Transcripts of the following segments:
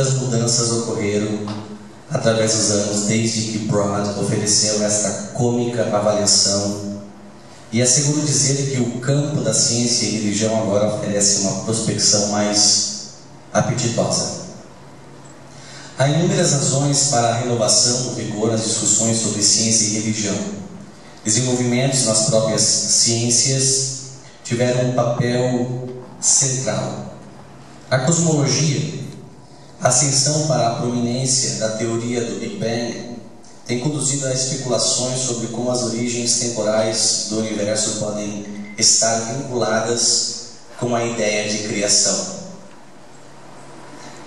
muitas mudanças ocorreram através dos anos desde que Broad ofereceu esta cômica avaliação. E asseguro dizer que o campo da ciência e religião agora oferece uma prospecção mais apetitosa. Há inúmeras razões para a renovação do vigor nas discussões sobre ciência e religião. Desenvolvimentos nas próprias ciências tiveram um papel central. A cosmologia, a ascensão para a prominência da teoria do Big Bang, tem conduzido a especulações sobre como as origens temporais do universo podem estar vinculadas com a ideia de criação.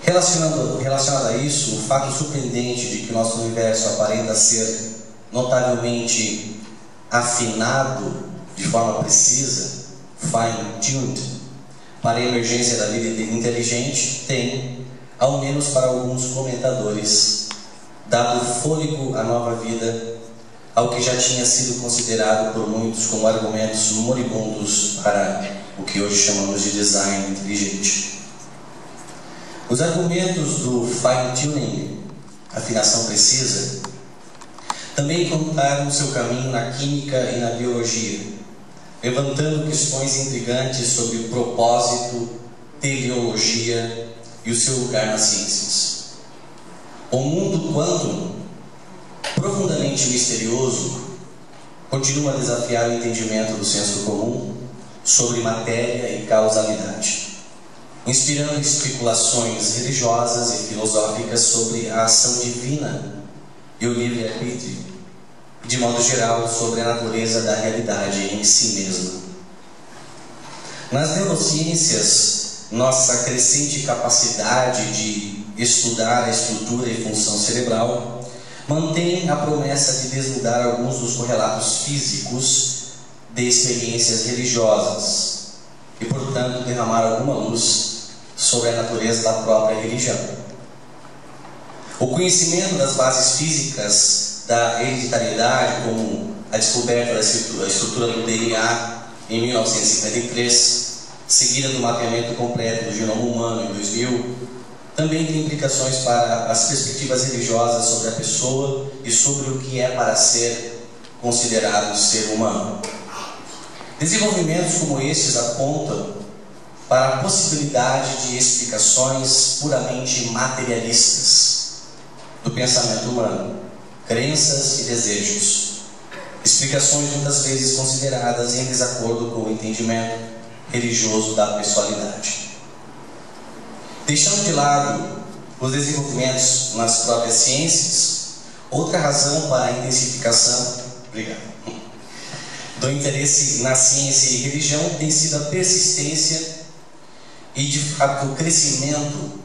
Relacionando, relacionado a isso, o fato surpreendente de que o nosso universo aparenta ser notavelmente afinado de forma precisa, fine-tuned, para a emergência da vida inteligente, tem, ao menos para alguns comentadores, dado fôlego à nova vida, ao que já tinha sido considerado por muitos como argumentos moribundos para o que hoje chamamos de design inteligente. Os argumentos do fine-tuning, afinação precisa, também contaram seu caminho na química e na biologia, levantando questões intrigantes sobre propósito, teleologia e o seu lugar nas ciências. O mundo quântum, profundamente misterioso, continua a desafiar o entendimento do senso comum sobre matéria e causalidade inspirando especulações religiosas e filosóficas sobre a ação divina e o livre-arbítrio, e de modo geral sobre a natureza da realidade em si mesma. Nas neurociências, nossa crescente capacidade de estudar a estrutura e função cerebral mantém a promessa de desnudar alguns dos correlatos físicos de experiências religiosas e, portanto, derramar alguma luz sobre a natureza da própria religião. O conhecimento das bases físicas da hereditariedade, como a descoberta da estrutura do DNA em 1953, seguida do mapeamento completo do genoma humano em 2000, também tem implicações para as perspectivas religiosas sobre a pessoa e sobre o que é para ser considerado ser humano. Desenvolvimentos como estes apontam para a possibilidade de explicações puramente materialistas do pensamento humano, crenças e desejos. Explicações muitas vezes consideradas em desacordo com o entendimento religioso da pessoalidade. Deixando de lado os desenvolvimentos nas próprias ciências, outra razão para a intensificação obrigado, do interesse na ciência e religião tem sido a persistência e de fato o crescimento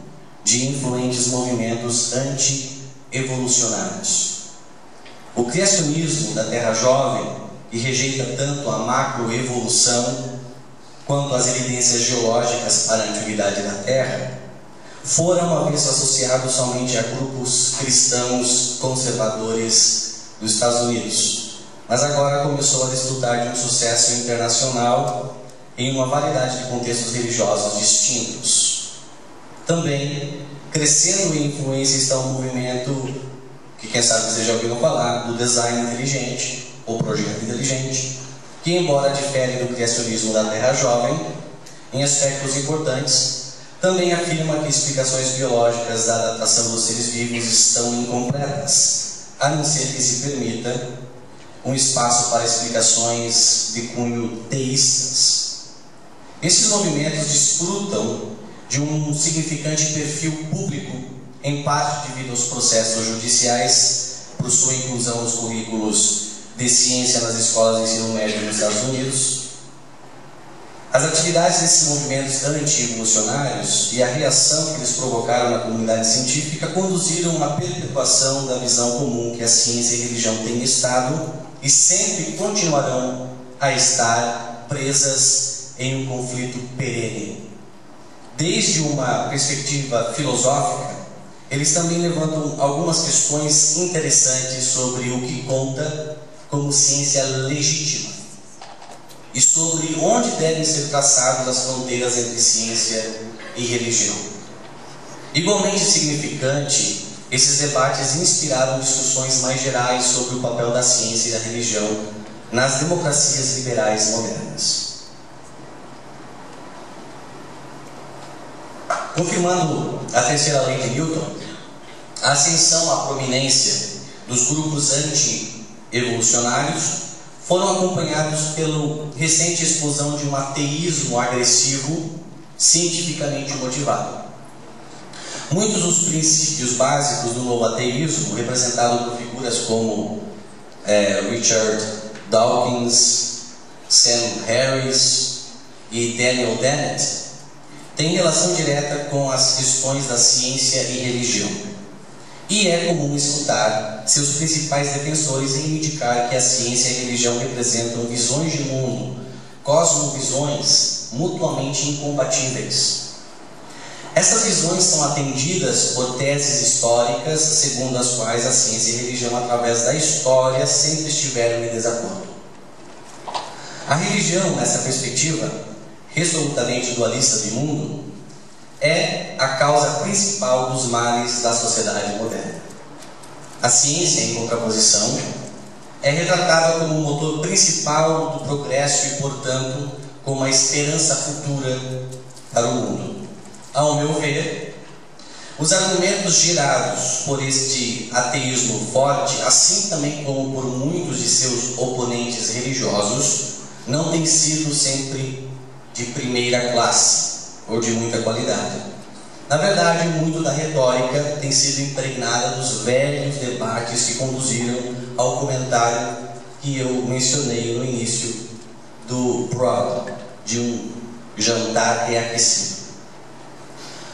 de influentes movimentos anti-evolucionários. O criacionismo da Terra Jovem, que rejeita tanto a macroevolução quanto as evidências geológicas para a antiguidade da Terra, foram uma vez associados somente a grupos cristãos conservadores dos Estados Unidos, mas agora começou a desfrutar de um sucesso internacional em uma variedade de contextos religiosos distintos. Também, crescendo em influência está o um movimento que quem sabe vocês já ouviram falar, do design inteligente, ou projeto inteligente, que embora difere do criacionismo da Terra Jovem, em aspectos importantes, também afirma que explicações biológicas da adaptação dos seres vivos estão incompletas, a não ser que se permita um espaço para explicações de cunho teístas. Esses movimentos desfrutam de um significante perfil público, em parte devido aos processos judiciais por sua inclusão nos currículos de ciência nas escolas de ensino médio nos Estados Unidos. As atividades desses movimentos anti-evolucionários e a reação que eles provocaram na comunidade científica conduziram uma perpetuação da visão comum que a ciência e a religião têm estado e sempre continuarão a estar presas em um conflito perene. Desde uma perspectiva filosófica, eles também levantam algumas questões interessantes sobre o que conta como ciência legítima. e sobre onde devem ser traçadas as fronteiras entre ciência e religião. Igualmente significante, esses debates inspiraram discussões mais gerais sobre o papel da ciência e da religião nas democracias liberais modernas. Confirmando a terceira lei de Newton, a ascensão à prominência dos grupos anti-evolucionários foram acompanhados pela recente explosão de um ateísmo agressivo cientificamente motivado. Muitos dos princípios básicos do novo ateísmo, representado por figuras como é, Richard Dawkins, Sam Harris e Daniel Dennett, têm relação direta com as questões da ciência e religião. E é comum escutar seus principais defensores reivindicar que a ciência e a religião representam visões de mundo, cosmovisões mutuamente incompatíveis. Essas visões são atendidas por teses históricas, segundo as quais a ciência e a religião, através da história, sempre estiveram em desacordo. A religião, nessa perspectiva, resolutamente dualista de mundo, é a causa principal dos males da sociedade moderna. A ciência, em contraposição, é retratada como o motor principal do progresso e, portanto, como a esperança futura para o mundo. Ao meu ver, os argumentos gerados por este ateísmo forte, assim também como por muitos de seus oponentes religiosos, não têm sido sempre de primeira classe ou de muita qualidade. Na verdade, muito da retórica tem sido impregnada dos velhos debates que conduziram ao comentário que eu mencionei no início do prog, de um jantar reaquecido.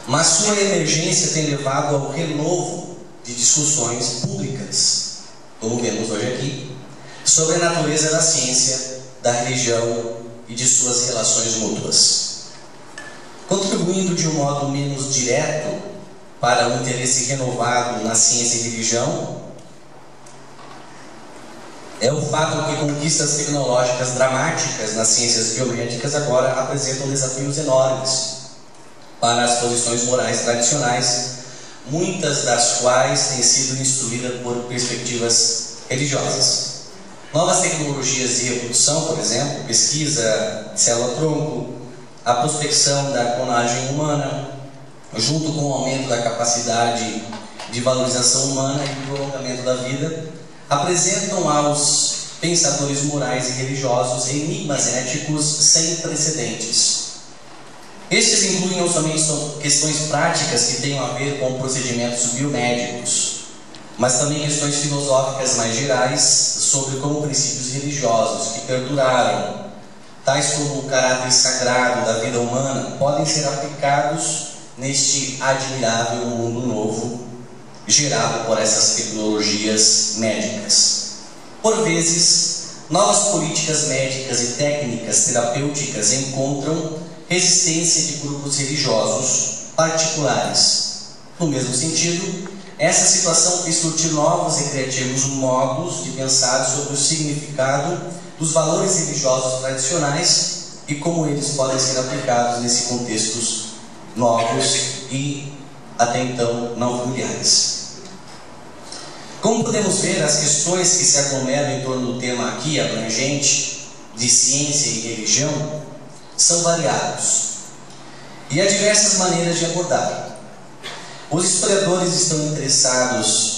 Mas sua emergência tem levado ao renovo de discussões públicas, como vemos hoje aqui, sobre a natureza da ciência, da religião e de suas relações mútuas. Contribuindo de um modo menos direto para um interesse renovado na ciência e religião, é o fato que conquistas tecnológicas dramáticas nas ciências biomédicas agora apresentam desafios enormes para as posições morais tradicionais, muitas das quais têm sido instruídas por perspectivas religiosas. Novas tecnologias de reprodução, por exemplo, pesquisa de célula-tronco, a prospecção da clonagem humana, junto com o aumento da capacidade de valorização humana e prolongamento da vida, apresentam aos pensadores morais e religiosos enigmas éticos sem precedentes. Estes incluem não somente questões práticas que tenham a ver com procedimentos biomédicos, mas também questões filosóficas mais gerais sobre como princípios religiosos que perduraram, tais como o caráter sagrado da vida humana, podem ser aplicados neste admirável mundo novo gerado por essas tecnologias médicas. Por vezes, novas políticas médicas e técnicas terapêuticas encontram resistência de grupos religiosos particulares. No mesmo sentido, essa situação fez surtir novos e criativos modos de pensar sobre o significado dos valores religiosos tradicionais e como eles podem ser aplicados nesse contextos novos e até então não familiares. Como podemos ver, as questões que se aglomeram em torno do tema aqui abrangente de ciência e religião são variados e há diversas maneiras de abordar. Os historiadores estão interessados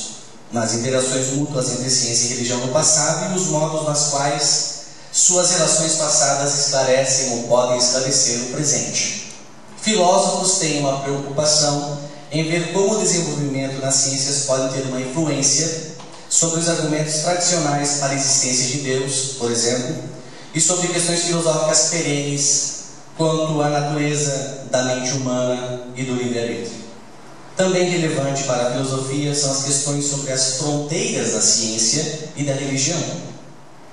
nas interações mútuas entre ciência e religião no passado e nos modos nas quais suas relações passadas esclarecem ou podem esclarecer o presente. Filósofos têm uma preocupação em ver como o desenvolvimento nas ciências pode ter uma influência sobre os argumentos tradicionais para a existência de Deus, por exemplo, e sobre questões filosóficas perenes quanto à natureza da mente humana e do livre-arbítrio. Também relevante para a filosofia são as questões sobre as fronteiras da ciência e da religião,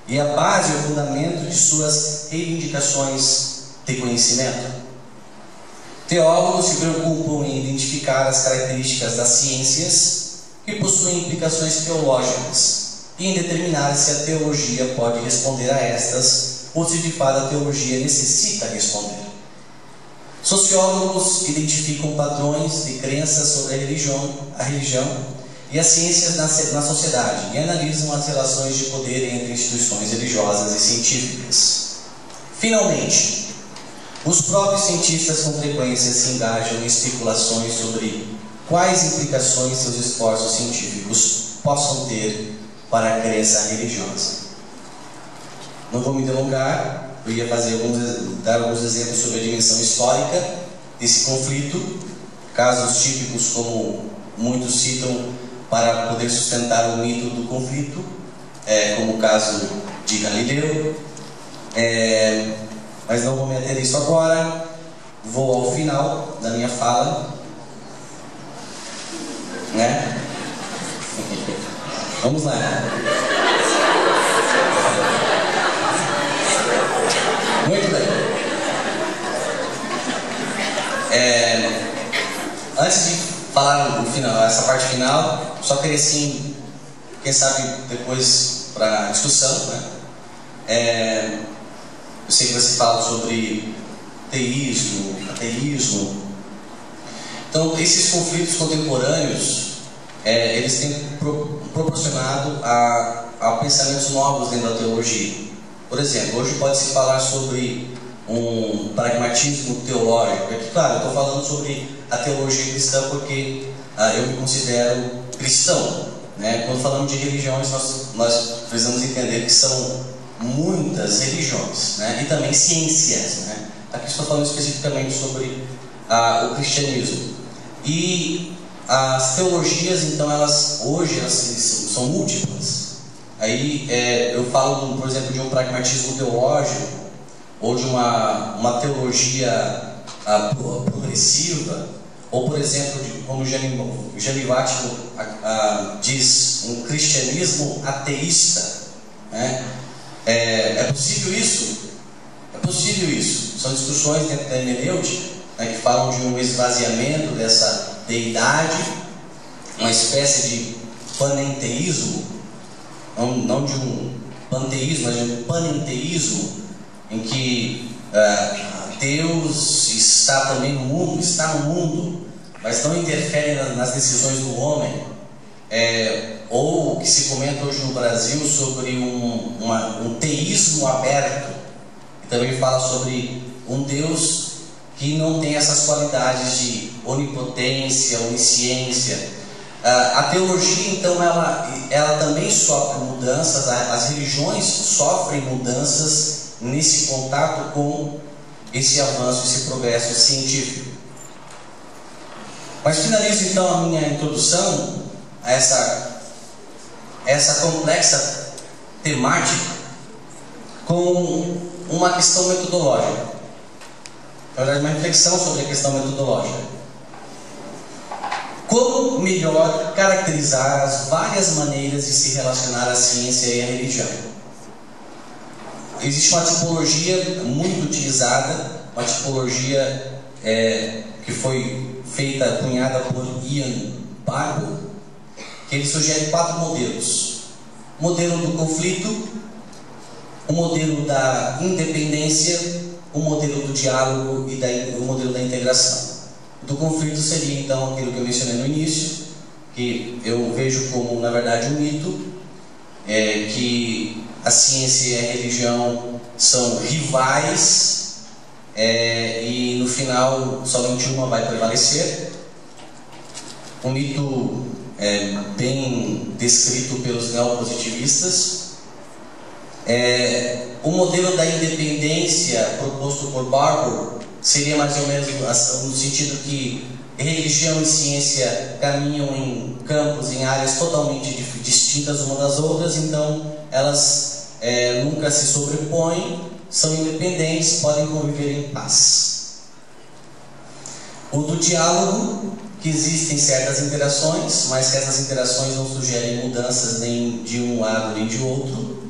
e a base e o fundamento de suas reivindicações de conhecimento. Teólogos se preocupam em identificar as características das ciências que possuem implicações teológicas e em determinar se a teologia pode responder a estas ou se de fato a teologia necessita responder. Sociólogos identificam padrões de crenças sobre a religião, a religião e as ciências na, na sociedade e analisam as relações de poder entre instituições religiosas e científicas. Finalmente, os próprios cientistas com frequência se engajam em especulações sobre quais implicações seus esforços científicos possam ter para a crença religiosa. Não vou me delongar, eu ia fazer alguns, dar alguns exemplos sobre a dimensão histórica desse conflito, casos típicos como muitos citam para poder sustentar o mito do conflito, é, como o caso de Galileu, é, mas não vou me ater isso agora. Vou ao final da minha fala, né? Vamos lá. Muito bem. É, antes de falar no final, essa parte final, só queria assim, quem sabe depois para discussão, né? É, eu sei que você fala sobre teísmo, ateísmo. Então, esses conflitos contemporâneos, é, eles têm pro, proporcionado a, a pensamentos novos dentro da teologia. Por exemplo, hoje pode-se falar sobre um pragmatismo teológico. É claro, eu estou falando sobre a teologia cristã porque ah, eu me considero cristão. Né? Quando falamos de religiões, nós, nós precisamos entender que são muitas religiões né? e também ciências. Né? Aqui estou falando especificamente sobre ah, o cristianismo. E as teologias, então, elas hoje elas são múltiplas. Aí é, eu falo, por exemplo, de um pragmatismo teológico ou de uma, uma teologia ah, progressiva, ou por exemplo, de, como Janivati ah, ah, diz, um cristianismo ateísta. Né? É, é, possível isso? É possível isso. São discussões dentro da hermenêutica né, que falam de um esvaziamento dessa deidade, uma espécie de panenteísmo, não, não de um panteísmo, mas de um panenteísmo, em que uh, Deus está também no mundo, está no mundo, mas não interfere nas decisões do homem. É, ou o que se comenta hoje no Brasil sobre um, uma, um teísmo aberto, que também fala sobre um Deus que não tem essas qualidades de onipotência, onisciência. Ah, a teologia, então, ela, ela também sofre mudanças, as religiões sofrem mudanças nesse contato com esse avanço, esse progresso científico. Mas finalizo então a minha introdução a essa, essa complexa temática com uma questão metodológica. Na verdade, uma reflexão sobre a questão metodológica. Como melhor caracterizar as várias maneiras de se relacionar a ciência e a religião? Existe uma tipologia muito utilizada, uma tipologia é, que foi feita, cunhada por Ian Barbo, que ele sugere quatro modelos: o modelo do conflito, o modelo da independência, o modelo do diálogo e da, o modelo da integração. Do conflito seria então aquilo que eu mencionei no início, que eu vejo como na verdade um mito, é, que a ciência e a religião são rivais é, e no final somente uma vai prevalecer. Um mito é, bem descrito pelos neopositivistas. É, o modelo da independência proposto por Barbour seria mais ou menos no sentido que religião e ciência caminham em campos, em áreas totalmente distintas uma das outras, então elas é, nunca se sobrepõem, são independentes, podem conviver em paz. O do diálogo, que existem certas interações, mas que essas interações não sugerem mudanças nem de um lado nem de outro.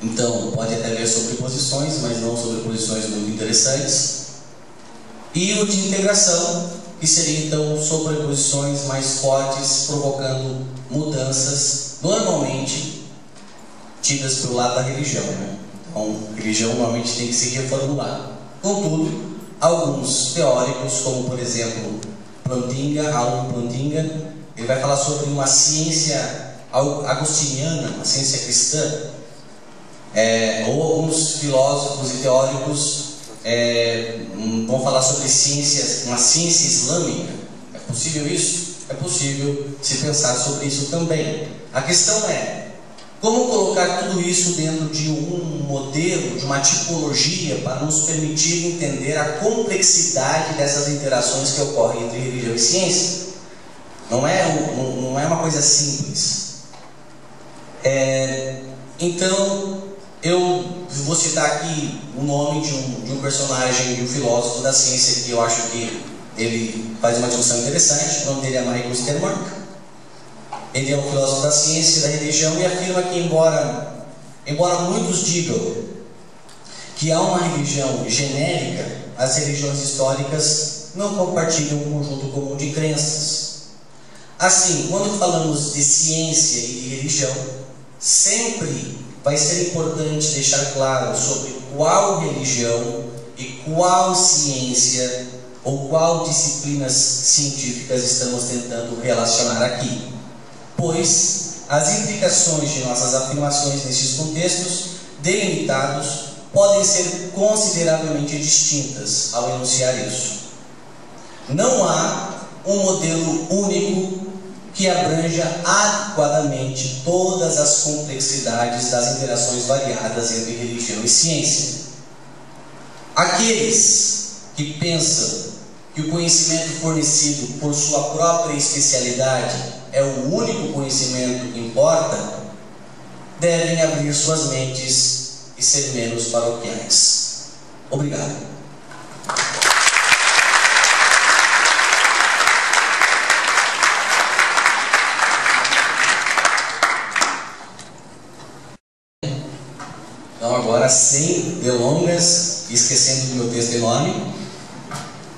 Então, pode até haver sobreposições, mas não sobreposições muito interessantes. E o de integração, que seria então sobreposições mais fortes, provocando mudanças, normalmente tidas pelo lado da religião. Né? Então, religião normalmente tem que se reformular. Contudo, alguns teóricos, como por exemplo Plantinga, Alan Plantinga, ele vai falar sobre uma ciência agostiniana, uma ciência cristã, é, ou alguns filósofos e teóricos é, vão falar sobre ciências, uma ciência islâmica. É possível isso? É possível se pensar sobre isso também. A questão é como colocar tudo isso dentro de um modelo, de uma tipologia, para nos permitir entender a complexidade dessas interações que ocorrem entre religião e ciência? Não é, não é uma coisa simples. É, então, eu vou citar aqui o nome de um, de um personagem, de um filósofo da ciência que eu acho que ele faz uma discussão interessante. O nome dele é Michael Stermark. Ele é um filósofo da ciência e da religião e afirma que, embora, embora muitos digam que há uma religião genérica, as religiões históricas não compartilham um conjunto comum de crenças. Assim, quando falamos de ciência e de religião, sempre vai ser importante deixar claro sobre qual religião e qual ciência ou qual disciplinas científicas estamos tentando relacionar aqui pois as implicações de nossas afirmações nesses contextos delimitados podem ser consideravelmente distintas ao enunciar isso. Não há um modelo único que abranja adequadamente todas as complexidades das interações variadas entre religião e ciência. Aqueles que pensam que o conhecimento fornecido por sua própria especialidade é o único conhecimento que importa, devem abrir suas mentes e ser menos paroquiais. Obrigado. Então agora sem delongas, esquecendo do meu texto enorme,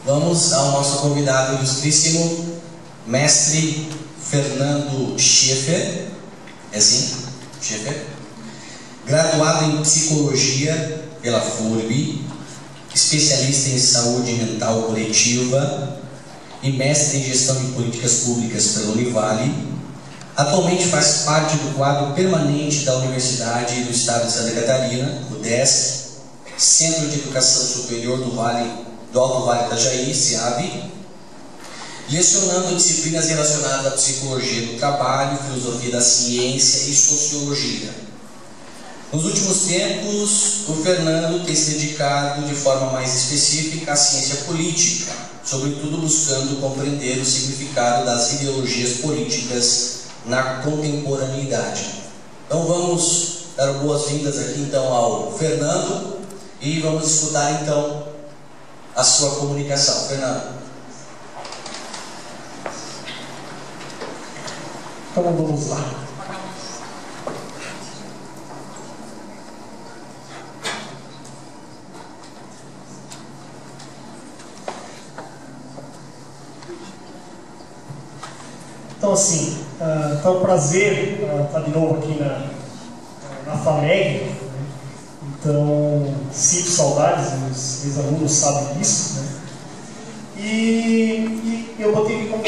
vamos ao nosso convidado ilustríssimo, mestre Fernando Schaeffer, é assim? Schaeffer? Graduado em Psicologia pela FURB, especialista em saúde mental coletiva e mestre em gestão de políticas públicas pela Univale. Atualmente faz parte do quadro permanente da Universidade do Estado de Santa Catarina, o DESC, Centro de Educação Superior do Vale do Alto Vale Itajaí, CIAB, lecionando disciplinas relacionadas à psicologia do trabalho, filosofia da ciência e sociologia. Nos últimos tempos, o Fernando tem se dedicado de forma mais específica à ciência política, sobretudo buscando compreender o significado das ideologias políticas na contemporaneidade. Então vamos dar boas-vindas aqui então ao Fernando e vamos escutar então a sua comunicação. Fernando. Então vamos lá. Então, assim, uh, tá um prazer uh, estar de novo aqui na, na FAMEG. Então, sinto saudades, os ex-alunos sabem disso. Né? E, e eu botei como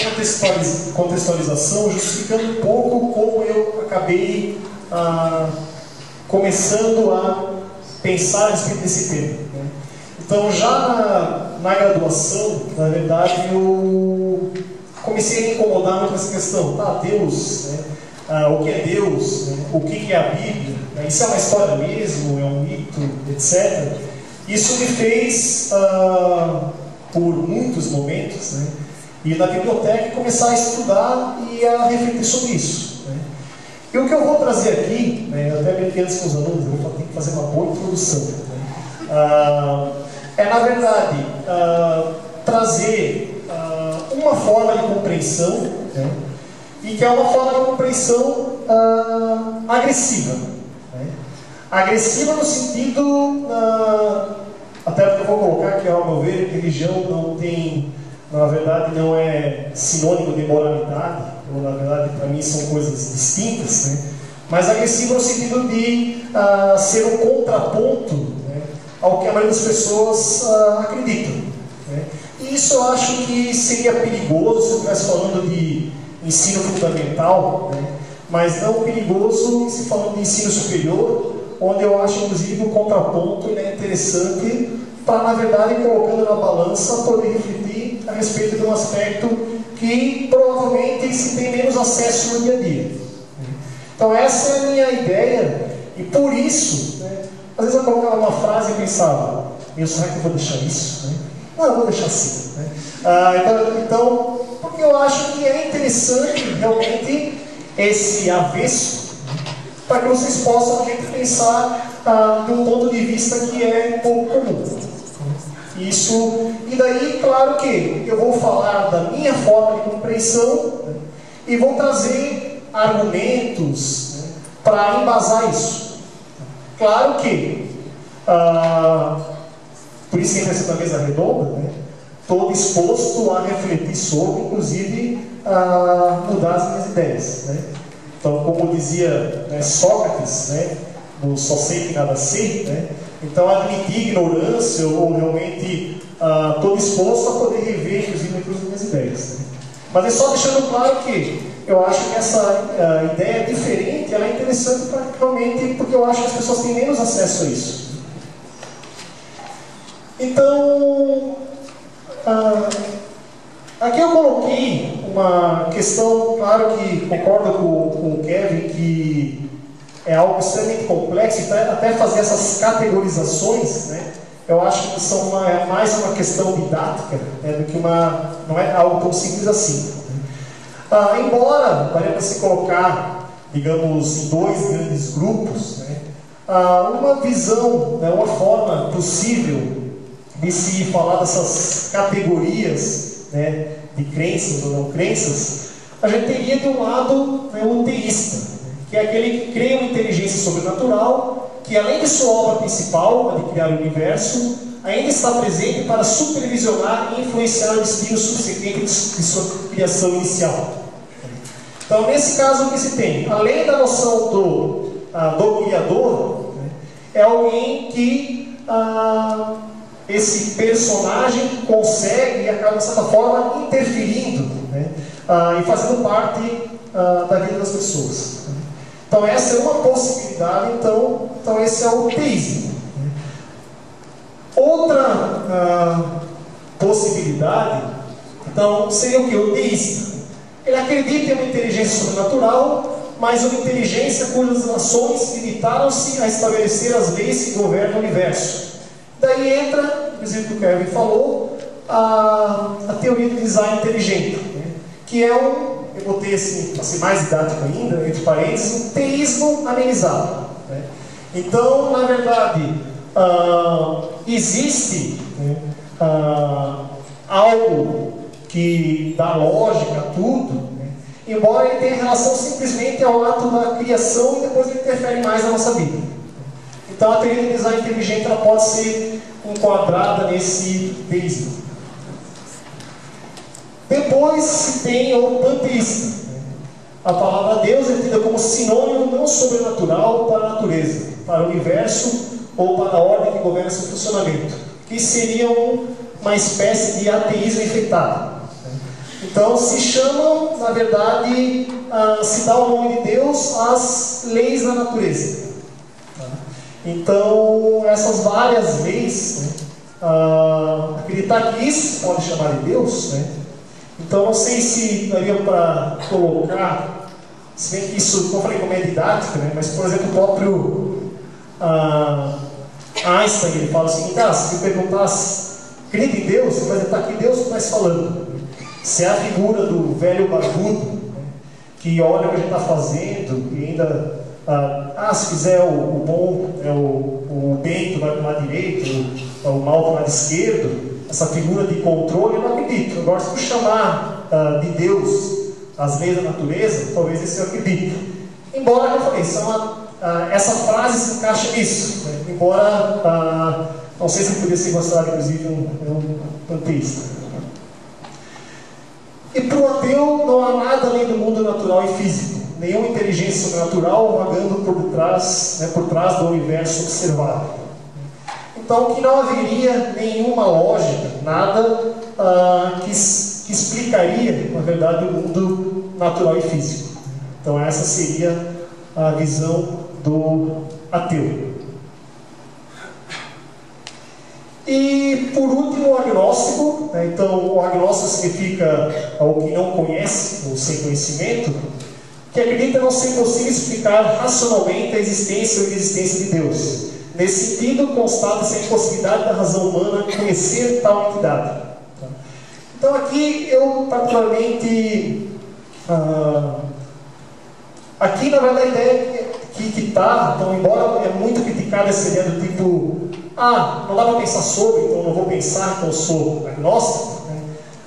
contextualização, justificando um pouco como eu acabei ah, começando a pensar a respeito desse tema. Né? Então, já na, na, graduação, na verdade, eu comecei a incomodar muito com essa questão. Tá, Deus, né? ah, o que é Deus? Né? O que é a Bíblia? Né? Isso é uma história mesmo? É um mito? Etc. Isso me fez... Ah, por muitos momentos, né? e na biblioteca começar a estudar e a refletir sobre isso. Né? E o que eu vou trazer aqui, né, até brinquei antes com os alunos, eu vou ter que fazer uma boa introdução. Né? Ah, é, na verdade, ah, trazer uma forma de compreensão, né? e que é uma forma de compreensão ah, agressiva. Né? Agressiva no sentido ah, até porque eu vou colocar que, ao meu ver, religião não tem, na verdade, não é sinônimo de moralidade, ou na verdade, para mim, são coisas distintas, né? mas agressivo no sentido de uh, ser um contraponto né, ao que a maioria das pessoas acreditam. E isso eu acho que seria perigoso eu estivesse falando de ensino fundamental, né? mas não perigoso se falando de ensino superior, onde eu acho inclusive o contraponto ele é interessante para, na verdade, colocando na balança, poder refletir a respeito de um aspecto que provavelmente se tem menos acesso no dia a dia. Então essa é a minha ideia, e por isso, né, às vezes eu colocava uma frase e pensava, meu, será que eu vou deixar isso? Né? Não, vou deixar assim. Né? Ah, então, então, porque eu acho que é interessante realmente esse avesso, para que vocês possam pensar ah, de um ponto de vista que é pouco comum. Isso, e daí, claro que eu vou falar da minha forma de compreensão né, e vou trazer argumentos né, para embasar isso. Claro que, ah, por isso que a gente na mesa redonda, né, estou disposto a refletir sobre, inclusive, a mudar as minhas ideias. Né? Então, como dizia né, Sócrates, né, no Só Sei Que Nada Sei, né, então admitir ignorância ou realmente estou uh, disposto a poder rever, inclusive, as minhas ideias. Né? Mas é só deixando claro que eu acho que essa uh, ideia diferente ela é interessante para realmente, porque eu acho que as pessoas têm menos acesso a isso. Então, uh, Aqui eu coloquei uma questão, claro que concordo com, com o Kevin, que é algo extremamente complexo, então até fazer essas categorizações, né, eu acho que são uma, é mais uma questão didática né, do que uma. não é algo tão simples assim. Ah, embora daria para se colocar, digamos, em dois grandes grupos, né, ah, uma visão, né, uma forma possível de se falar dessas categorias né, de crenças ou não crenças, a gente teria de um lado né, o teísta, que é aquele que crê uma inteligência sobrenatural, que além de sua obra principal, a de criar o universo, ainda está presente para supervisionar e influenciar o destino subsequente de sua criação inicial. Então, nesse caso, o que se tem? Além da noção do, ah, do criador, né, é alguém que ah, esse personagem consegue e acaba, de certa forma, interferindo né, ah, e fazendo parte ah, da vida das pessoas. Então, essa é uma possibilidade, então, então esse é o teísmo. Outra ah, possibilidade, então, seria o que? O teísta. Ele acredita em uma inteligência sobrenatural, mas uma inteligência cujas ações limitaram-se a estabelecer as leis que governam o universo Daí entra, por exemplo, que o Kevin falou, a, a teoria do design inteligente, né? que é um, eu botei assim, assim, mais didático ainda, entre parênteses, um teísmo amenizado. Né? Então, na verdade, uh, existe né, uh, algo que dá lógica a tudo, né? embora ele tenha relação simplesmente ao ato da criação e depois ele interfere mais na nossa vida. Então a teoria do design inteligente ela pode ser enquadrada nesse teísmo. Depois se tem o panteísta. A palavra Deus é tida como sinônimo não sobrenatural para a natureza, para o universo ou para a ordem que governa seu funcionamento, que seria uma espécie de ateísmo enfeitado. Então se chamam, na verdade, se dá o nome de Deus às leis da natureza. Então, essas várias leis, né, ah, acreditar que isso pode chamar de Deus, né? Então, não sei se daria para colocar, se bem que isso, como eu falei, como é didática, né? mas, por exemplo, o próprio ah, Einstein, ele fala seguinte, ah, se me perguntasse, acredita em Deus, você vai dizer, tá, que Deus está falando? Se é a figura do velho barbudo, né, que olha o que a gente está fazendo e ainda ah, ah, se quiser o, o bom, é o, o bem vai para o lado direito, o, o mal para o lado esquerdo, essa figura de controle, eu não acredito. Agora, se tu chamar ah, de Deus as leis da natureza, talvez esse eu acredite. Embora, eu falei, são ah, essa frase se encaixa nisso. Né? Embora, ah, não sei se poderia ser considerado, inclusive, um, um panteísta. E para o ateu não há nada além do mundo natural e físico nenhuma inteligência sobrenatural vagando por trás, né, por trás do universo observado. Então, que não haveria nenhuma lógica, nada ah, que, que explicaria, na verdade, o mundo natural e físico. Então, essa seria a visão do ateu. E por último, o agnóstico. Né? Então, o agnóstico significa algo que não conhece, ou sem conhecimento, que acredita não ser possível explicar racionalmente a existência ou inexistência de Deus. Nesse sentido, constata-se a impossibilidade da razão humana conhecer tal entidade. Então, aqui eu particularmente. Ah, aqui, na verdade, a ideia que está, então, embora é muito criticada essa ideia do tipo ah, não dá para pensar sobre, então não vou pensar, então sou agnóstico.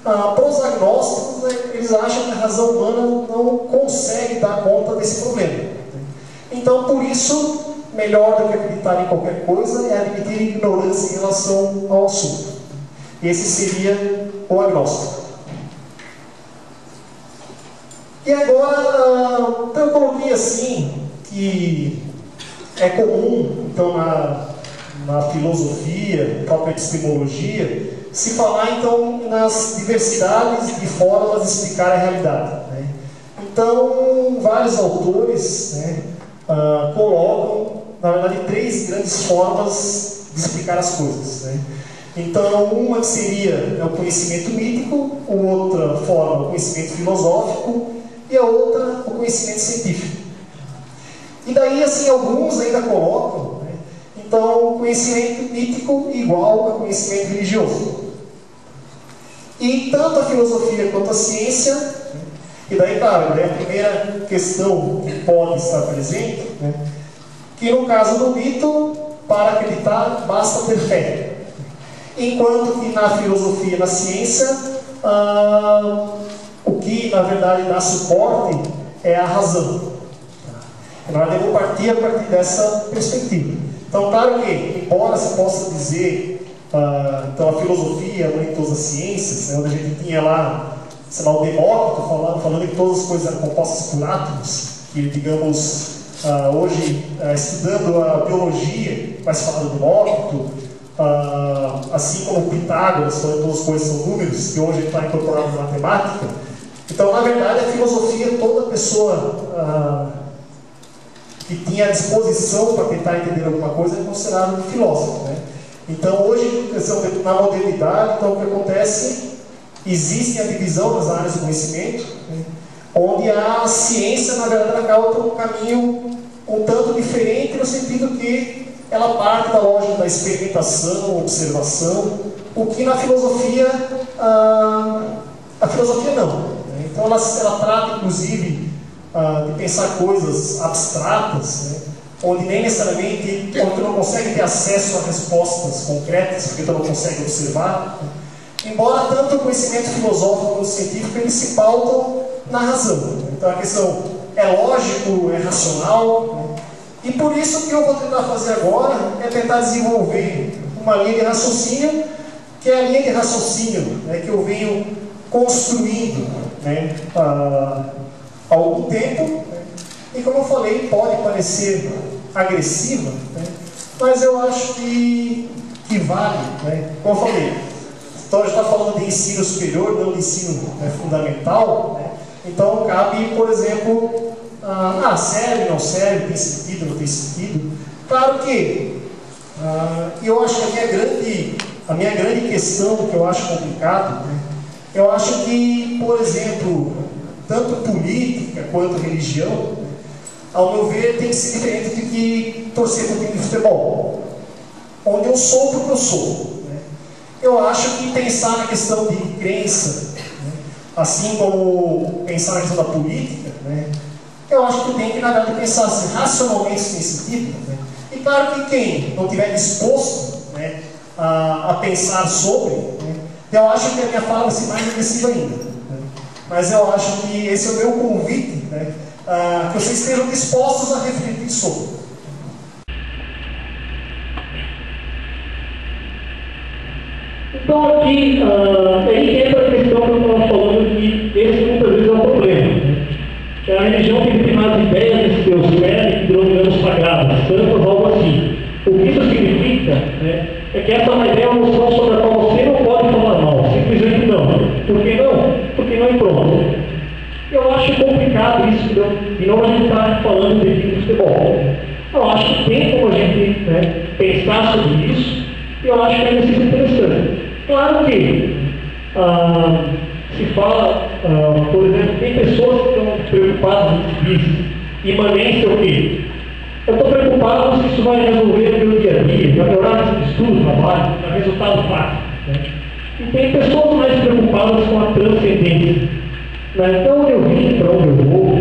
Ah, para os agnósticos, né, eles acham que a razão humana não consegue dar conta desse problema. Então, por isso, melhor do que acreditar em qualquer coisa é admitir ignorância em relação ao assunto. Esse seria o agnóstico. E agora, então eu coloquei assim, que é comum, então, na na filosofia, própria epistemologia, se falar então nas diversidades de formas de explicar a realidade. Né? Então, vários autores né, uh, colocam, na verdade, três grandes formas de explicar as coisas. Né? Então, uma que seria é o conhecimento mítico, outra forma, o conhecimento filosófico, e a outra, o conhecimento científico. E daí, assim, alguns ainda colocam então, conhecimento mítico igual a conhecimento religioso. E tanto a filosofia quanto a ciência, e daí, claro, né, a primeira questão que pode estar presente, né, que no caso do mito, para acreditar, basta ter fé. Enquanto que na filosofia e na ciência, ah, o que na verdade dá suporte é a razão. Nós devemos partir a partir dessa perspectiva. Então, claro que, embora se possa dizer, uh, então a filosofia, a mãe de todas as ciências, né, onde a gente tinha lá, sei lá, o Demócrito falando, falando que todas as coisas eram compostas por átomos, que, digamos, uh, hoje, uh, estudando a biologia, se falar do Demócrito, assim como Pitágoras, falando que todas as coisas são números, que hoje está incorporado na matemática. Então, na verdade, a filosofia, toda pessoa que tinha disposição para tentar entender alguma coisa é considerado um filósofo. Né? Então, hoje, na modernidade, então, o que acontece? Existe a divisão das áreas do conhecimento, né? onde a ciência, na verdade, acaba por um caminho um tanto diferente, no sentido que ela parte da lógica da experimentação, observação, o que na filosofia, a, a filosofia não. Né? Então, ela, ela trata, inclusive, uh, de pensar coisas abstratas, né? Onde nem necessariamente, onde tu não consegue ter acesso a respostas concretas, porque tu não consegue observar. Embora tanto o conhecimento filosófico quanto científico eles se pautam na razão. Então a questão é lógico, é racional. Né? E por isso o que eu vou tentar fazer agora é tentar desenvolver uma linha de raciocínio, que é a linha de raciocínio né, que eu venho construindo né, há algum tempo, e como eu falei, pode parecer agressiva, né? mas eu acho que, que vale. Né? Como eu falei, história está falando de ensino superior, não de ensino né, fundamental, né? então cabe, por exemplo, ah, serve, não serve, tem sentido, não tem sentido. Claro que ah, eu acho que a minha grande, a minha grande questão, que eu acho complicado, né? eu acho que, por exemplo, tanto política quanto religião, ao meu ver, tem que ser diferente de que torcer para time de futebol, onde eu sou porque eu sou. Né? Eu acho que pensar na questão de crença, né? assim como pensar na questão da política, né? eu acho que tem que, na verdade, pensar assim, racionalmente sentido. Né? E claro que quem não estiver disposto né, a, a, pensar sobre, né, eu acho que a minha fala vai ser mais agressiva ainda. Mas eu acho que esse é o meu convite? Ah, que vocês estejam dispostos a refletir sobre. Então aqui, uh, aí entra a questão que eu estava falando que esse muitas vezes é um problema. Né? que a religião tem determinadas ideias que Deus e que denominamos sagradas, santas, algo assim. O que isso significa né, é que essa é uma ideia, uma noção sobre a qual você não pode falar mal, simplesmente não. Por que não? Porque não é pronto. Eu acho complicado isso, e não a gente está falando de futebol. Eu acho que tem como a gente né, pensar sobre isso, e eu acho que é um exercício interessante. Claro que ah, se fala, ah, por exemplo, tem pessoas que estão preocupadas com isso, imanência o quê? Eu estou preocupado se isso vai resolver o meu dia a dia, vai melhorar o estudo, trabalho, dar resultado fácil. Né? E tem pessoas mais preocupadas com a transcendência. Né? Então eu vim para onde eu vou,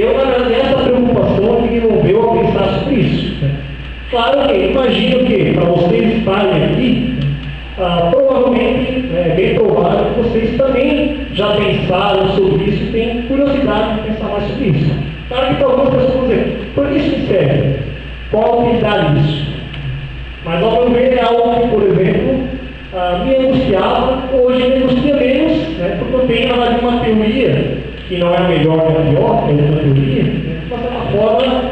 eu, na verdade, essa preocupação me moveu a pensar sobre isso. Né? Claro que imagino que para vocês estarem aqui, ah, provavelmente, é bem provável que vocês também já pensaram sobre isso e têm curiosidade de pensar mais sobre isso. Claro que para algumas pessoas vão dizer, por que isso serve? Qual utilidade isso? Mas ao meu ver é algo que, por exemplo, ah, me angustiava, hoje me angustia menos, né, porque eu tenho na uma teoria, que não é melhor nem pior, é uma teoria, né, de uma forma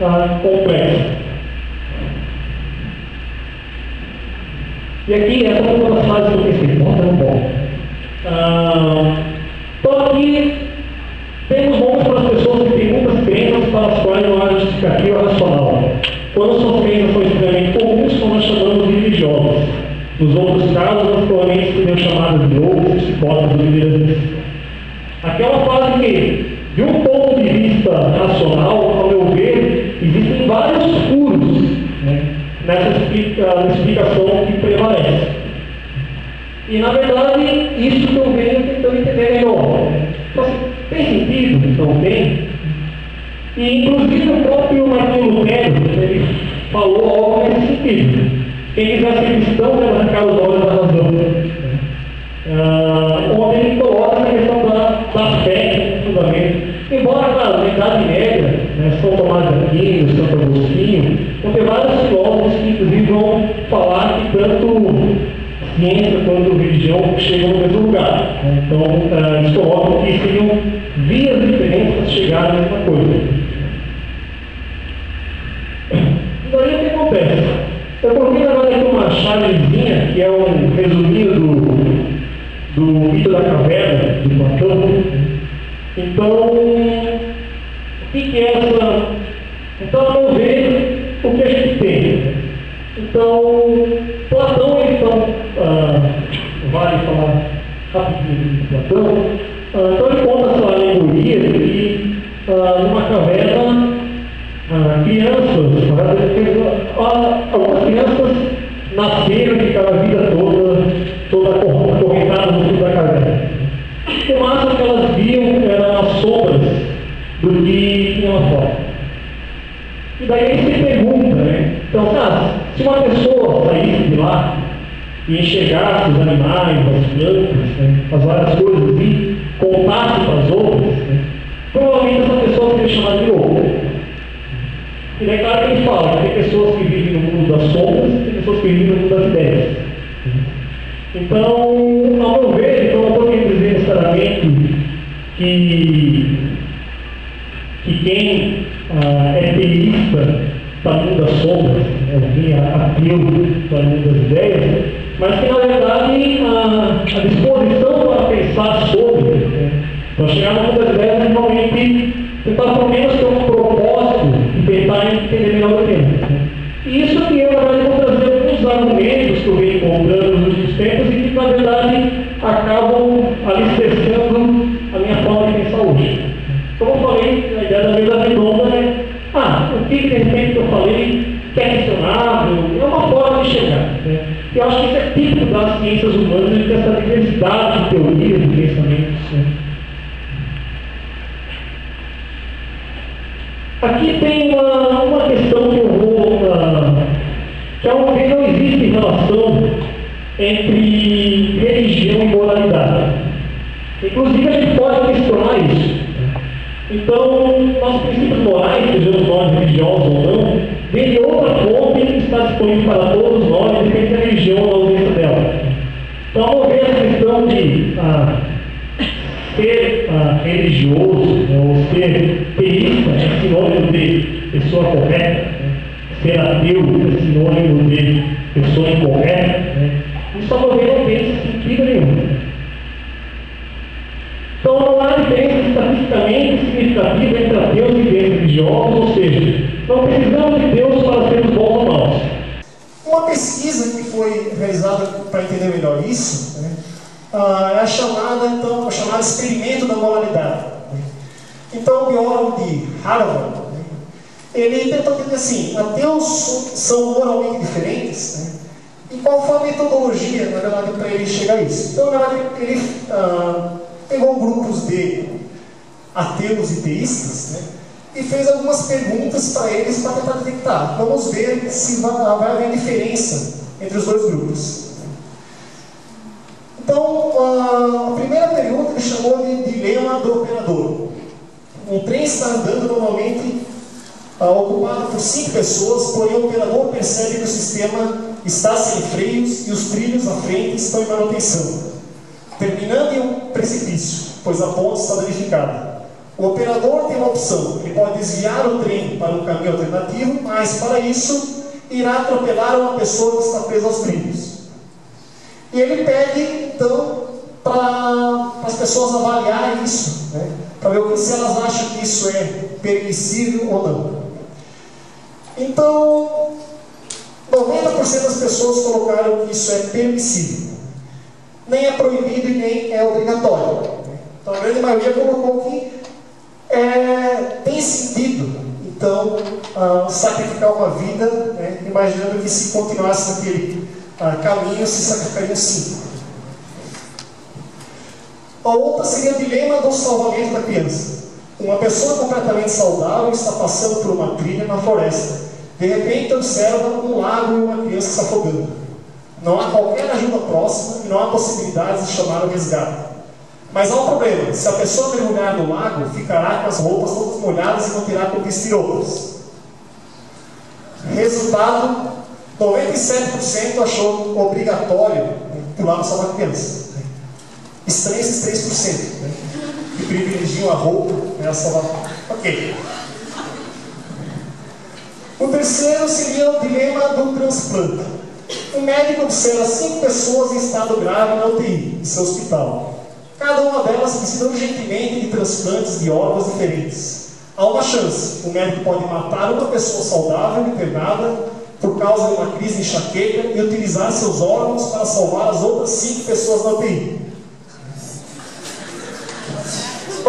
在东北也依然都过了他的努力去帮助我呃 sinônimo de pessoa correta, né? ser ateu é sinônimo de pessoa incorreta. Né? Isso a não tem sentido nenhum. Então não há diferença estatisticamente significativa entre ateus e religiosos, ou seja, não precisamos de Deus para sermos bons ou maus. Uma pesquisa que foi realizada para entender melhor isso né? Ah, é a chamada, então, a chamada experimento da moralidade. Então, o biólogo de Harvard, né, ele tentou tá dizer assim, ateus são moralmente diferentes, né, e qual foi a metodologia, na é verdade, para ele chegar a isso? Então, na verdade, ele ah, pegou grupos de ateus e teístas, né, e fez algumas perguntas para eles para tentar detectar. Vamos ver se vai, vai haver diferença entre os dois grupos. Então, ah, a primeira pergunta ele chamou de dilema do operador um trem está andando normalmente ah, ocupado por cinco pessoas, porém o operador percebe que o sistema está sem freios e os trilhos à frente estão em manutenção, terminando em um precipício, pois a ponte está danificada. O operador tem uma opção, ele pode desviar o trem para um caminho alternativo, mas para isso irá atropelar uma pessoa que está presa aos trilhos. E ele pede, então, para as pessoas avaliarem isso, né? Para ver se elas acham que isso é permissível ou não. Então, 90% das pessoas colocaram que isso é permissível. Nem é proibido e nem é obrigatório. Então, a grande maioria colocou que é, tem sentido, então, uh, sacrificar uma vida, né? imaginando que se continuasse naquele uh, caminho, se sacrificariam sim. A outra seria o dilema do salvamento da criança. Uma pessoa completamente saudável está passando por uma trilha na floresta. De repente observa um lago e uma criança se afogando. Não há qualquer ajuda próxima e não há possibilidade de chamar o resgate. Mas há um problema: se a pessoa mergulhar no lago, ficará com as roupas todas molhadas e não terá como vestir outras. Resultado: 97% achou obrigatório pular no salva-criança estranha esses 3%, né? que privilegiam a roupa né, a salvação. Ok. O terceiro seria o dilema do transplante. Um médico observa cinco pessoas em estado grave na UTI, em seu hospital. Cada uma delas precisa urgentemente de transplantes de órgãos diferentes. Há uma chance: o médico pode matar uma pessoa saudável internada por causa de uma crise de enxaqueca e utilizar seus órgãos para salvar as outras cinco pessoas na UTI.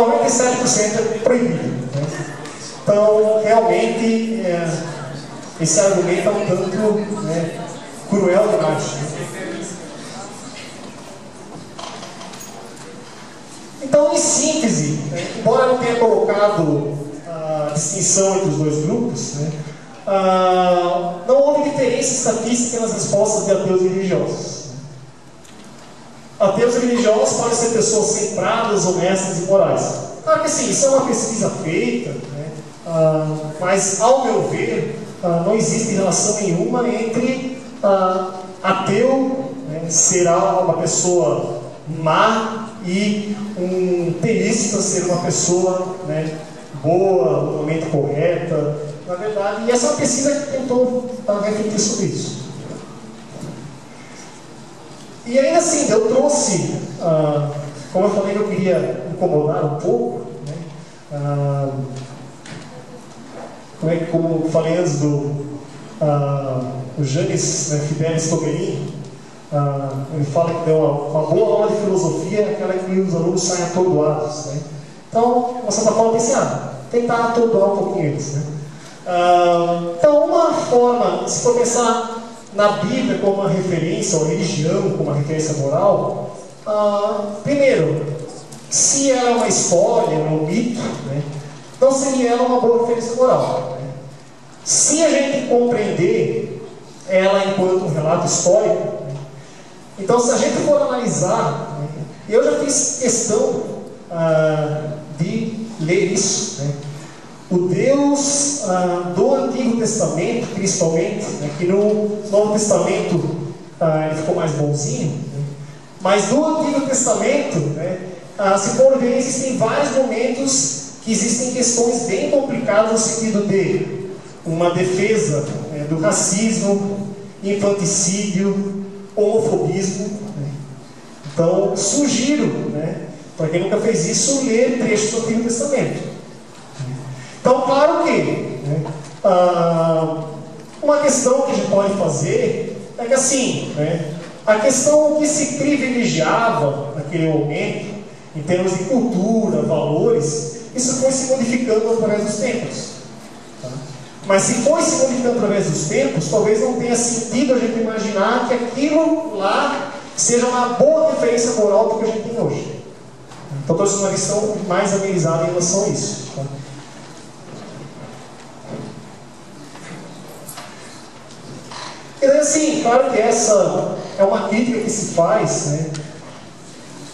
97% é proibido. Né? Então, realmente, é, esse argumento é um tanto né, cruel demais. Então, em síntese, né, embora não tenha colocado a distinção entre os dois grupos, né, ah, não houve diferença estatística nas respostas de ateus religiosos. Ateus religiosos podem ser pessoas centradas, honestas e morais. Claro que sim, isso é uma pesquisa feita, né? ah, mas ao meu ver, ah, não existe relação nenhuma entre ah, ateu né, será uma pessoa má e um teísta ser uma pessoa né, boa, totalmente correta. Na verdade, e essa é uma pesquisa que tentou refletir sobre isso. E ainda assim, eu trouxe, ah, como eu falei, eu queria incomodar um pouco, né? ah, como, é, como falei antes do ah, o Janis né, Fidelis Tomerini, ele fala que deu uma, uma, boa aula de filosofia é aquela que os alunos saem atordoados. Né? Então, você está falando assim, ah, tentar atordoar um pouquinho eles. Né? Então, uma forma, se for pensar na Bíblia como uma referência, ou religião como uma referência moral, ah, primeiro, se ela é uma história, um mito, né, não seria ela uma boa referência moral. Né? Se a gente compreender ela enquanto um relato histórico, né, então se a gente for analisar, né, eu já fiz questão ah, de ler isso. O Deus ah, do Antigo Testamento, principalmente, né, que no Novo Testamento ah, ele ficou mais bonzinho, né, mas no Antigo Testamento, né, ah, se for ver, existem vários momentos que existem questões bem complicadas no sentido de uma defesa né, do racismo, infanticídio, homofobismo. Né. Então, sugiro, né, para quem nunca fez isso, ler trechos do Antigo Testamento. Então, claro que né, ah, uma questão que a gente pode fazer é que assim, né, a questão que se privilegiava naquele momento, em termos de cultura, valores, isso foi se modificando através dos tempos. Tá? Mas se foi se modificando através dos tempos, talvez não tenha sentido a gente imaginar que aquilo lá seja uma boa referência moral do que a gente tem hoje. Então, trouxe uma lição mais amenizada em relação a isso. Tá? E daí, assim, claro que essa é uma crítica que se faz, né?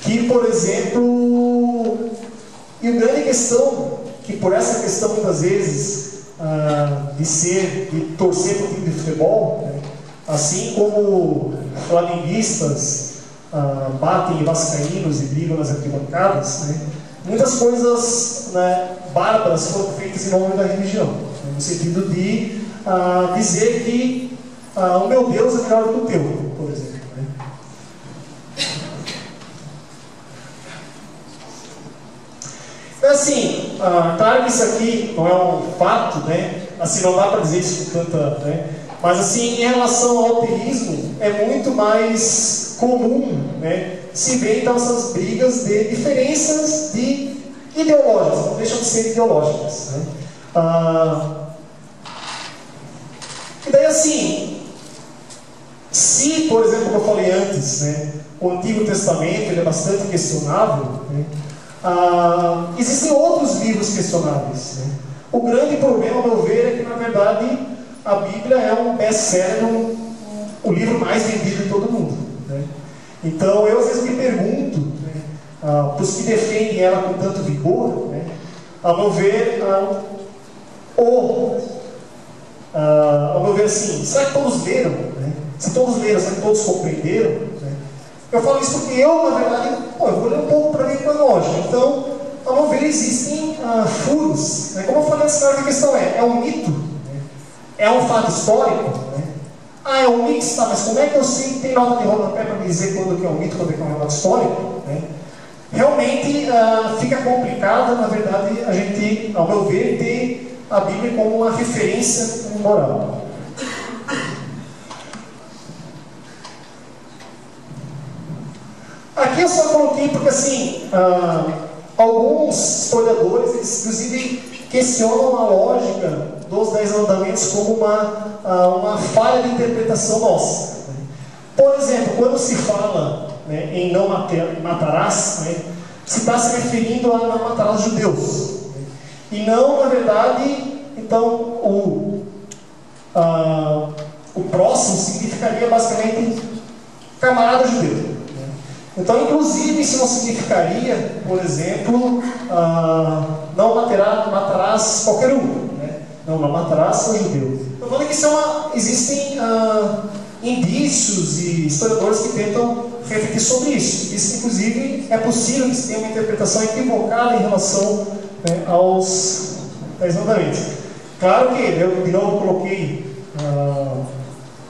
Que, por exemplo, e a grande questão, que por essa questão muitas vezes ah, de ser, de torcer para o time de futebol, né? Assim como flamenguistas ah, batem em vascaínos e brigam nas arquibancadas, né? muitas coisas né, bárbaras foram feitas em nome da religião, no sentido de ah, dizer que ah, o meu Deus é melhor do que o teu, por exemplo. Né? Então, assim, ah, claro que isso aqui não é um fato, né? Assim, não dá para dizer isso com tanta. Né? Mas, assim, em relação ao ateísmo, é muito mais comum né, se ver então essas brigas de diferenças de ideológicas, não deixam de ser ideológicas. Né? Ah, e daí, assim, se, por exemplo, como eu falei antes, né, o Antigo Testamento ele é bastante questionável, né, ah, existem outros livros questionáveis. Né? O grande problema, ao meu ver, é que, na verdade, a Bíblia é um best-seller, o livro mais vendido de todo mundo. Né? Então, eu às vezes me pergunto, né, ah, para os que defendem ela com tanto vigor, né, ao meu ver, ah, ou, ah, ao meu ver assim, será que todos leram? Né? Se todos leram, que todos compreenderam? Né? Eu falo isso porque eu, na verdade, pô, eu vou ler um pouco para ver com a lógica. Então, meu ver, existem ah, furos. Né? Como eu falei, a questão é, é um mito? Né? É um fato histórico? Né? Ah, é um mito, tá, mas como é que eu sei tem nota de rodapé para me dizer quando que é um mito, quando que é um relato histórico? Né? Realmente ah, fica complicado, na verdade, a gente, ao meu ver, ter a Bíblia como uma referência moral. Aqui eu só coloquei porque, assim, ah, alguns historiadores, eles, inclusive, questionam a lógica dos Dez Mandamentos como uma, ah, uma falha de interpretação nossa. Por exemplo, quando se fala né, em não matarás, né, se está se referindo a não matarás judeus. E não, na verdade, então, o, ah, o próximo significaria basicamente camarada judeu. Então, inclusive, isso não significaria, por exemplo, ah, não matará, matarás qualquer um. Né? Não, não matarás o judeu. Estou falando que uma, existem ah, indícios e historiadores que tentam refletir sobre isso. Isso, inclusive, é possível que se tenha uma interpretação equivocada em relação né, aos dez mandamentos. Claro que, eu de novo coloquei ah,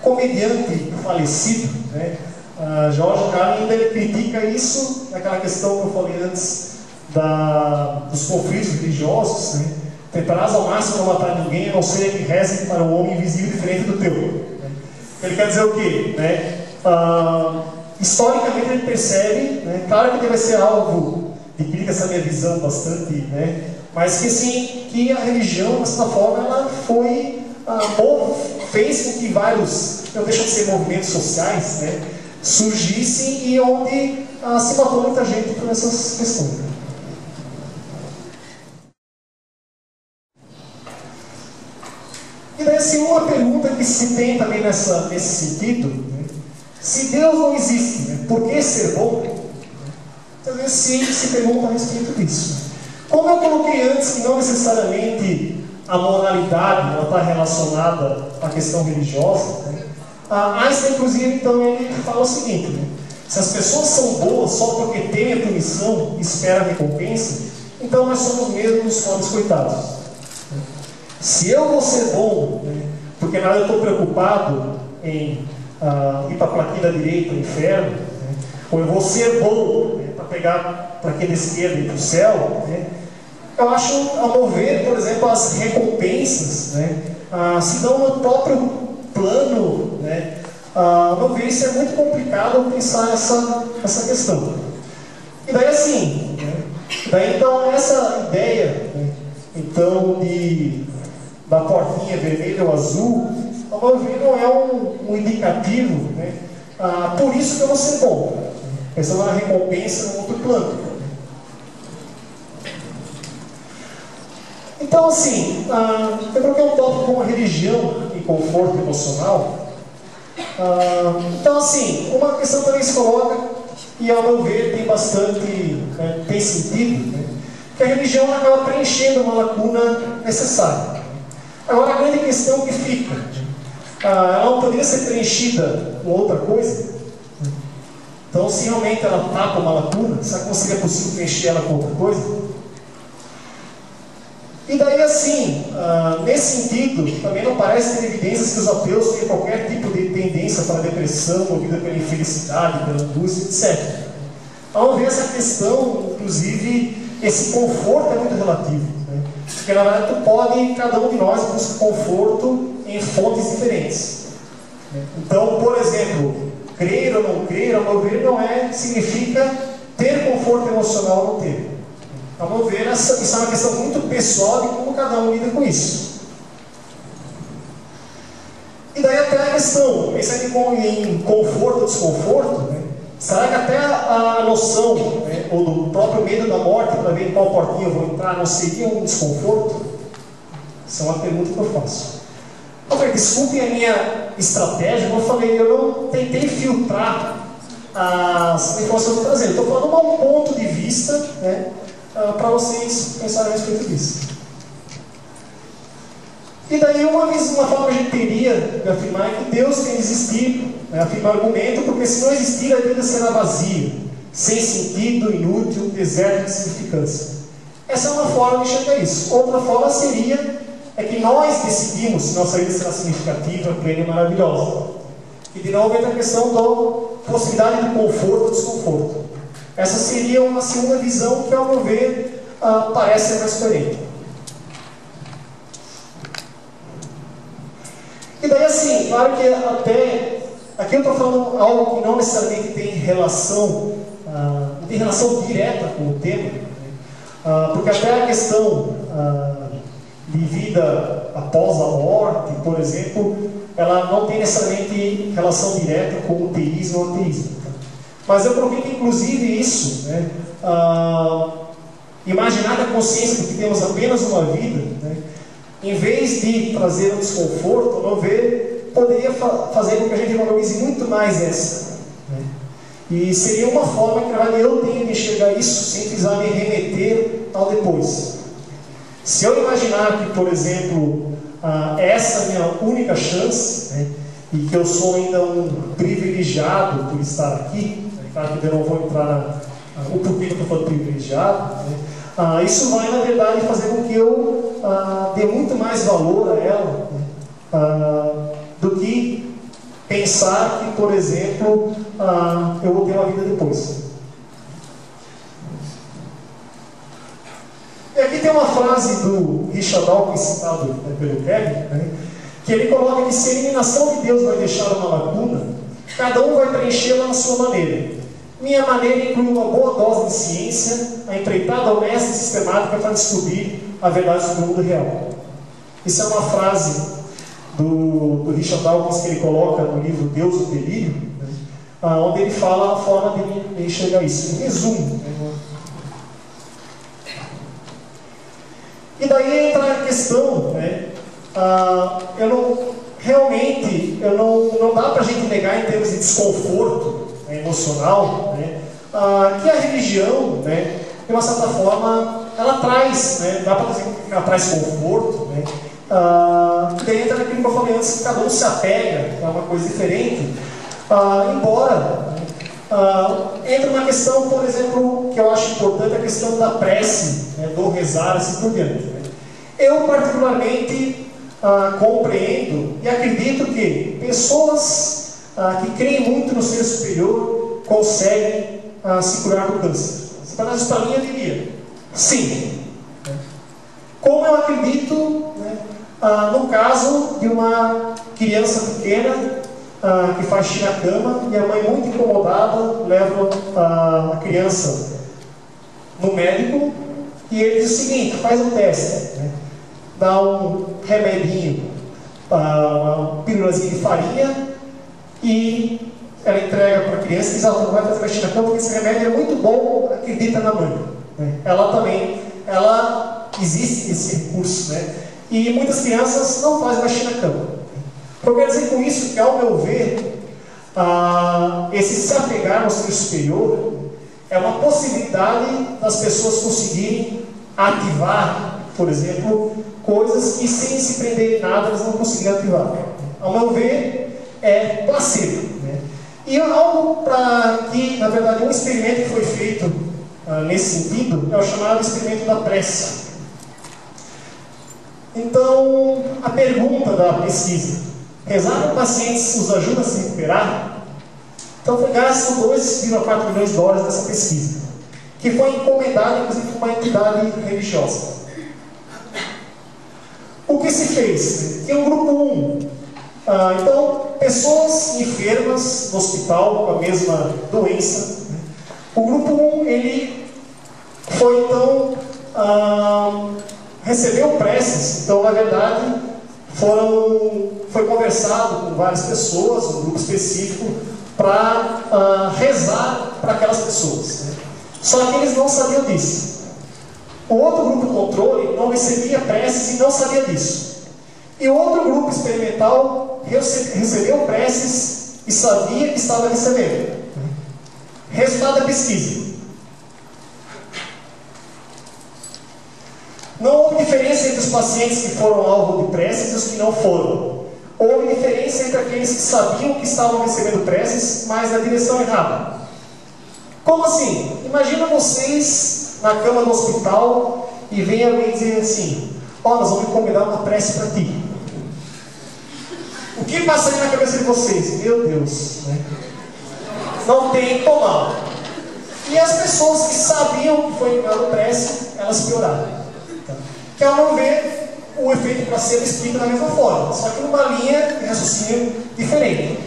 comediante falecido, né? Uh, Jorge Carlin ainda critica isso naquela questão que eu falei antes da, dos conflitos religiosos, né? Tentarás ao máximo não matar ninguém, a não ser que reze para um homem invisível diferente do teu. Né? Ele quer dizer o quê? Né? Uh, historicamente ele percebe, né? claro que vai ser alvo de crítica essa minha visão bastante, né? mas que sim, que a religião, dessa forma, ela foi, uh, fez com que vários, não deixam de ser movimentos sociais, né? Surgissem e onde ah, se matou muita gente por essas questões. E daí, assim, uma pergunta que se tem também nessa, nesse sentido, né? se Deus não existe, né? por que ser bom? Às vezes se, se pergunta a respeito disso. Como eu coloquei antes que não necessariamente a moralidade está relacionada à questão religiosa, né? A Einstein, inclusive, então, ele fala o seguinte: né? se as pessoas são boas só porque têm a punição e esperam a recompensa, então nós somos mesmo os pobres coitados. Se eu vou ser bom, né? porque na hora eu estou preocupado em uh, ir para a plaquinha da direita, o inferno, né? ou eu vou ser bom né? para pegar a plaquinha da esquerda e para o céu, né? eu acho, ao meu ver, por exemplo, as recompensas né? uh, se dão no próprio plano, né? Ah, não isso é muito complicado pensar essa, essa questão. E daí assim, né? daí então essa ideia, né? então de da portinha vermelha ou azul, ao meu ver não é um, um indicativo, né? Ah, por isso que eu vou ser bom, pensando na recompensa no outro plano. Então, assim, ah, eu coloquei um tópico como a religião conforto emocional. Ah, então, assim, uma questão também se coloca, e ao meu ver tem bastante, né, tem sentido, né, que a religião acaba preenchendo uma lacuna necessária. Agora, a grande questão que fica, ah, ela não poderia ser preenchida com outra coisa? Então, se realmente ela tapa uma lacuna, será que seria possível preencher ela com outra coisa? E daí, assim, ah, nesse sentido, também não parece ter evidências que os ateus têm qualquer tipo de tendência para a depressão, movida pela infelicidade, pela angústia, etc. Ao ver essa questão, inclusive, esse conforto é muito relativo. Né? Porque, na verdade, tu pode, cada um de nós busca conforto em fontes diferentes. Então, por exemplo, crer ou não crer, ao meu ver, não é, significa ter conforto emocional ou não ter. Ver, essa, isso é uma questão muito pessoal de como cada um lida com isso. E daí até a questão, pensando em conforto ou desconforto, né? será que até a, noção, né, ou do próprio medo da morte, para ver qual portinha eu vou entrar, não seria um desconforto? Essa é uma pergunta que eu faço. Desculpem a minha estratégia, como eu falei, eu não tentei filtrar as informações que eu estou trazendo. Estou falando um ponto de vista, né? Uh, para vocês pensarem a respeito disso. E daí uma, uma forma que a gente teria de afirmar é que Deus tem existido, né, afirmar argumento, porque se não existir a vida será vazia, sem sentido, inútil, deserto de significância. Essa é uma forma de enxergar isso. Outra forma seria é que nós decidimos se nossa vida será significativa, plena e maravilhosa. E de novo entra a questão da possibilidade de conforto ou desconforto. Essa seria uma segunda visão que, ao meu ver, uh, parece ser mais coerente. E daí, assim, claro que até. Aqui eu estou falando algo que não necessariamente tem relação, uh, não tem relação direta com o tema, uh, porque até a questão de vida após a morte, por exemplo, ela não tem necessariamente relação direta com o teísmo ou ateísmo. Mas eu que, inclusive, isso, né, ah, imaginar a consciência de que temos apenas uma vida, né, em vez de trazer um desconforto, não ver, poderia fa fazer com que a gente valorize muito mais essa. Né, e seria uma forma que eu tenho de enxergar isso sem precisar me remeter ao depois. Se eu imaginar que, por exemplo, ah, essa é minha única chance, né, e que eu sou ainda um privilegiado por estar aqui, Claro que eu não vou entrar na, o porquê que eu estou privilegiado. Né? Ah, isso vai, na verdade, fazer com que eu ah, dê muito mais valor a ela né? ah, do que pensar que, por exemplo, ah, eu vou ter uma vida depois. E aqui tem uma frase do Richard Dawkins, citado né, pelo Kevin, né, que ele coloca que se a eliminação de Deus vai deixar uma lacuna, cada um vai preenchê-la na sua maneira. Minha maneira inclui uma boa dose de ciência, a empreitada honesta e sistemática para descobrir a verdade sobre o mundo real. Isso é uma frase do, do Richard Dawkins que ele coloca no livro Deus o Delírio, né, onde ele fala a forma de enxergar isso. Em resumo. Né, e daí entra a questão, né, ah, eu não, realmente, eu não, não dá para a gente negar em termos de desconforto né, emocional, né, ah, que a religião, né, de uma certa forma, ela traz, né, dá para dizer que ela traz conforto, né, ah, dentro daquilo que eu falei antes, que cada um se apega, é uma coisa diferente, ah, embora ah, entra uma questão, por exemplo, que eu acho importante, a questão da prece, né, do rezar, assim por diante. Né. Eu, particularmente, ah, compreendo e acredito que pessoas ah, que creem muito no ser superior conseguem ah, se curar do câncer. Se perguntasse para mim, eu diria sim. Como eu acredito né, ah, no caso de uma criança pequena ah, que faz xixi na cama e a mãe muito incomodada leva ah, a criança no médico e ele diz o seguinte, faz um teste, né, dá um remedinho, ah, uma pílulazinha de farinha e ela entrega para a criança e diz, ah, não vai fazer vacinação porque esse remédio é muito bom, acredita na mãe. Né? Ela também, ela existe esse recurso, né? E muitas crianças não fazem vacinação. Eu quero dizer com isso que, ao meu ver, ah, esse se apegar ao ser superior é uma possibilidade das pessoas conseguirem ativar, por exemplo, coisas que sem se prender em nada elas não conseguiriam ativar. ao meu ver, é placebo. Né? E algo para que, na verdade, um experimento que foi feito uh, nesse sentido é o chamado experimento da pressa. Então, a pergunta da pesquisa: rezar com pacientes os ajuda a se recuperar? Então, foi gasto 2,4 milhões de dólares nessa pesquisa, que foi encomendada, inclusive, por uma entidade religiosa. O que se fez? Tinha um grupo 1. Ah, então, pessoas enfermas no hospital com a mesma doença. Né? O grupo 1, ele foi então. Ah, recebeu preces. Então, na verdade, foram, foi conversado com várias pessoas, um grupo específico, para ah, rezar para aquelas pessoas. Né? Só que eles não sabiam disso. O outro grupo controle não recebia preces e não sabia disso. E o outro grupo experimental recebeu preces e sabia que estava recebendo. Resultado da pesquisa. Não houve diferença entre os pacientes que foram alvo de preces e os que não foram. Houve diferença entre aqueles que sabiam que estavam recebendo preces, mas na direção errada. Como assim? Imagina vocês na cama do hospital e vem alguém dizer assim: Ó, oh, nós vamos encomendar uma prece para ti. O que passaria na cabeça de vocês? Meu Deus, né? não tem como. E as pessoas que sabiam que foi enviado prece, elas pioraram. Que ao não ver, o efeito placebo explica da mesma forma, só que numa linha de raciocínio diferente.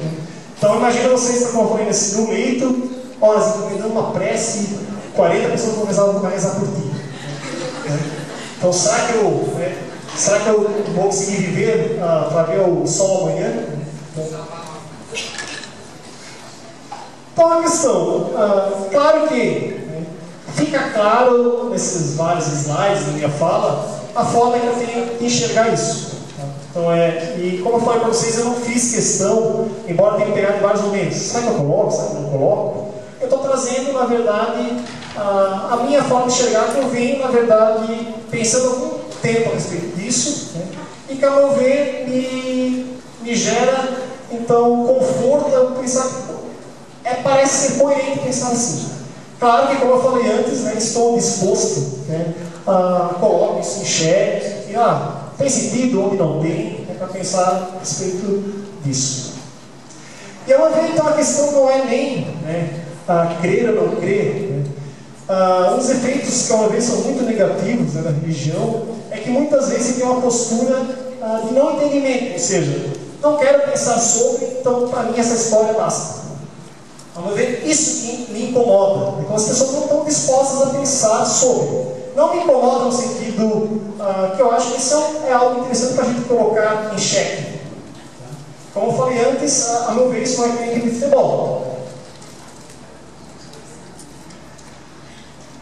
Então imagina vocês estão acompanhando no leito, horas encomendando uma prece 40 pessoas vão começar a rezar por ti. Então, será que eu, né, será que eu vou conseguir viver uh, para ver o sol amanhã? Então, a questão, uh, claro que né, fica claro nesses vários slides da minha fala a forma que eu tenho de enxergar isso. Então, é, e como eu falei para vocês, eu não fiz questão, embora tenha pegado em vários momentos. Será que eu coloco? Será que eu não coloco? Eu estou trazendo, na verdade, a, a minha forma de enxergar, que eu venho, na verdade, pensando tempo a respeito disso, né? e que, a meu ver, me, me gera, então, conforto eu pensar é, parece ser coerente pensar assim. Claro que, como eu falei antes, né, estou disposto né, a colocar isso em xeque, e, ah, tem sentido ou não tem, né, para pensar a respeito disso. E a meu ver, então, a questão não é nem né, a crer ou não crer, né, ah, dos efeitos que uma vez são muito negativos né, na religião é que muitas vezes tem uma postura ah, de não entendimento, ou seja, não quero pensar sobre, então para mim essa história basta. Vamos ver, isso que me incomoda, é as pessoas não estão dispostas a pensar sobre. Não me incomoda no sentido ah, que eu acho que isso é algo interessante para a gente colocar em xeque. Como eu falei antes, a, a meu ver, isso não é que de futebol.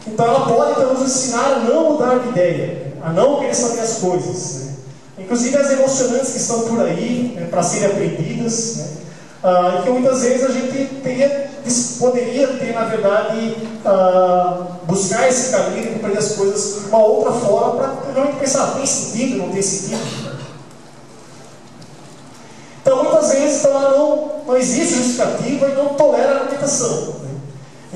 Então ela pode então, nos ensinar a não mudar de ideia, a não querer saber as coisas. Né? Inclusive as emocionantes que estão por aí né, para serem aprendidas, né? ah, que muitas vezes a gente teria, poderia ter, na verdade, ah, buscar esse caminho de compreender as coisas de uma outra forma para realmente pensar, tem sentido, não tem sentido? Então muitas vezes então, ela não, não existe justificativa e não tolera a argumentação.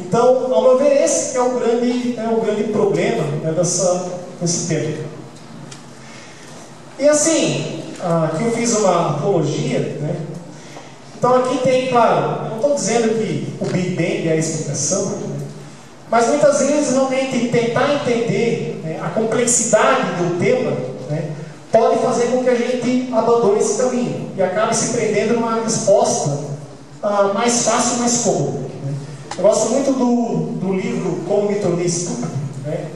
Então, ao meu ver, esse é o grande, é o grande problema né, dessa, desse tempo. E assim, aqui eu fiz uma apologia, né? Então aqui tem, claro, não estou dizendo que o Big Bang é a explicação, né? mas muitas vezes realmente tentar entender né, a complexidade do tema né, pode fazer com que a gente abandone esse caminho e acabe se prendendo numa resposta uh, mais fácil, mais cômoda. Eu gosto muito do, do livro Como Me Tornei Estúpido, né?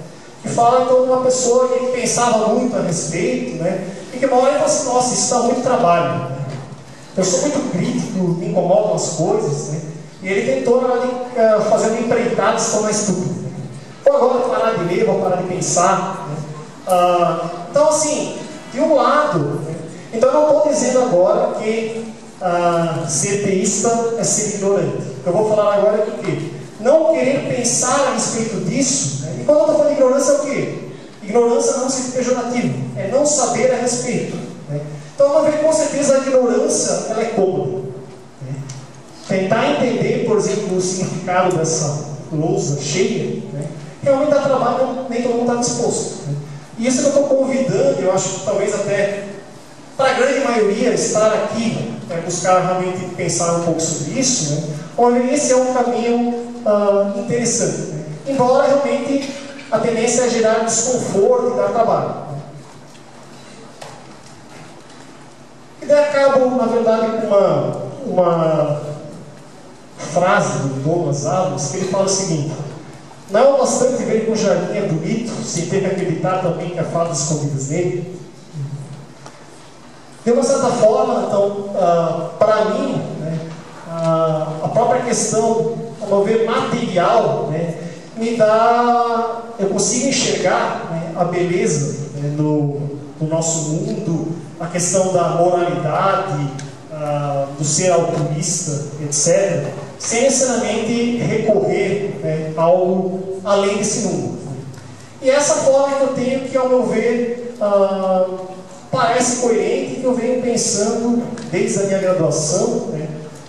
que fala então de uma pessoa que pensava muito a respeito, né? e que uma hora ele fala assim, nossa, isso dá muito trabalho. Né? Eu sou muito crítico, me incomodam as coisas, né? e ele tentou ali, uh, fazer uma empreitada se tornar estúpido. Vou agora parar de ler, vou parar de pensar. Né? Uh, então assim, de um lado, né? então eu não estou dizendo agora que uh, ser teísta é ser ignorante eu vou falar agora é o quê? Não querer pensar a respeito disso. Né? E quando eu estou falando de ignorância, é o quê? Ignorância não sentido pejorativo, é não saber a respeito. Né? Então, vamos ver com certeza a ignorância ela é cômoda. Né? Tentar entender, por exemplo, o significado dessa lousa cheia, né? realmente dá trabalho, nem todo mundo está disposto. Né? E isso que eu estou convidando, eu acho que talvez até para a grande maioria estar aqui, né, buscar realmente pensar um pouco sobre isso, né? Olha, esse é um caminho uh, interessante. Né? Embora realmente a tendência é gerar desconforto e dar trabalho. E daí acabo, na verdade, com uma, uma frase do Thomas Adams que ele fala o seguinte: Não é bastante ver que um jardim é bonito, sem ter que acreditar também que há fadas escondidas nele. De uma certa forma, então, uh, para mim, né, a própria questão, a meu ver, material, né, me dá, eu consigo enxergar né, a beleza né, no, no, nosso mundo, a questão da moralidade, uh, do ser altruísta, etc., sem necessariamente recorrer né, algo além desse mundo. E essa forma que eu tenho que, ao meu ver, uh, parece coerente que eu venho pensando desde a minha graduação, né?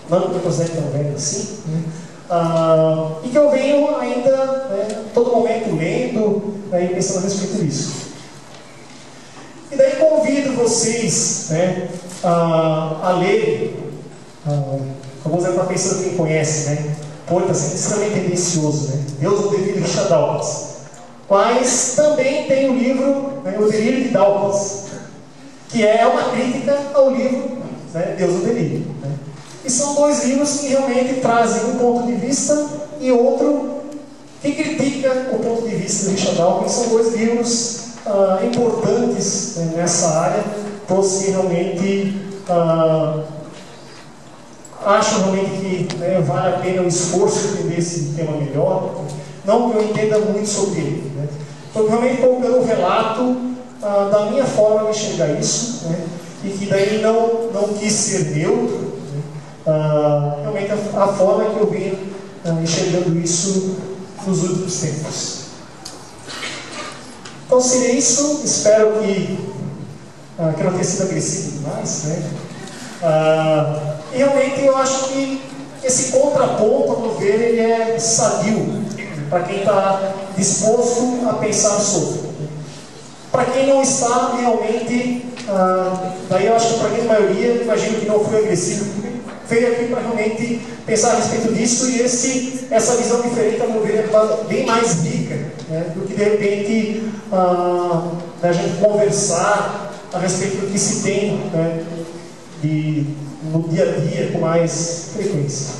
não que eu considere tão assim, né? ah, e que eu venho ainda, né, todo momento lendo né, e pensando a respeito disso. E daí convido vocês né, a, a lerem, ah, alguns devem estar pensando quem conhece, né? Poeta assim, extremamente tendencioso, né? Deus o delírio de Richard. Mas também tem o livro né, O Delírio de Dawkins, que é uma crítica ao livro né, Deus o Delírio. Né? E são dois livros que realmente trazem um ponto de vista e outro que critica o ponto de vista de Richard Dawkins. São dois livros ah, importantes né, nessa área, todos que realmente ah, acho realmente que né, vale a pena o esforço de entender esse tema melhor. Não que eu entenda muito sobre ele. Né? Estou realmente colocando um relato ah, da minha forma de enxergar isso, né? e que daí não, não quis ser neutro, né? ah, realmente a, a, forma que eu vim ah, enxergando isso nos últimos tempos. Então seria isso, espero que, ah, que não tenha sido agressivo demais, né? Ah, e realmente eu acho que esse contraponto, a meu ver, ele é sadio para quem está disposto a pensar sobre. Para quem não está realmente, ah, daí eu acho que para a grande maioria, imagino que não foi agressivo, veio aqui para realmente pensar a respeito disso e esse, essa visão diferente, a meu ver, é bem mais rica né, do que de repente ah, a gente conversar a respeito do que se tem né, de, no dia a dia com mais frequência.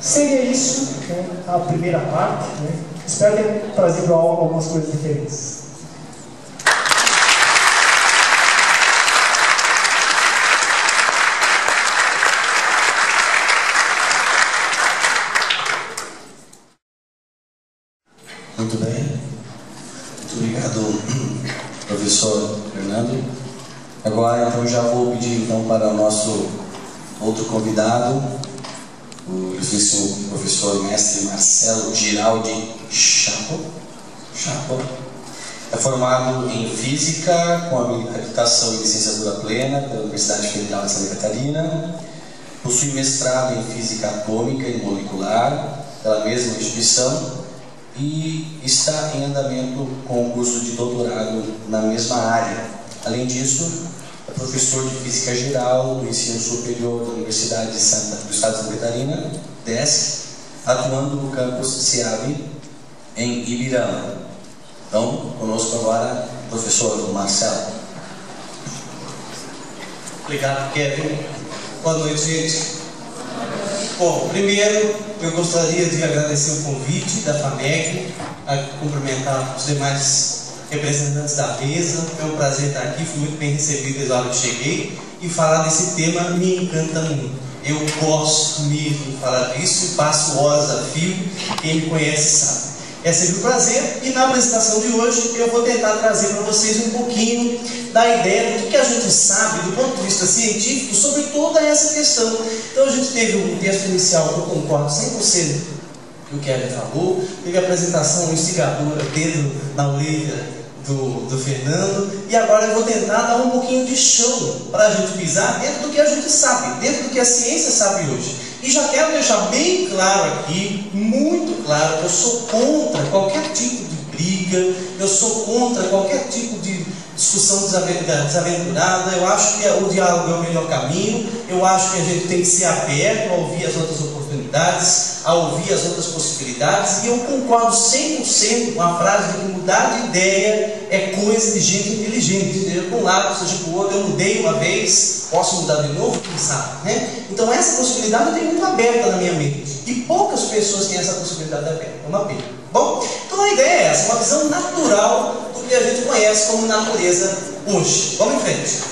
Seria isso né, a primeira parte. Né? Espero ter trazido algumas coisas diferentes. Muito bem. Muito obrigado, professor Fernando. Agora, então, já vou pedir então, para o nosso outro convidado, o professor mestre Marcelo Giraldi Chapo. Chapo. É formado em Física, com habilitação e licenciatura plena pela Universidade Federal de Santa Catarina. Possui mestrado em Física Atômica e Molecular pela mesma instituição e está em andamento com o curso de doutorado na mesma área. Além disso, é professor de Física Geral do Ensino Superior da Universidade de Santa, do Estado de Santa Catarina, DESC, atuando no campus CIAB em Ibirama. Então, conosco agora o professor Marcelo. Obrigado, Kevin. Boa noite, gente. Bom, primeiro eu gostaria de agradecer o convite da FAMEC, a cumprimentar os demais representantes da mesa. É um prazer estar aqui, fui muito bem recebido desde a hora que cheguei e falar desse tema me encanta muito. Eu gosto mesmo de falar disso passo horas a fio, quem me conhece sabe. É sempre um prazer e na apresentação de hoje eu vou tentar trazer para vocês um pouquinho da ideia do que a gente sabe do ponto de vista científico sobre toda essa questão. Então a gente teve um texto inicial que eu concordo 100% do que ela falou, teve a apresentação instigadora, dedo na orelha do, do Fernando, e agora eu vou tentar dar um pouquinho de chão para a gente pisar dentro do que a gente sabe, dentro do que a ciência sabe hoje. E já quero deixar bem claro aqui, muito claro, que eu sou contra qualquer tipo de briga, eu sou contra qualquer tipo de discussão desaventurada, eu acho que o diálogo é o melhor caminho, eu acho que a gente tem que ser aberto a ouvir as outras oportunidades, a ouvir as outras possibilidades, e eu concordo 100% com a frase de que mudar de ideia é coisa de gente inteligente, seja para um lado, seja para o outro, eu mudei uma vez, posso mudar de novo, quem sabe, né? Então essa possibilidade eu tenho muito aberta na minha mente, e poucas pessoas têm essa possibilidade aberta, é uma pena. Bom, então a ideia é essa, uma visão natural que a gente conhece como natureza hoje. Vamos em frente.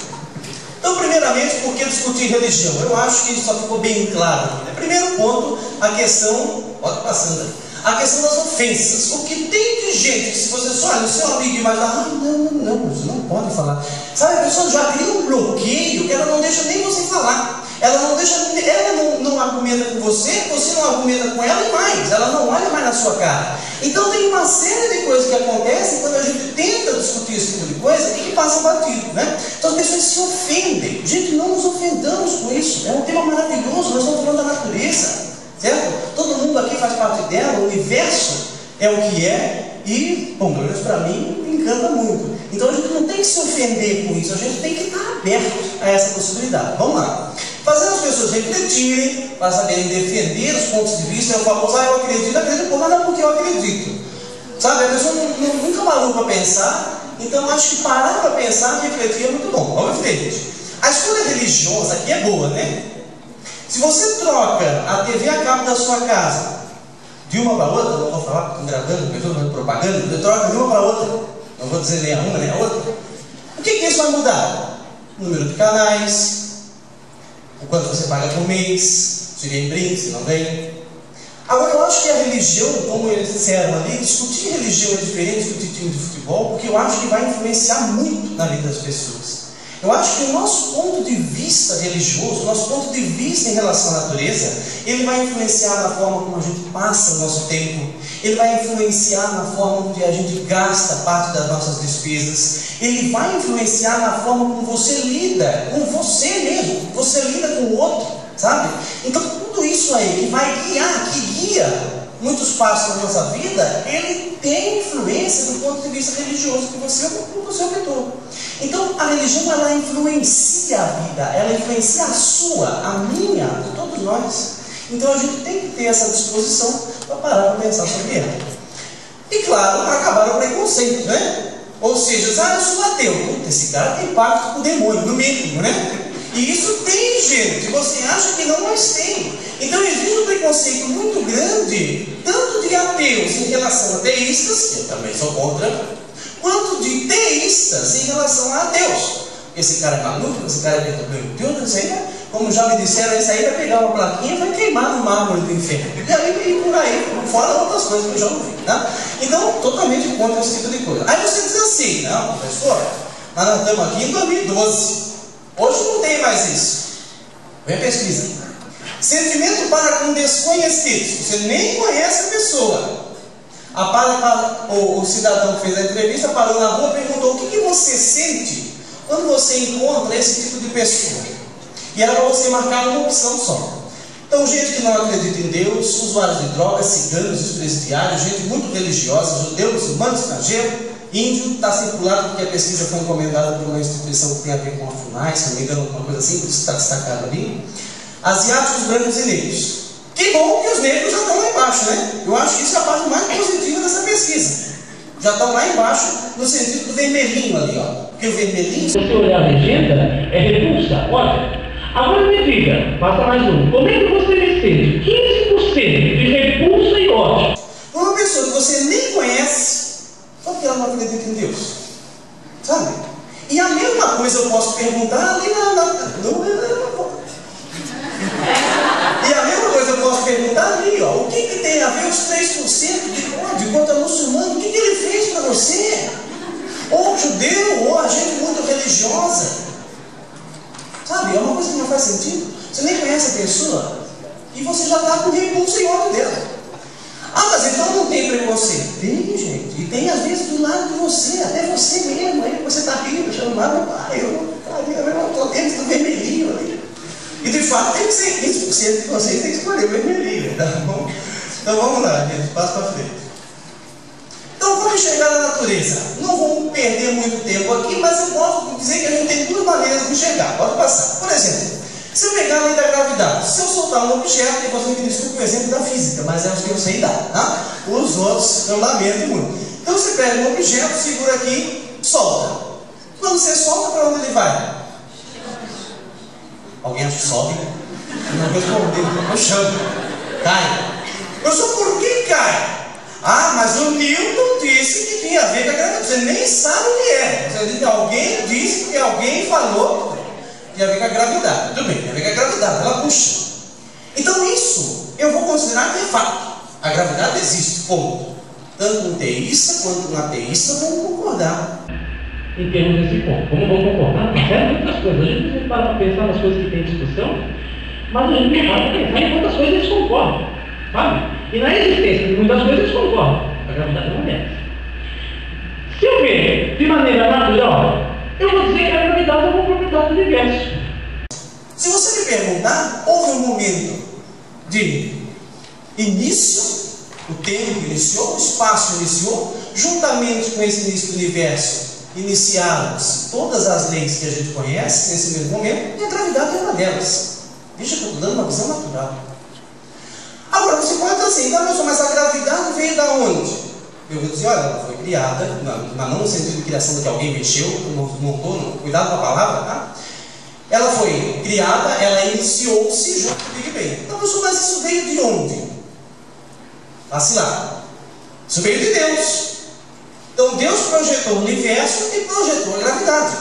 Então, primeiramente, por que discutir religião? Eu acho que isso só ficou bem claro. Né? Primeiro ponto, a questão, pode passando aí, a questão das ofensas. O que tem de gente que se você só olha o seu amigo e vai dar, ah, não, não, não, você não pode falar. Sabe, a pessoa já cria um bloqueio que ela não deixa nem você falar. Ela não deixa, ela não, não argumenta com você, você não argumenta com ela e mais, ela não olha mais na sua cara. Então tem uma série de coisas que acontecem quando a gente tenta discutir esse tipo de coisa e que passa batido, né? Então as pessoas se ofendem. Gente, não nos ofendamos com isso. É um tema maravilhoso, nós estamos falando da natureza, certo? Todo mundo aqui faz parte dela, o universo é o que é e, bom, pelo menos para mim, encanta muito. Então a gente não tem que se ofender com isso, a gente tem que estar aberto a essa possibilidade. Vamos lá. Fazer as pessoas refletirem, para saberem defender os pontos de vista, é o famoso, ah, eu acredito, acredito, por nada porque eu acredito. Sabe, a pessoa não, não, nunca parou para pensar, então acho que parar para pensar refletir é muito bom. Vamos em frente. A escolha religiosa aqui é boa, né? Se você troca a TV a cabo da sua casa de uma para outra, não vou falar estou fazendo propaganda, você troca de uma para outra, não vou dizer nem a uma nem a outra, o que, que isso vai mudar? O número de canais, o quanto você paga por mês, se vem brinde, se não vem. Agora, eu acho que a religião, como eles disseram ali, discutir religião é diferente do time de futebol, porque eu acho que vai influenciar muito na vida das pessoas. Eu acho que o nosso ponto de vista religioso, o nosso ponto de vista em relação à natureza, ele vai influenciar na forma como a gente passa o nosso tempo, ele vai influenciar na forma como a gente gasta parte das nossas despesas, ele vai influenciar na forma como você lida com você mesmo, você lida com o outro, sabe? Então tudo isso aí que vai guiar, que guia muitos passos da nossa vida, ele tem influência do ponto de vista religioso que você, que você optou. Então, a religião, ela influencia a vida, ela influencia a sua, a minha, de todos nós. Então, a gente tem que ter essa disposição para parar para pensar sobre ela. E, claro, acabar o preconceito, né? Ou seja, ah, eu sou ateu. Esse cara tem pacto com o demônio, no mínimo, né? E isso tem, gente. Você acha que não, mas tem. Então existe um preconceito muito grande, tanto de ateus em relação a teístas, que eu também sou contra, quanto de teístas em relação a Deus. Esse cara é maluco, esse cara é Deus, isso aí, como já me disseram, esse aí vai pegar uma plaquinha e vai queimar no mármore do inferno. E aí, e por aí, fora outras coisas que eu já ouvi. Tá? Então, totalmente contra esse tipo de coisa. Aí você diz assim, não, professor, nós estamos aqui em 2012. Hoje não tem mais isso. Vem pesquisa. Sentimento para com desconhecidos. Você nem conhece a pessoa. O, cidadão que fez a entrevista parou na rua e perguntou: o que, que você sente quando você encontra esse tipo de pessoa? E era para você marcar uma opção só. Então, gente que não acredita em Deus, usuários de drogas, ciganos, desprestigiários, gente muito religiosa, judeu, muçulmano, estrangeiro, índio, está circulado porque a pesquisa foi encomendada por uma instituição que tem a ver com a FUNAI, se não me engano, alguma coisa assim, isso está destacado ali. Asiáticos, brancos e negros. Que bom que os negros já estão lá embaixo, né? Eu acho que isso é a parte mais positiva dessa pesquisa. Já estão lá embaixo, no sentido do vermelhinho ali, ó. Porque o vermelhinho. Se você olhar a legenda, é repulsa. Olha. Agora me diga, passa mais um. Como é que você me sente? 15% de repulsa e ódio. Uma pessoa que você nem conhece, só que ela não acredita em Deus. Sabe? E a mesma coisa eu posso perguntar ali na. na, na e a mesma coisa eu posso perguntar ali, ó, o que, que tem a ver os 3% de ódio contra muçulmano? O que, que ele fez para você? Ou judeu, ou a gente muito religiosa. Sabe, é uma coisa que não faz sentido. Você nem conhece a pessoa e você já está com repulso e ódio dela. Ah, mas então não tem preconceito. Tem, gente. E tem às vezes do lado de você, até você mesmo. Aí você está rindo, chamando, pai, eu não estou dentro do vermelhinho ali. E de fato tem que ser 15% de vocês que o vermelhinho, tá bom? Então vamos lá, gente, passa para frente. Então vamos enxergar a natureza. Não vamos perder muito tempo aqui, mas eu posso dizer que a gente tem duas maneiras de enxergar. Pode passar. Por exemplo, se eu pegar a lei da gravidade, se eu soltar um objeto, e você me desculpe o exemplo da física, mas é o que eu sei dar. Tá? Os outros eu lamento muito. Então você pega um objeto, segura aqui, solta. Quando você solta, para onde ele vai? Alguém sobe? Não respondeu, no chão. Cai. Eu sou por que cai? Ah, mas o Newton disse que tinha a ver com a gravidade. Você nem sabe o que é. Você diz, alguém disse que alguém falou que tinha a ver com a gravidade. Tudo bem, tem a ver com a gravidade, ela puxa. Então isso eu vou considerar que é fato. A gravidade existe, ponto. Tanto um teísta quanto um ateísta vão concordar. Em termos desse ponto. Como vão concordar? É muitas coisas. A gente não para para pensar nas coisas que tem discussão, mas a gente não para para pensar em quantas coisas eles concordam. Sabe? E na existência de muitas coisas eles concordam. A gravidade não é Se eu ver de maneira natural, eu vou dizer que a gravidade é uma propriedade do universo. Se você me perguntar, houve um momento de início, o tempo iniciou, o espaço iniciou, juntamente com esse início do universo, iniciaram-se todas as leis que a gente conhece nesse mesmo momento, e a gravidade é uma delas. Veja que eu estou dando uma visão natural. Agora, você pode dizer assim, então, professor, mas a gravidade veio da onde? Eu vou dizer, olha, ela foi criada, mas não no sentido de criação de que alguém mexeu, montou, não, cuidado com a palavra, tá? Ela foi criada, ela iniciou-se junto com o Big Bang. Então, professor, mas isso veio de onde? Vacilar. Isso veio de Deus. Então, Deus projetou o universo e projetou a gravidade.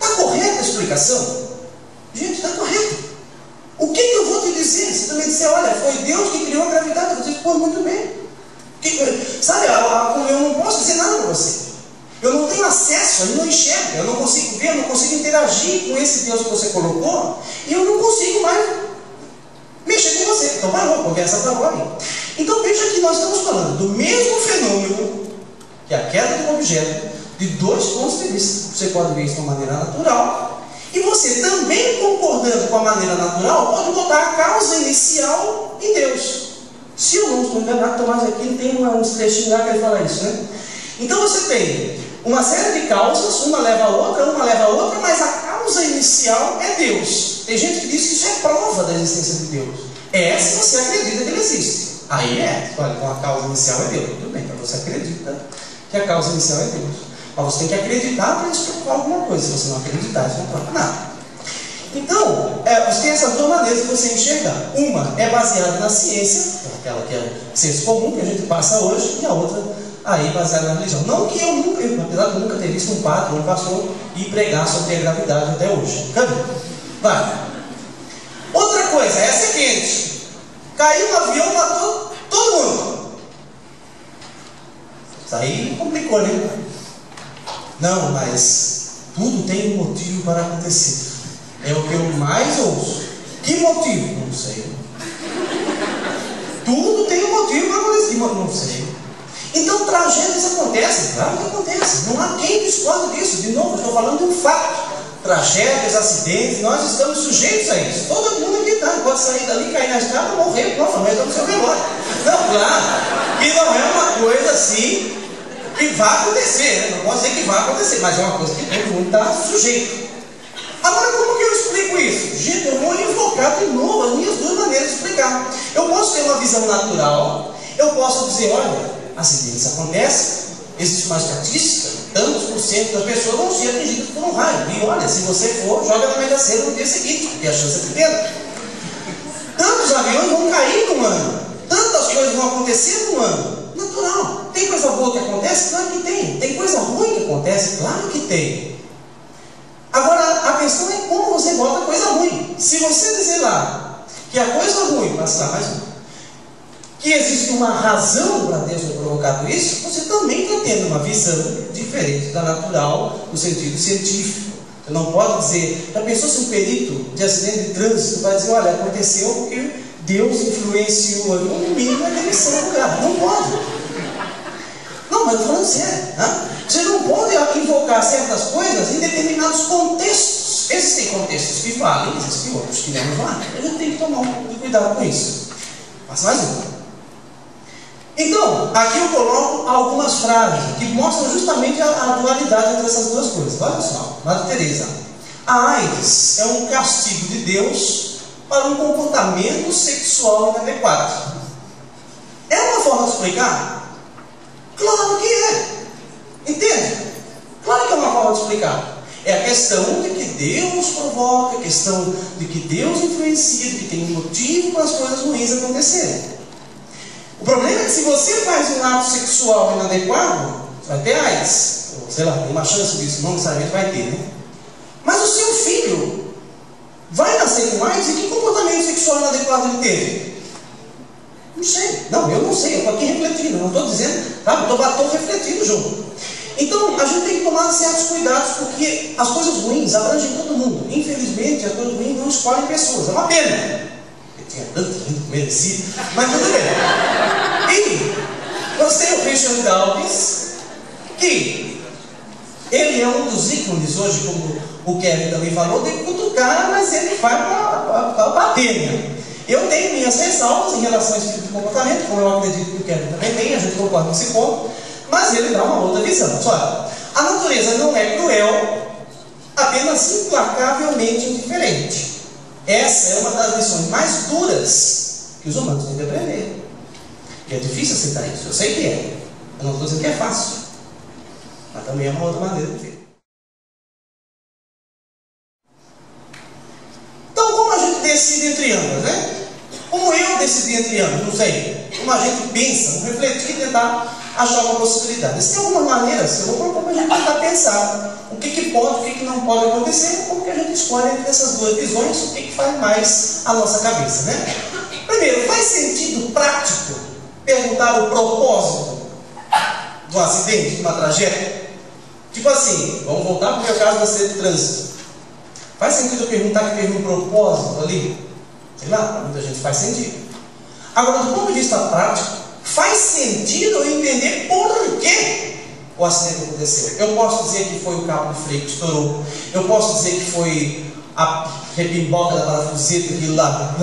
Está correta a explicação? Gente, está correto. O que, que, eu vou te dizer? Se tu me disser, olha, foi Deus que criou a gravidade, eu dizer, pô, muito bem. Que, sabe, eu não posso dizer nada para você. Eu não tenho acesso, eu não enxergo, eu não consigo ver, eu não consigo interagir com esse Deus que você colocou, e eu não consigo mais mexer com você. Então parou, conversa para aí. Então veja que nós estamos falando do mesmo fenômeno, que é a queda de um objeto, de dois pontos de vista. Você pode ver isso de uma maneira natural, e você também concordando com a maneira natural, pode botar a causa inicial em Deus. Se eu não estou enganado, Tomás aqui tem uns trechinhos lá que ele fala isso, né? Então você tem uma série de causas, uma leva a outra, uma leva a outra, mas a causa inicial é Deus. Tem gente que diz que isso é prova da existência de Deus. É se você acredita que ele existe. Aí é, olha, então a causa inicial é Deus. Tudo bem, então você acredita que a causa inicial é Deus. Mas você tem que acreditar para isso provar alguma coisa. Se você não acreditar, isso não prova nada. Então, é, você tem essas duas maneiras de você enxergar. Uma é baseada na ciência, aquela que é senso comum que a gente passa hoje, e a outra aí baseada na religião. Não que eu nunca, apesar de nunca ter visto um padre um pastor ir pregar sobre a gravidade até hoje. Cadê? Vai. Outra coisa, essa é quente. Caiu um avião, matou todo mundo. Isso aí complicou, né? Não, mas tudo tem um motivo para acontecer. É o que eu mais ouço. Que motivo? Não sei. Tudo tem um motivo para acontecer. Não sei. Então, tragédias acontecem, claro que acontecem. Não há quem discorde disso. De novo, estou falando de um fato. Tragédias, acidentes, nós estamos sujeitos a isso. Todo mundo aqui está, pode sair dali, cair na estrada, morrer, pronto, mas estamos seu velório. Não, claro, que não é uma coisa assim que vai acontecer, né? não posso dizer que vai acontecer, mas é uma coisa que todo mundo está sujeito. Agora, como que eu explico isso? Gente, eu vou invocar de novo as minhas duas maneiras de explicar. Eu posso ter uma visão natural, eu posso dizer, olha, acidentes acontecem, existe uma estatística, tantos por cento das pessoas vão ser atingidas por um raio. E olha, se você for, joga na mega cena no dia seguinte, porque a chance é pequena. Tantos aviões vão cair no ano, tantas coisas vão acontecer no ano. Natural. Tem coisa boa que acontece? Claro que tem. Tem coisa ruim que acontece? Claro que tem. Agora, a questão é como você bota coisa ruim. Se você dizer lá que a coisa ruim, passa mais um, que existe uma razão para Deus ter provocado isso, você também está tendo uma visão diferente da natural no sentido científico. Você não pode dizer, já pensou se um perito de acidente de trânsito vai dizer, olha, aconteceu porque Deus influenciou o menino na direção do lugar. Não pode. Não, mas estou falando sério. Né? Você não pode invocar certas coisas em determinados contextos. Existem contextos que valem, existem outros que não valem. A gente tem que tomar um pouco de cuidado com isso. Mas mais um. Então, aqui eu coloco algumas frases que mostram justamente a, a dualidade entre essas duas coisas. Olha só, Madre Teresa. A AIDS é um castigo de Deus para um comportamento sexual inadequado. É uma forma de explicar? Claro que é. Entende? Claro que é uma forma de explicar. É a questão de que Deus provoca, a questão de que Deus influencia, de que tem motivo para as coisas ruins acontecerem. O problema é que se você faz um ato sexual inadequado, você vai ter AIDS. Ou, sei lá, tem uma chance disso, não necessariamente vai ter, né? Mas o seu filho vai nascer com AIDS e que comportamento sexual inadequado ele teve? Não sei. Não, eu não sei, eu estou aqui refletindo, não estou dizendo, tá? Estou refletindo junto. Então, a gente tem que tomar certos cuidados, porque as coisas ruins abrangem todo mundo. Infelizmente, as coisas ruins não escolhem pessoas. É uma pena tinha tanto muito merecido, mas tudo bem. E você o Christian Galvez, que ele é um dos ícones hoje, como o Kevin também falou, de cutucar, mas ele vai para bater. Né? Eu tenho minhas ressalvas em relação a esse tipo de comportamento, como eu acredito que o Kevin também tem, a gente concorda nesse ponto, mas ele dá uma outra visão. Olha, a natureza não é cruel, apenas implacavelmente indiferente. Essa é uma das lições mais duras que os humanos têm que aprender. E é difícil aceitar isso, eu sei que é. Eu não estou dizendo que é fácil. Mas também é uma outra maneira de ver. Então, como a gente decide entre ambas, né? Como eu decidi entre ambas, não sei. Como a gente pensa, vamos refletir e tentar achar uma possibilidade. Se tem alguma maneira, se eu vou propor para a gente tentar pensar o que, que pode, o que, que não pode acontecer, como que a gente escolhe entre essas duas visões, o que, que faz mais a nossa cabeça, né? Primeiro, faz sentido prático perguntar o propósito do acidente, de uma tragédia? Tipo assim, vamos voltar para o meu caso do acidente de trânsito. Faz sentido eu perguntar que teve um propósito ali? Sei lá, para muita gente faz sentido. Agora, do ponto de vista prático, faz sentido eu entender por que o acidente aconteceu. Eu posso dizer que foi o cabo de freio que estourou. Eu posso dizer que foi a repimboca da parafuseta que lá.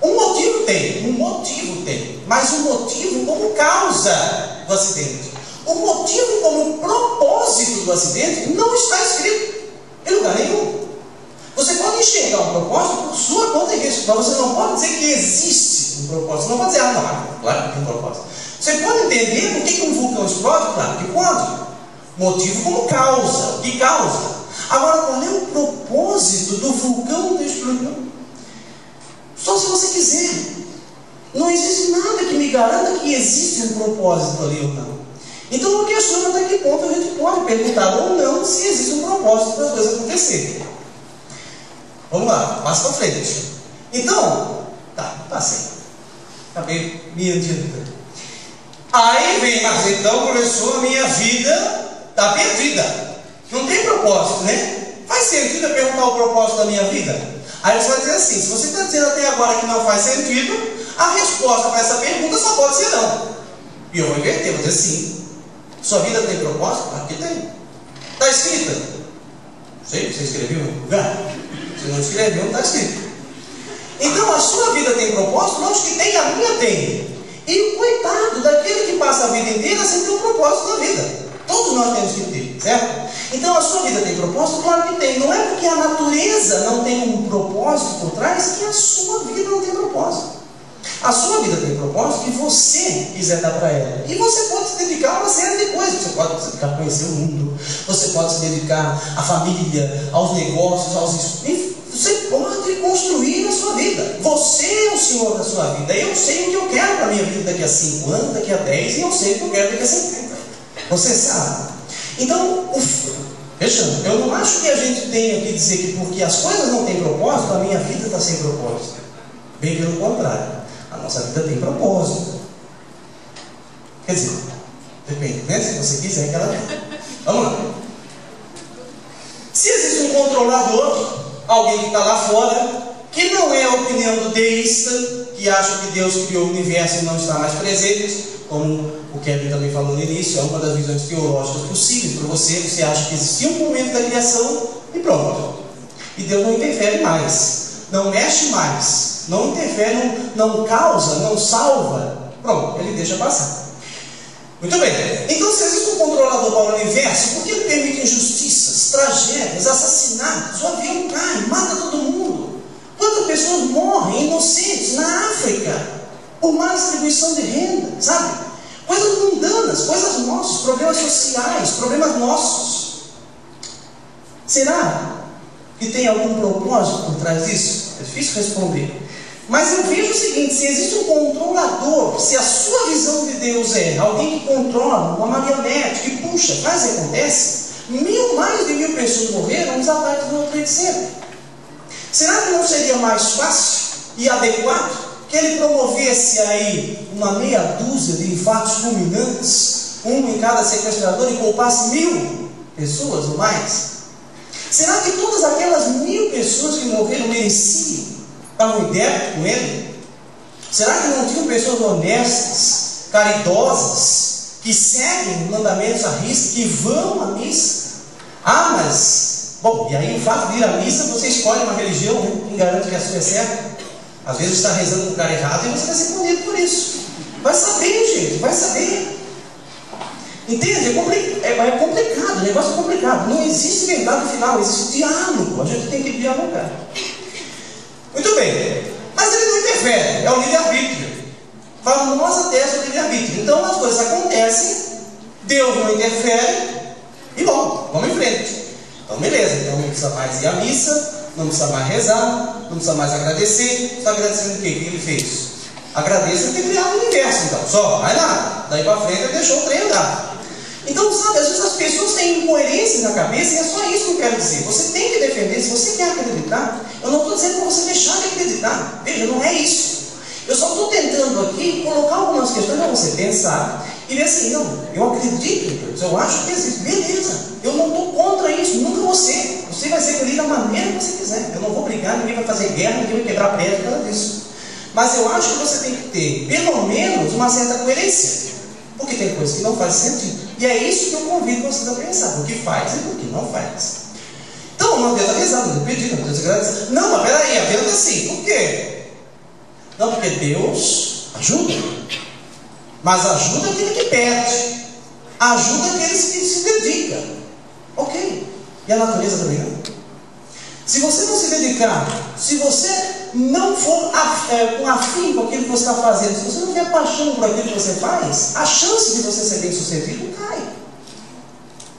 Um motivo tem, um motivo tem, mas o um motivo como causa do acidente. O motivo como propósito do acidente não está escrito em lugar nenhum. Você pode enxergar um propósito por sua conta e risco, mas você não pode dizer que existe um propósito. Você não pode dizer, ah, não, claro que tem um propósito. Você pode entender por que um vulcão explode? Claro que pode. Motivo como causa. Que causa? Agora, qual é o propósito do vulcão ter? Só se você quiser. Não existe nada que me garanta que existe um propósito ali ou não. Então eu questiono até que ponto a gente pode perguntar ou não se existe um propósito para as coisas acontecerem. Vamos lá, passa para frente. Então, tá, passei. Acabei me adiantando. Aí vem, mas então começou a minha vida, está perdida. Não tem propósito, né? Faz sentido eu perguntar o propósito da minha vida? Aí você vai dizer assim: se você está dizendo até agora que não faz sentido, a resposta para essa pergunta só pode ser não. E eu vou inverter, vou dizer sim. Sua vida tem propósito? Aqui tem. Está escrita? Não sei, você escreveu em lugar? Não escreveu, não está escrito. Então a sua vida tem propósito? Não, os que tem, a minha tem. E o coitado daquele que passa a vida inteira sem ter um propósito na vida. Todos nós temos que ter, certo? Então a sua vida tem propósito? Claro que tem. Não é porque a natureza não tem um propósito por trás que a sua vida não tem propósito. A sua vida tem propósito que você quiser dar para ela. E você pode se dedicar a uma série de coisas. Você pode se dedicar a conhecer o mundo. Você pode se dedicar à família, aos negócios, aos estudos. Você pode construir a sua vida. Você é o senhor da sua vida. Eu sei o que eu quero para a minha vida daqui a 5 anos, daqui a 10, e eu sei o que eu quero daqui a 50. Você sabe. Então, fechando, eu não acho que a gente tenha que dizer que porque as coisas não têm propósito, a minha vida está sem propósito. Bem pelo contrário. A nossa vida tem propósito. Quer dizer, depende, né? Se você quiser que ela tenha. Vamos lá. Se existe um controlador, alguém que está lá fora, que não é a opinião do deísta, que acham que Deus criou o universo e não está mais presente, como o Kevin também falou no início, é uma das visões teológicas possíveis para você. Você acha que existia um momento da criação e pronto. E Deus não interfere mais, não mexe mais, não interfere, não, não causa, não salva. Pronto, ele deixa passar. Muito bem. Então, se existe um controlador para o universo, por que ele permite injustiças, tragédias, assassinatos? O avião cai, mata todo mundo. Quantas pessoas morrem inocentes na África por má distribuição de renda, sabe? Coisas mundanas, coisas nossas, problemas sociais, problemas nossos. Será que tem algum propósito por trás disso? É difícil responder. Mas eu vejo o seguinte: se existe um controlador, se a sua visão de Deus é alguém que controla, uma marionete, que puxa, faz e acontece, mil, mais de mil pessoas morreram nos ataques do Trade Será que não seria mais fácil e adequado que ele promovesse aí uma meia dúzia de infartos fulminantes, um em cada sequestrador, e poupasse mil pessoas ou mais? Será que todas aquelas mil pessoas que morreram mereciam estavam em débito com ele? Será que não tinham pessoas honestas, caridosas, que seguem mandamentos à risca, que vão à missa? Ah, mas, bom, e aí o fato de ir à missa, você escolhe uma religião, né? quem garante que a sua é certa? Às vezes você está rezando com o cara errado e você vai ser punido por isso. Vai saber, gente, vai saber. Entende? É, compli é, é complicado, o negócio é complicado. Não existe verdade final, existe diálogo. A gente tem que dialogar. Muito bem. Mas ele não interfere, é o livre-arbítrio. Famosa tese do livre-arbítrio. Então as coisas acontecem, Deus não interfere, e bom, vamos em frente. Então beleza, então não precisa mais ir à missa, não precisa mais rezar, não precisa mais agradecer. Está agradecendo o quê? O que ele fez? Agradeça ter criado o universo, então. Só, vai lá. Daí para frente ele deixou o trem andar. Então, sabe, às vezes as pessoas têm incoerências na cabeça e é só isso que eu quero dizer. Você tem que defender, se você quer acreditar, eu não estou dizendo para você deixar de acreditar. Veja, não é isso. Eu só estou tentando aqui colocar algumas questões para você pensar e ver assim, não, eu acredito em Deus, eu acho que existe. Beleza, eu não estou contra isso, nunca você. Você vai ser feliz da maneira que você quiser. Eu não vou brigar, ninguém vai fazer guerra, ninguém vai quebrar prédio, nada disso. Mas eu acho que você tem que ter, pelo menos, uma certa coerência. Porque tem coisas que não fazem sentido. E é isso que eu convido vocês a pensar, o que faz e o que não faz. Então, uma vez avisado, não pedi, não Deus agradece. Não, mas peraí, apenas assim. Por quê? Não, porque Deus ajuda. Mas ajuda aquele que perde. Ajuda aqueles que se dedicam. Ok. E a natureza também não. Se você não se dedicar, se você não for é, com afim com aquilo que você está fazendo, se você não tiver paixão por aquilo que você faz, a chance de você ser bem sucedido cai.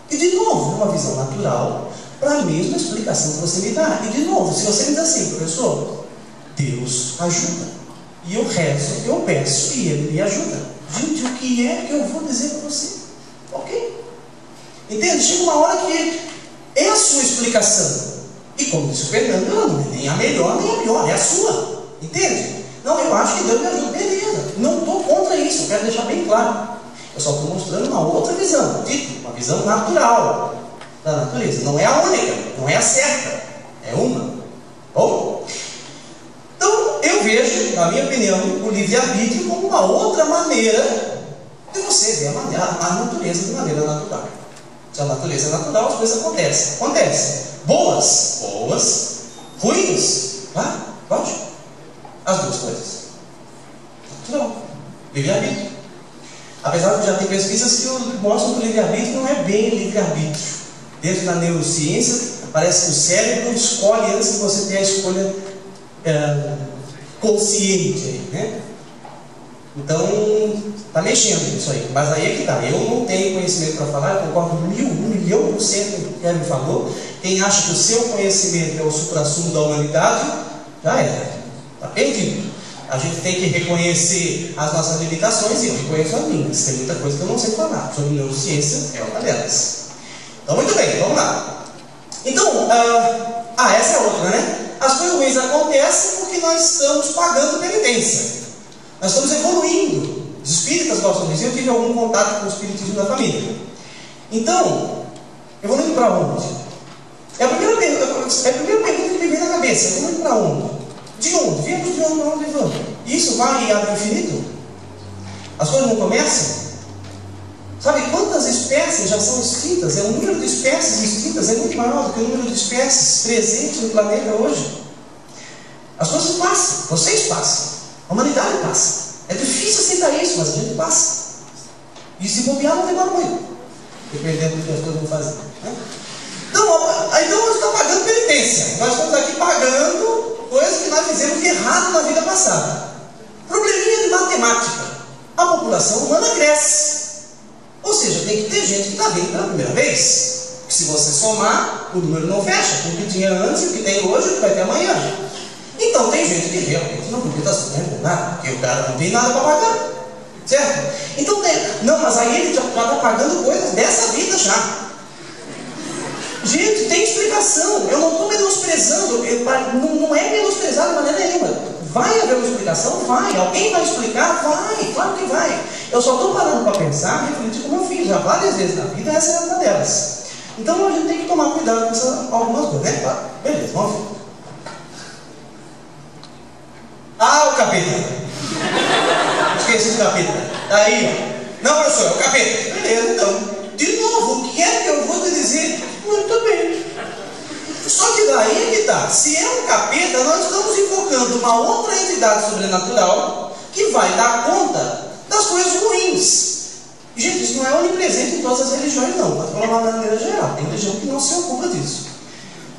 E de novo, uma visão natural para a mesma explicação que você me dá. E de novo, se você me diz assim, professor, Deus ajuda. E eu rezo, eu peço e Ele me ajuda. Gente, o que é que eu vou dizer para você? Ok? Entende? Chega uma hora que é a sua explicação. E como disse o Fernando, não, nem a melhor nem a pior, é a sua. Entende? Não, eu acho que Deus me ajuda. Beleza, não estou contra isso, eu quero deixar bem claro. Eu só estou mostrando uma outra visão, uma visão natural da natureza. Não é a única, não é a certa, é uma. Bom? Então, eu vejo, na minha opinião, o livre-arbítrio como uma outra maneira de você ver a, natureza de maneira natural. Se a natureza é natural, as coisas acontecem. Acontecem. Boas, boas. Ruins, claro, lógico. As duas coisas. Natural. Livre-arbítrio. Apesar de já ter pesquisas que mostram que o livre-arbítrio não é bem livre-arbítrio. Dentro da neurociência, parece que o cérebro escolhe antes de você ter a escolha é, consciente. Né? Então, está mexendo isso aí. Mas aí é que está. Eu não tenho conhecimento para falar, eu concordo mil, um milhão por cento com o que Kevin falou. Quem acha que o seu conhecimento é o supra-sumo da humanidade, já é. Está perdido. A gente tem que reconhecer as nossas limitações e eu reconheço as minhas. Tem muita coisa que eu não sei falar. Sobre neurociência é uma delas. Então, muito bem, vamos lá. Então, ah, ah essa é outra, né? As coisas ruins acontecem porque nós estamos pagando penitência. Nós estamos evoluindo. Os espíritas gostam disso. Eu tive algum contato com o espiritismo da família. Então, evoluindo para onde? É a primeira pergunta, é a primeira pergunta que me vem na cabeça. Evoluindo para onde? De onde? Viemos de onde? onde vamos? Isso vai ao infinito? As coisas não começam? Sabe quantas espécies já são extintas? É, o número de espécies extintas é muito maior do que o número de espécies presentes no planeta hoje. As coisas passam, vocês passam, a humanidade passa. É difícil aceitar isso, mas a gente passa. E se bobear, não demora muito. Dependendo do que as coisas vão fazer. Né? Então, então nós estamos pagando penitência. Nós estamos aqui pagando coisas que nós fizemos errado na vida passada. Probleminha de matemática. A população humana cresce. Ou seja, tem que ter gente que está vindo pela primeira vez. Que se você somar, o número não fecha. O que tinha antes, o que tem hoje, o que vai ter amanhã. Então tem gente que realmente não podia estar sofrendo nada, porque o cara não tem nada para pagar. Certo? Então tem. Não, mas aí ele já está pagando coisas dessa vida já. Gente, tem explicação. Eu não estou menosprezando. Eu, não, não é menosprezar de maneira nenhuma. Vai haver uma explicação? Vai. Alguém vai explicar? Vai. Claro que vai. Eu só estou parando para pensar, refletir como eu fiz já várias vezes na vida, essa é uma delas. Então a gente tem que tomar cuidado com essa, algumas coisas, né? Tá? Beleza, vamos ver. Ah, o capeta. Esqueci do capeta. Tá aí, ó. Não, professor, o capeta. Beleza, então. De novo, o que é que eu vou te dizer? Muito bem. Só que daí é que tá. Se é um capeta, nós estamos invocando uma outra entidade sobrenatural que vai dar conta das coisas ruins. Gente, isso não é onipresente em todas as religiões, não. Mas falar uma maneira geral. Tem religião que não se ocupa disso.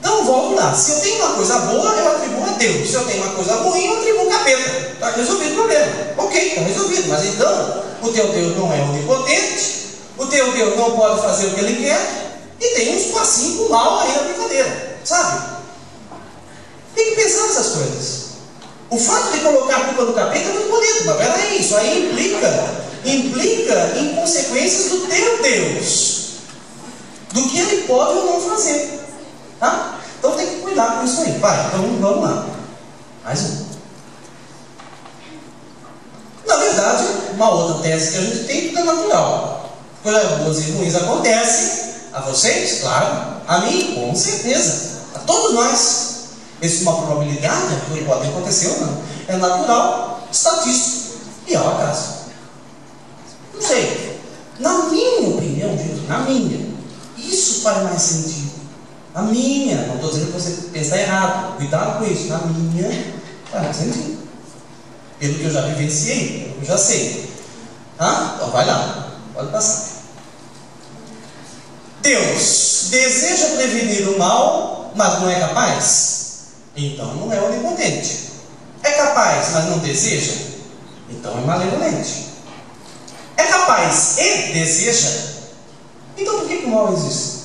Então volto lá. Se eu tenho uma coisa boa, eu atribuo a Deus. Se eu tenho uma coisa ruim, eu atribuo o capeta. Está resolvido o problema. Ok, está resolvido. Mas então, o teu Deus não é onipotente, o teu Deus não pode fazer o que ele quer, e tem espacinho com mal aí na brincadeira. Sabe? Tem que pensar nessas coisas. O fato de colocar a culpa no capeta é muito bonito, mas peraí, isso aí implica, implica em consequências do teu Deus. Do que ele pode ou não fazer. Tá? Então tem que cuidar com isso aí. Vai, então vamos lá. Mais um. Na verdade, uma outra tese que a gente tem é natural. Coisas boas e ruins acontecem a vocês, claro. A mim, com certeza. A todos nós. Isso é uma probabilidade, que pode acontecer ou não. É natural, estatístico e é o acaso. Não sei. Na minha opinião, na minha, isso faz mais sentido. A minha, não estou dizendo que você pensa errado, cuidado com isso, na minha, faz sentido. Pelo que eu já vivenciei, eu já sei. Ah, então vai lá, pode passar. Deus deseja prevenir o mal, mas não é capaz? Então não é onipotente. É capaz, mas não deseja? Então é malevolente. É capaz e deseja? Então por que, que o mal existe?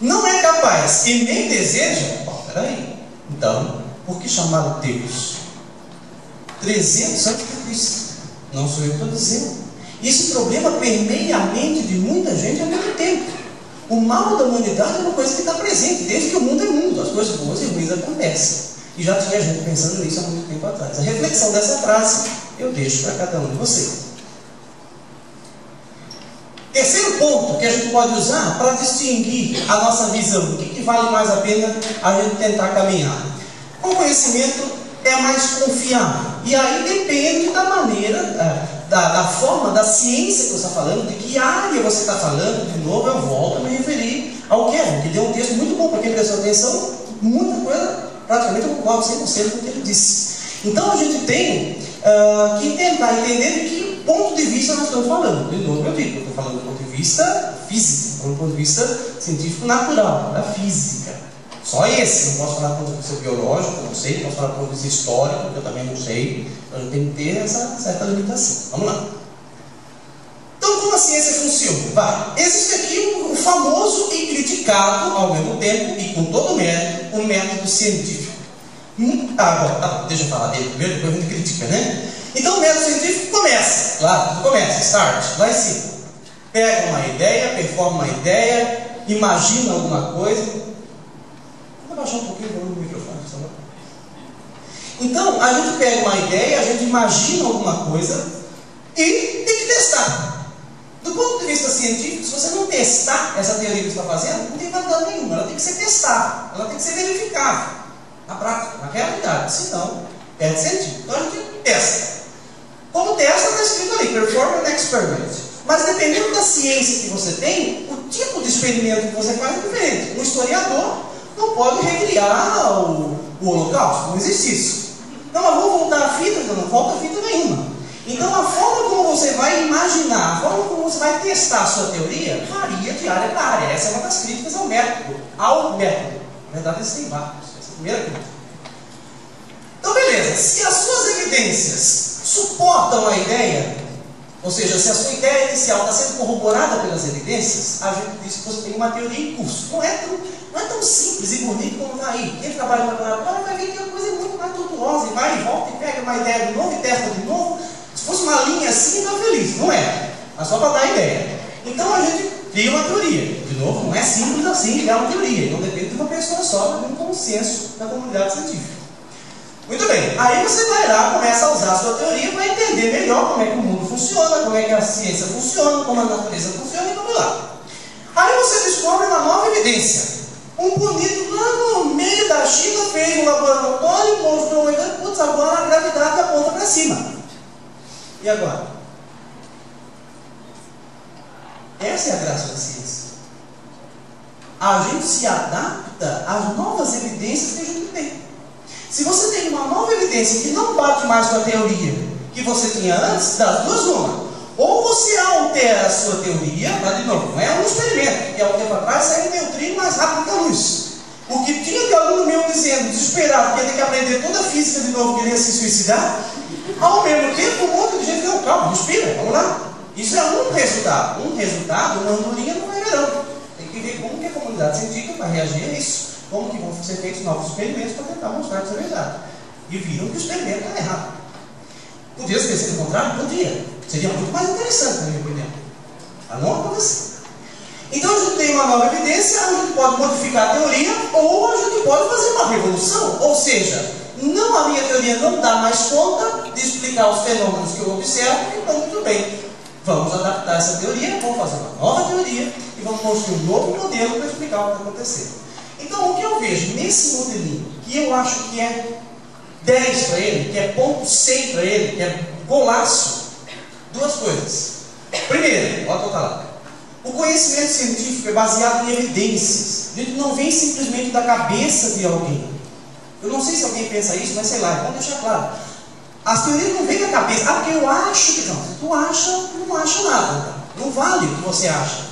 não é capaz e nem deseja, oh, peraí, então, por que chamá-lo Deus? 300 anos de Cristo, não sou eu que estou dizendo. Esse problema permeia a mente de muita gente ao mesmo tempo. O mal da humanidade é uma coisa que está presente, desde que o mundo é mundo, as coisas boas e ruins acontecem. E já tinha gente pensando nisso há muito tempo atrás. A reflexão dessa frase eu deixo para cada um de vocês. Terceiro ponto que a gente pode usar para distinguir a nossa visão, o que, que vale mais a pena a gente tentar caminhar. O conhecimento é mais confiável. E aí depende da maneira, da, da forma, da ciência que você está falando, de que área você está falando. De novo, eu volto a me referir ao Kevin, que deu um texto muito bom para quem prestou atenção, muita coisa, praticamente eu concordo 100% com o que ele disse. Então a gente tem uh, que tentar entender de que ponto de vista nós estamos falando. De novo, eu digo, eu estou falando do ponto de vista físico, do ponto de vista científico natural, da física. Só esse, não posso falar do ponto de biológico, não sei, não posso falar do ponto de histórico, porque eu também não sei. Então, tenho que ter essa certa limitação. Vamos lá. Então, como a ciência funciona? Vai. Existe aqui o um, um famoso e criticado, ao mesmo tempo, e com todo o mérito, o método científico. Hum, ah, bom, tá, deixa eu falar dele primeiro, depois a gente critica, né? Então o método científico começa, claro, começa, start, lá em cima. Pega uma ideia, performa uma ideia, imagina alguma coisa. Vou abaixar um pouquinho o volume do microfone. Então, a gente pega uma ideia, a gente imagina alguma coisa e tem que testar. Do ponto de vista científico, se você não testar essa teoria que você está fazendo, não tem validade nenhuma. Ela tem que ser testada, ela tem que ser verificada. na prática, na realidade. Senão, perde sentido. Então a gente testa. Como testa, está escrito ali, perform an experiment. Mas dependendo da ciência que você tem, o tipo de experimento que você faz é diferente. Um historiador não pode recriar o, o holocausto, não existe isso. Não, mas vou voltar a fita, não, não falta fita nenhuma. Então a forma como você vai imaginar, a forma como você vai testar a sua teoria, varia de área para área. Essa é uma das críticas ao método. Ao método. Na verdade, eles têm vários. Essa é a primeira crítica. Então, beleza. Se as suas evidências suportam a ideia, ou seja, se a sua ideia inicial está sendo corroborada pelas evidências, a gente diz que você tem uma teoria em curso. Não é tão, não é tão simples e bonito como está aí. Quem trabalha no laboratório vai ver que é uma coisa muito mais tortuosa, e vai e volta e pega uma ideia de novo e testa de novo. Se fosse uma linha assim, está feliz. Não é. É só para dar ideia. Então a gente cria uma teoria. De novo, não é simples assim criar uma teoria. Não depende de uma pessoa só, de um consenso da comunidade científica. Muito bem, aí você vai lá, começa a usar a sua teoria para entender melhor como é que o mundo funciona, como é que a ciência funciona, como a natureza funciona e vamos lá. Aí você descobre uma nova evidência. Um bonito lá no meio da China fez um laboratório, mostrou um putz, agora a gravidade aponta para cima. E agora? Essa é a graça da ciência. A gente se adapta às novas evidências que a gente tem. Se você tem uma nova evidência que não bate mais com a teoria que você tinha antes, das duas uma. Ou você altera a sua teoria, mas de novo, não é um experimento, há um tempo atrás saiu neutrino mais rápido que a luz. O que tinha de aluno meu dizendo, desesperado, que ia ter que aprender toda a física de novo, que ele ia se suicidar, ao mesmo tempo, um monte de gente, não, calma, respira, vamos lá. Isso é um resultado. Um resultado, uma andorinha não vai verão. Tem que ver como que a comunidade científica vai reagir a isso como que vão ser feitos novos experimentos para tentar mostrar isso é verdade. E viram que o experimento está errado. Podia ter sido contrário? Podia. Seria muito mais interessante, na minha opinião. Mas não aconteceu. Então a gente tem uma nova evidência, a gente pode modificar a teoria, ou a gente pode fazer uma revolução. Ou seja, não a minha teoria não dá mais conta de explicar os fenômenos que eu observo, então muito bem. Vamos adaptar essa teoria, vamos fazer uma nova teoria e vamos construir um novo modelo para explicar o que está acontecendo. Então, o que eu vejo nesse modelinho, que eu acho que é 10 para ele, que é ponto 100 para ele, que é golaço, duas coisas. Primeiro, olha o lá. O conhecimento científico é baseado em evidências. Ele não vem simplesmente da cabeça de alguém. Eu não sei se alguém pensa isso, mas sei lá, vamos deixar claro. As teorias não vêm da cabeça. Ah, porque eu acho que não. Tu acha, não acha nada. Não vale o que você acha.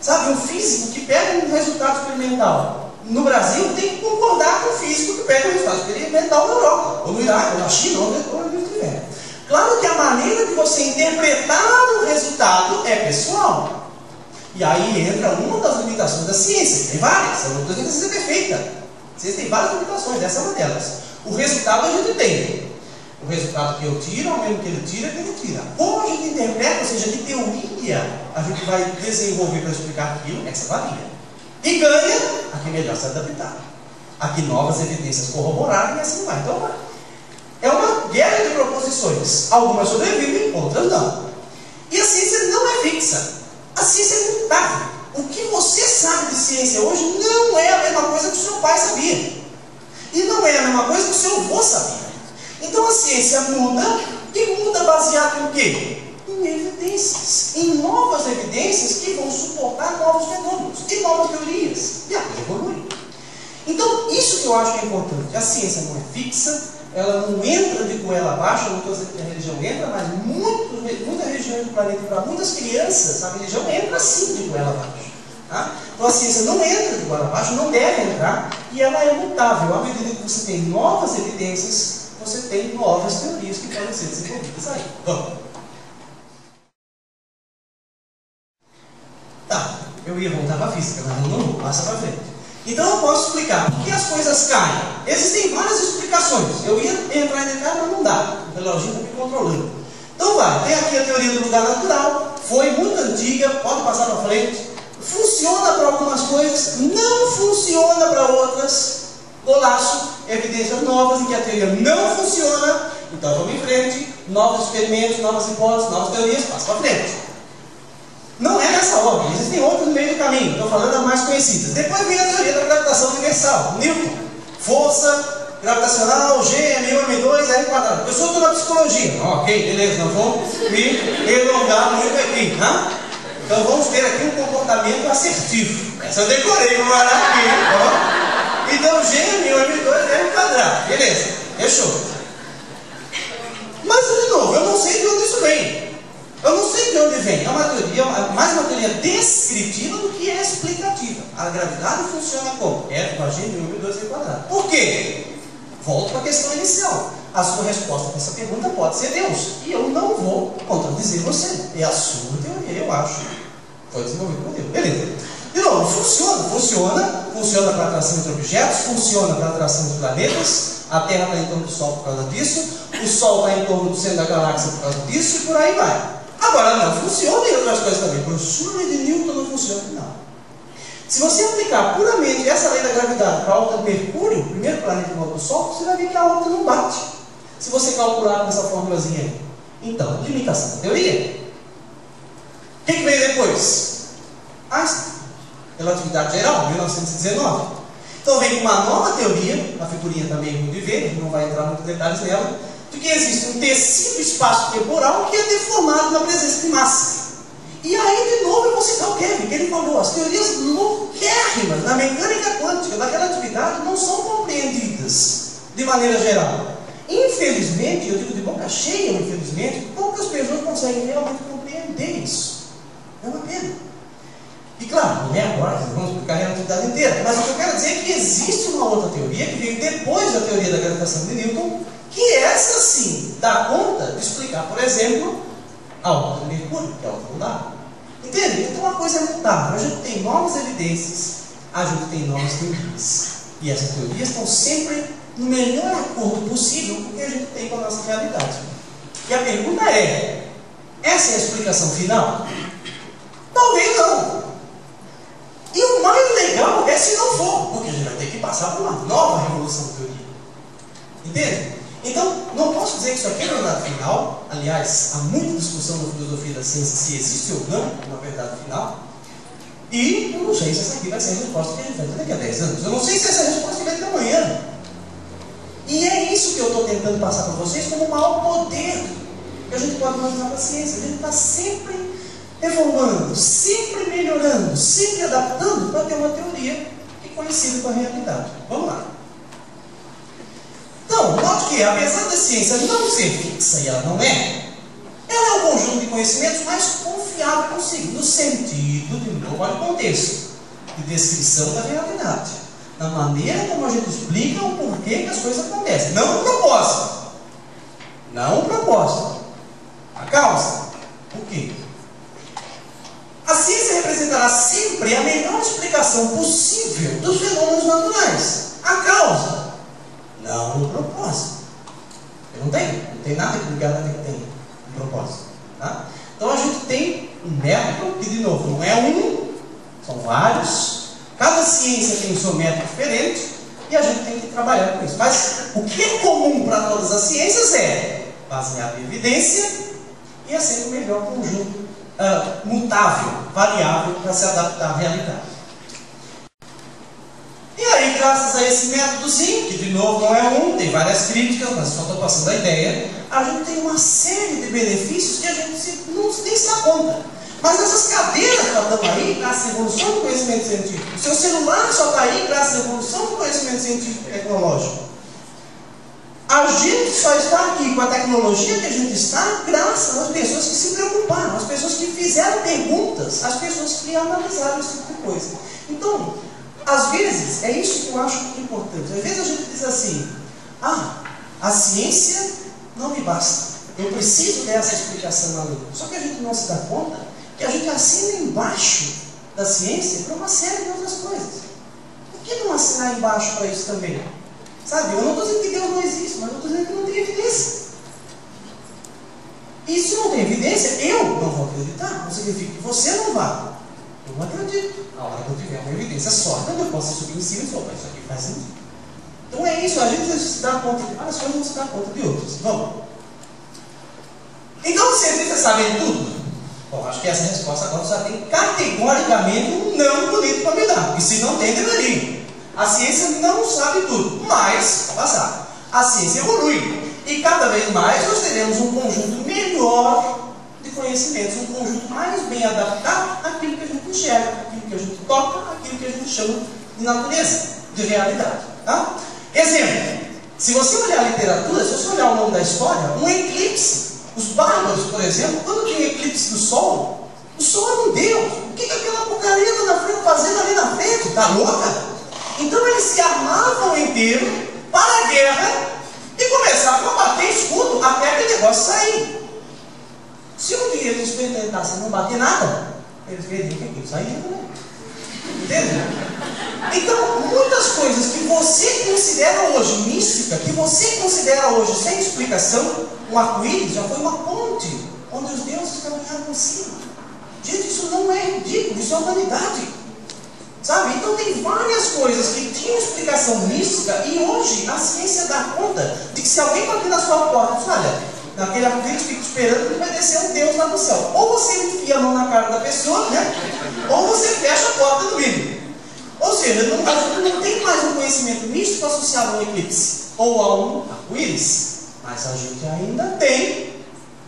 Sabe, um físico que pega um resultado experimental no Brasil tem que concordar com o físico que pega o resultado experimental na Europa, ou no Iraque, ou na China, ou onde estiver. Claro que a maneira de você interpretar o resultado é pessoal. E aí entra uma das limitações da ciência, tem várias, eu não estou dizendo que seja perfeita. A ciência tem várias limitações, essa é uma delas. O resultado a gente tem. O resultado que eu tiro, ao mesmo que ele tira, é que ele tira. Como a gente interpreta, ou seja, que teoria a gente vai desenvolver para explicar aquilo, essa varia. E ganha a que melhor se adaptar. A que novas evidências corroboraram e assim vai. Então, é uma guerra de proposições. Algumas sobrevivem, outras não. E a ciência não é fixa. A ciência é mutável. O que você sabe de ciência hoje não é a mesma coisa que o seu pai sabia. E não é a mesma coisa que o seu avô sabia. Então a ciência muda e muda baseado em quê? Em evidências, em novas evidências que vão suportar novos fenômenos e novas teorias. E a coisa evolui. Então, isso que eu acho que é importante. A ciência não é fixa, ela não entra de goela abaixo, não estou que a religião entra, mas muitas regiões do planeta, para muitas crianças, a religião entra sim de goela abaixo. Tá? Então a ciência não entra de goela abaixo, não deve entrar, e ela é mutável. À medida que você tem novas evidências, você tem novas teorias que podem ser desenvolvidas aí. Vamos. Tá, eu ia voltar para a física, mas não, não, passa para frente. Então eu posso explicar por que as coisas caem. Existem várias explicações. Eu ia entrar em detalhe, mas não dá. O reloginho está me controlando. Então vai, tem aqui a teoria do lugar natural, foi muito antiga, pode passar para frente. Funciona para algumas coisas, não funciona para outras. Golaço, evidências novas em que a teoria não funciona. Então vamos em frente, novos experimentos, novas hipóteses, novas teorias, passa para frente. Não é nessa ordem, existem outros no meio do caminho, estou falando das mais conhecidas. Depois vem a teoria da gravitação universal, Newton. Força gravitacional, G é mil, M2, R quadrado. Eu sou toda psicologia. Ok, beleza, nós vamos me elongar muito aqui. Né? Então vamos ter aqui um comportamento assertivo. Essa eu decorei, vou guardar aqui. Ó. Então G é mil, M2, R quadrado. Beleza, fechou. Mas, de novo, eu não sei de onde isso vem. Eu não sei de onde vem. É uma teoria, é mais uma teoria descritiva do que é explicativa. A gravidade funciona como? F G de 1 e 2 R quadrado. Por quê? Volto para a questão inicial. A sua resposta para essa pergunta pode ser Deus. E eu não vou contradizer você. É a sua teoria, eu acho. Foi desenvolvido por Deus. Beleza. De novo, funciona. Funciona. Funciona para atração entre objetos, funciona para atração entre planetas. A Terra está em torno do Sol por causa disso. O Sol está em torno do centro da galáxia por causa disso e por aí vai. Agora não funciona em outras coisas também. Por de Newton não funciona, não. Se você aplicar puramente essa lei da gravidade para a órbita de Mercúrio, primeiro planeta do Sol, você vai ver que a órbita não bate. Se você calcular com essa formulazinha aí. Então, limitação da teoria. O que, que veio depois? Einstein. Relatividade geral, 1919. Então vem uma nova teoria, a figurinha também é muito ver, não vai entrar muitos detalhes nela, de que existe um tecido espaço-temporal que é deformado na presença de massa. E aí, de novo, eu vou citar o Kevin, que ele falou: as teorias louquérrimas da mecânica quântica, da relatividade, não são compreendidas de maneira geral. Infelizmente, eu digo de boca cheia, infelizmente, poucas pessoas conseguem realmente compreender isso. É uma pena. E claro, não é agora vamos explicar a relatividade inteira, mas o que eu quero dizer é que existe uma outra teoria que veio depois da teoria da gravitação de Newton, que essa sim dá conta de explicar, por exemplo, a onda de Mercúrio, que é a onda lunar. Entende? Então a coisa é mutável. A gente tem novas evidências, a gente tem novas teorias. E essas teorias estão sempre no melhor acordo possível com o que a gente tem com a nossa realidade. E a pergunta é: essa é a explicação final? Talvez não. E o mais legal é se não for, porque a gente vai ter que passar por uma nova revolução de teoria. Entende? Então, não posso dizer que isso aqui é verdade final. Aliás, há muita discussão na filosofia da ciência se existe ou não uma verdade final. E eu não sei se essa aqui vai ser a resposta que a gente vai ter daqui a 10 anos. Eu não sei se essa resposta vai ter amanhã. E é isso que eu estou tentando passar para vocês como o maior poder que a gente pode imaginar para a ciência. A gente está sempre evoluindo, sempre melhorando, sempre adaptando para ter uma teoria que é coincida com a realidade. Vamos lá. Então, note que, apesar da ciência não ser fixa, e ela não é, ela é um conjunto de conhecimentos mais confiável possível, no sentido, de novo, olha contexto, de descrição da realidade, na maneira como a gente explica o porquê que as coisas acontecem, não o propósito. Não o propósito. A causa. Por quê? A ciência representará sempre a melhor explicação possível dos fenômenos naturais. A causa não no propósito. Eu não tenho, não tem nada que garanta que tem um propósito. Tá? Então a gente tem um método que, de novo, não é um, são vários. Cada ciência tem o seu método diferente e a gente tem que trabalhar com isso. Mas o que é comum para todas as ciências é baseado em evidência e é sempre o melhor conjunto uh, mutável, variável para se adaptar à realidade. Graças a esse métodozinho, que de novo não é um, tem várias críticas, mas só estou passando a ideia, a gente tem uma série de benefícios que a gente não nem se dá conta. Mas essas cadeiras que estão aí, graças à evolução do conhecimento científico, o seu celular só está aí graças à evolução do conhecimento científico e tecnológico. A gente só está aqui com a tecnologia que a gente está graças às pessoas que se preocuparam, às pessoas que fizeram perguntas, às pessoas que analisaram esse tipo de coisa. Então, às vezes, é isso que eu acho muito importante. Às vezes a gente diz assim: ah, a ciência não me basta. Eu preciso dessa explicação na lei. Só que a gente não se dá conta que a gente assina embaixo da ciência para uma série de outras coisas. Por que não assinar embaixo para isso também? Sabe, eu não estou dizendo que Deus não existe, mas eu estou dizendo que não tem evidência. E se não tem evidência, eu não vou acreditar. Não significa que você não vá. Não acredito. A hora que eu tiver uma evidência sólida, eu posso subir em cima e falar, isso aqui faz sentido. Então é isso, a gente se dá conta de várias coisas, não se dá conta de outras. Vamos. Então os cientistas sabem tudo? Bom, acho que essa resposta agora já tem categoricamente um não bonito para me dar. E se não tem, deveria. A ciência não sabe tudo, mas passar. A ciência evolui. E cada vez mais nós teremos um conjunto melhor conhecimentos, um conjunto mais bem adaptado àquilo que a gente enxerga, àquilo que a gente toca, àquilo que a gente chama de natureza, de realidade. Tá? Exemplo, se você olhar a literatura, se você olhar o longo da história, um eclipse, os bárbaros, por exemplo, quando tinha eclipse do Sol, o Sol era um Deus. O que, que aquela porcaria na frente fazendo ali na frente? Está louca? Então eles se armavam inteiro para a guerra e começavam a bater escudo até aquele negócio sair. Se um dia eles tentassem não bater nada, eles veriam que aquilo saía também. Entende? Então, muitas coisas que você considera hoje mística, que você considera hoje sem explicação, o arco-íris já foi uma ponte onde os deuses caminharam por cima. Gente, isso não é ridículo, isso é humanidade. Sabe? Então tem várias coisas que tinham explicação mística e hoje a ciência dá conta de que se alguém bater na sua porta, olha, naquele arco-íris fica esperando que vai descer um Deus do céu. Ou você enfia a mão na cara da pessoa, né? Ou você fecha a porta do vidro. Ou seja, não, a não tem mais um conhecimento místico associado ao eclipse ou a um arco-íris. Mas a gente ainda tem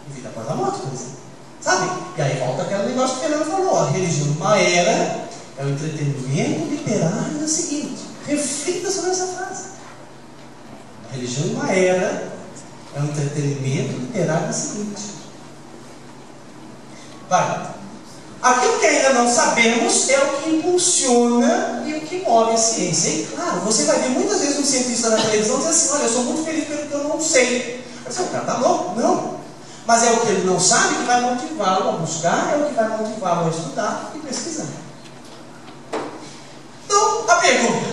vida após a morte, por exemplo. Sabe? E aí volta aquele negócio que o Fernando falou. A religião uma era é o entretenimento literário da seguinte. Reflita sobre essa frase. A religião uma era é o entretenimento literário da seguinte. Vai. Aquilo que ainda não sabemos é o que impulsiona e o que move a ciência. E claro, você vai ver muitas vezes um cientista na televisão dizer assim, olha, eu sou muito feliz pelo que eu não sei. Mas o cara está louco? Não. Mas é o que ele não sabe que vai motivá-lo a buscar, é o que vai motivá-lo a estudar e pesquisar. Então, a pergunta,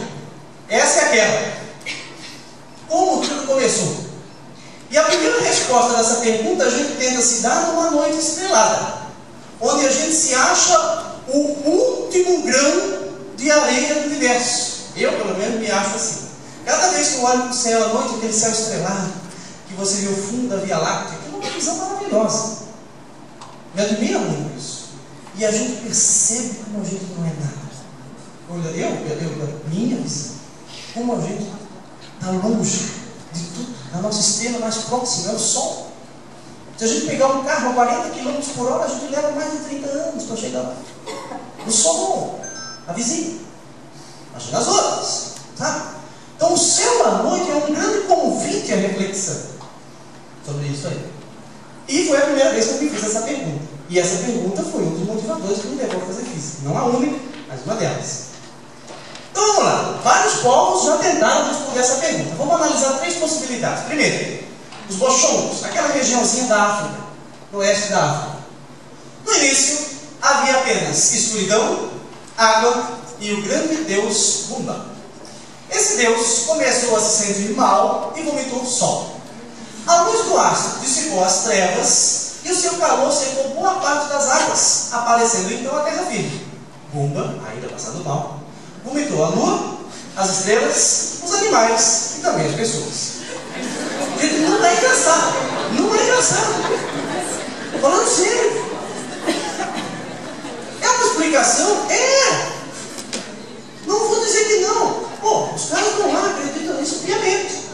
essa é aquela. Como tudo começou? E a primeira resposta dessa pergunta a gente tenta se dar numa noite estrelada onde a gente se acha o último grão de areia do universo. Eu, pelo menos, me acho assim. Cada vez que eu olho para o céu à noite, aquele céu estrelado, que você vê o fundo da Via Láctea, aquilo é uma visão maravilhosa. Me admira muito isso. E a gente percebe como a gente não é nada. Olha, eu, eu, eu minha visão, como a gente está longe de tudo. A nossa estrela mais próxima é o Sol. Se a gente pegar um carro a 40 km por hora, a gente leva mais de 30 anos para chegar lá. No Sol, a vizinha. Imagina as outras, sabe? Então o céu à noite é um grande convite à reflexão sobre isso aí. E foi a primeira vez que eu me fiz essa pergunta. E essa pergunta foi um dos motivadores que me levou a fazer física. Não a única, mas uma delas. Vários povos já tentaram responder essa pergunta. Vamos analisar três possibilidades. Primeiro, os bochongos, aquela regiãozinha da África, no oeste da África. No início, havia apenas escuridão, água e o grande deus Bumba. Esse deus começou a se sentir mal e vomitou o sol. A luz do astro dissipou as trevas e o seu calor secou boa parte das águas, aparecendo então a terra firme. Bumba, ainda passando mal, vomitou a lua, as estrelas, os animais e também as pessoas. Gente, não é engraçado. Não é engraçado. Falando sério. É uma explicação? É. Não vou dizer que não. Pô, os caras estão lá, acreditam nisso piamente.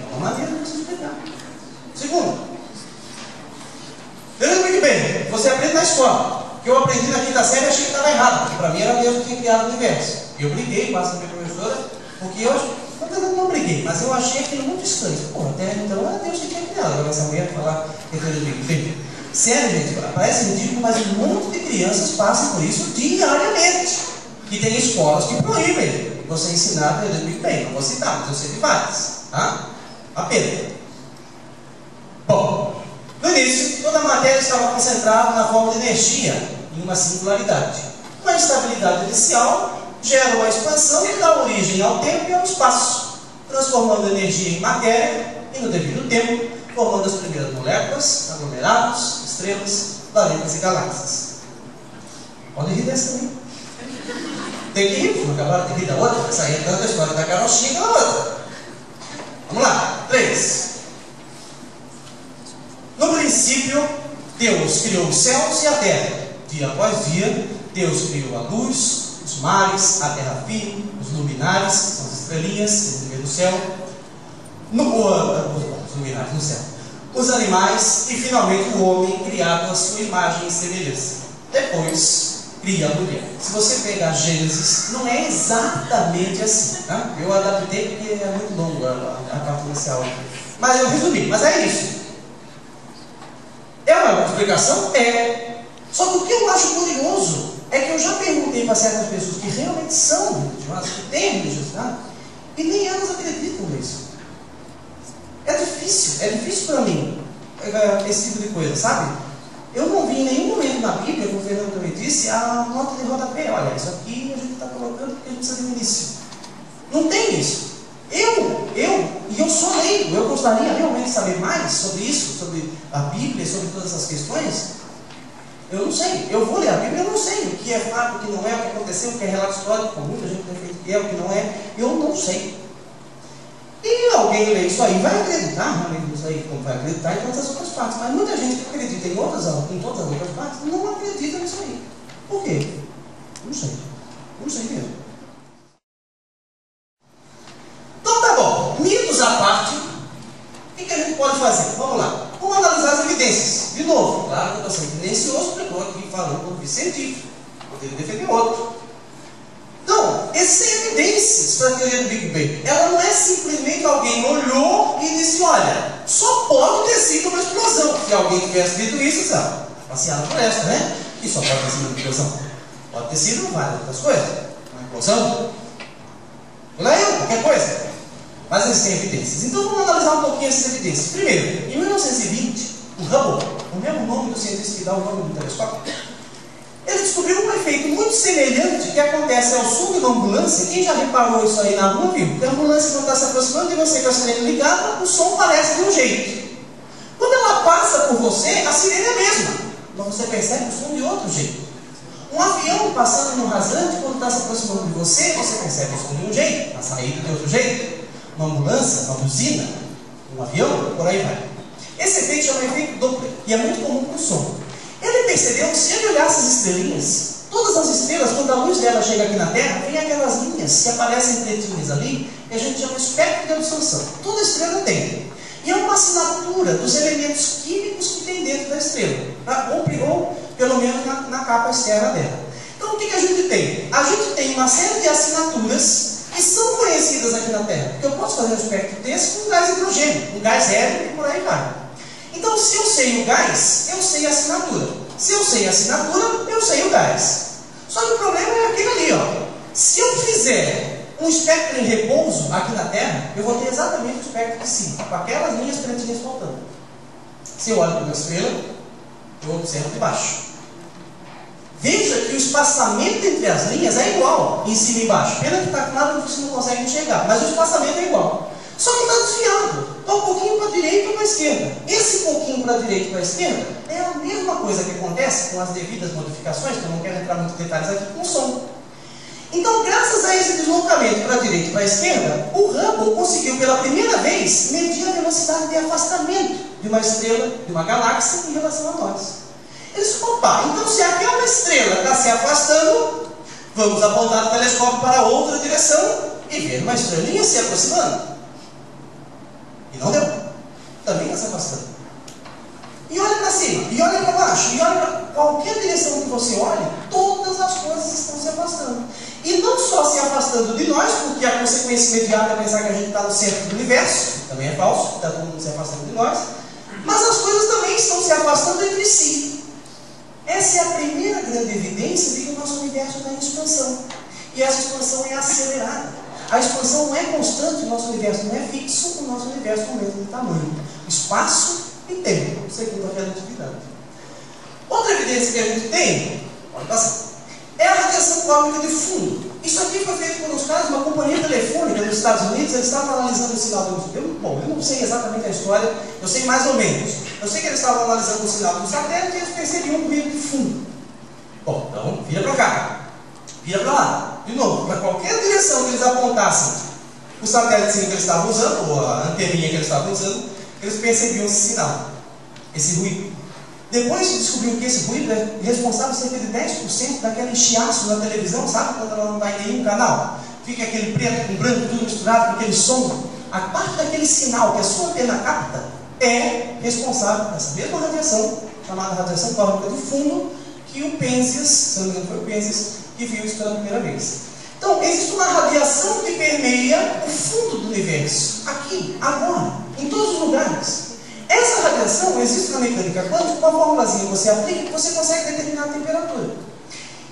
É uma maneira de você explicar. Segundo, veja muito bem, você aprende na escola. Que eu aprendi na quinta série achei que estava errado, porque para mim era Deus que tinha criado o universo. E eu briguei com essa minha professora, porque eu eu não briguei, mas eu achei aquilo muito estranho. Pô, até então era Deus que tinha criado. Agora essa mulher falar que Deus briga. Sério, gente, parece ridículo, mas um monte de crianças passam por isso diariamente. E tem escolas que proíbem você ensinar a Deus Big Bang. Não vou citar, mas eu sei de várias. Tá? Apenas. Bom, no início, toda a matéria estava concentrada na forma de energia, em uma singularidade. Uma estabilidade inicial gera uma expansão que dá origem ao tempo e ao espaço, transformando energia em matéria e, no devido tempo, formando as primeiras moléculas, aglomerados, estrelas, planetas e galáxias. Pode rir dessa também. Tem que rir, acabaram de rir da outra, essa aí é tanta história da carochinha que a outra. Vamos lá, três. No princípio, Deus criou os céus e a terra. Dia após dia, Deus criou a luz, os mares, a terra firme, os luminares, são as estrelinhas no céu, no, os luminares no céu, os animais e finalmente o homem criado à sua imagem e semelhança. Depois cria a mulher. Se você pegar Gênesis, não é exatamente assim. Tá? Eu adaptei porque é muito longo a, a, a parte inicial. Mas eu resumi, mas é isso. É uma explicação? É. Só que o que eu acho curioso é que eu já perguntei para certas pessoas que realmente são religiosas, que têm religiosidade, e nem elas acreditam nisso. É difícil, é difícil para mim é, esse tipo de coisa, sabe? Eu não vi em nenhum momento na Bíblia, como o Fernando também disse, a nota de rodapé. Olha, isso aqui a gente está colocando porque a gente precisa de um início. Não tem isso. Eu, eu, e eu sou leigo, eu gostaria realmente de saber mais sobre isso, sobre a Bíblia, sobre todas essas questões. Eu não sei. Eu vou ler a Bíblia, eu não sei o que é fato, o que não é, o que aconteceu, o que é relato histórico, como muita gente tem feito que é, o que não é. Eu não sei. E alguém lê isso aí vai acreditar realmente nisso aí, como vai acreditar em todas as outras partes. Mas muita gente que acredita em, outras, em todas as outras partes não acredita nisso aí. Por quê? Não sei. Não sei mesmo. Então tá bom. Mitos à parte, o que a gente pode fazer? Vamos lá. Vamos analisar as evidências. De novo, claro que eu estou sendo tendencioso, porque eu estou aqui falando como científico. Poderia defender outro. Então, essas evidências para a teoria do Big Bang. Ela não é simplesmente alguém olhou e disse, olha, só pode ter sido uma explosão. Se alguém tivesse dito isso, sabe? Passeado por essa, né? E só pode ter sido uma explosão. Pode ter sido várias outras coisas. Uma explosão. Leão, qualquer coisa. Mas eles têm evidências. Então vamos analisar um pouquinho essas evidências. Primeiro, em 1920, o Hubble, o mesmo nome do cientista que dá o nome do telescópio, ele descobriu um efeito muito semelhante que acontece ao som de uma ambulância. Quem já reparou isso aí na rua, viu? Que a ambulância não está se aproximando de você com a sirene ligada, o som parece de um jeito. Quando ela passa por você, a sirene é a mesma, mas você percebe o som de outro jeito. Um avião passando no rasante, quando está se aproximando de você, você percebe o som de um jeito, a saída de outro jeito. Uma ambulância, uma buzina, um avião, por aí vai. Esse efeito chama efeito Doppler e é muito comum com o som. Ele percebeu que se ele olhasse as estrelinhas, todas as estrelas, quando a luz dela chega aqui na Terra, vem aquelas linhas que aparecem pretinhas ali, que a gente chama espectro de absorção. Toda estrela tem. E é uma assinatura dos elementos químicos que tem dentro da estrela, tá? ou, ou pelo menos na, na capa externa dela. Então o que, que a gente tem? A gente tem uma série de assinaturas que são conhecidas aqui na Terra. Porque eu posso fazer um espectro desse com gás hidrogênio, um gás hélio e por aí vai. Então, se eu sei o gás, eu sei a assinatura. Se eu sei a assinatura, eu sei o gás. Só que o problema é aquele ali, ó. Se eu fizer um espectro em repouso aqui na Terra, eu vou ter exatamente o espectro de cima, com aquelas linhas pretinhas faltando. Se eu olho para uma estrela, eu observo de baixo. Veja que o espaçamento entre as linhas é igual, em cima e embaixo. Pena que está claro que você não consegue enxergar, mas o espaçamento é igual. Só que está desviado. Está um pouquinho para a direita ou para a esquerda. Esse pouquinho para a direita e para a esquerda é a mesma coisa que acontece com as devidas modificações, que eu não quero entrar muito em detalhes aqui, com o som. Então, graças a esse deslocamento para a direita e para a esquerda, o Hubble conseguiu pela primeira vez medir a velocidade de afastamento de uma estrela, de uma galáxia, em relação a nós. Ele disse, opa, então se aquela estrela está se afastando, vamos apontar o telescópio para outra direção e ver uma estrelinha se aproximando. E não deu. Também está se afastando. E olha para cima, e olha para baixo, e olha para qualquer direção que você olhe, todas as coisas estão se afastando. E não só se afastando de nós, porque a consequência imediata é pensar que a gente está no centro do universo, também é falso, está todo mundo se afastando de nós, mas as coisas também estão se afastando entre si. Essa é a primeira grande evidência de que o nosso universo está em expansão. E essa expansão é acelerada. A expansão não é constante, o nosso universo não é fixo, o nosso universo aumenta de tamanho. Espaço e tempo, segundo a relatividade. Outra evidência que a gente tem, pode passar, é a radiação cósmica de fundo. Isso aqui foi feito por uns caras, uma companhia telefônica dos Estados Unidos, eles estavam analisando o sinal do. Eu, bom, eu não sei exatamente a história, eu sei mais ou menos. Eu sei que eles estavam analisando o sinal do satélite e eles percebiam um ruído de fundo. Bom, então vira para cá, vira para lá. De novo, para qualquer direção que eles apontassem o satélite que eles estavam usando, ou a anteninha que eles estavam usando, eles percebiam esse sinal, esse ruído. Depois se descobriu que esse ruído é responsável cerca de 10% daquele chiaço na televisão, sabe? Quando ela não em nenhum canal. Fica aquele preto com branco, tudo misturado, com aquele som. A parte daquele sinal que a sua antena capta é responsável por essa mesma radiação, chamada radiação cósmica de fundo, que o Penzias, se não me engano foi o Penzias, que viu isso pela primeira vez. Então, existe uma radiação que permeia o fundo do universo, aqui, agora, em todos os lugares. Essa radiação existe na mecânica quântica, uma formulazinha que você aplica que você consegue determinar a temperatura.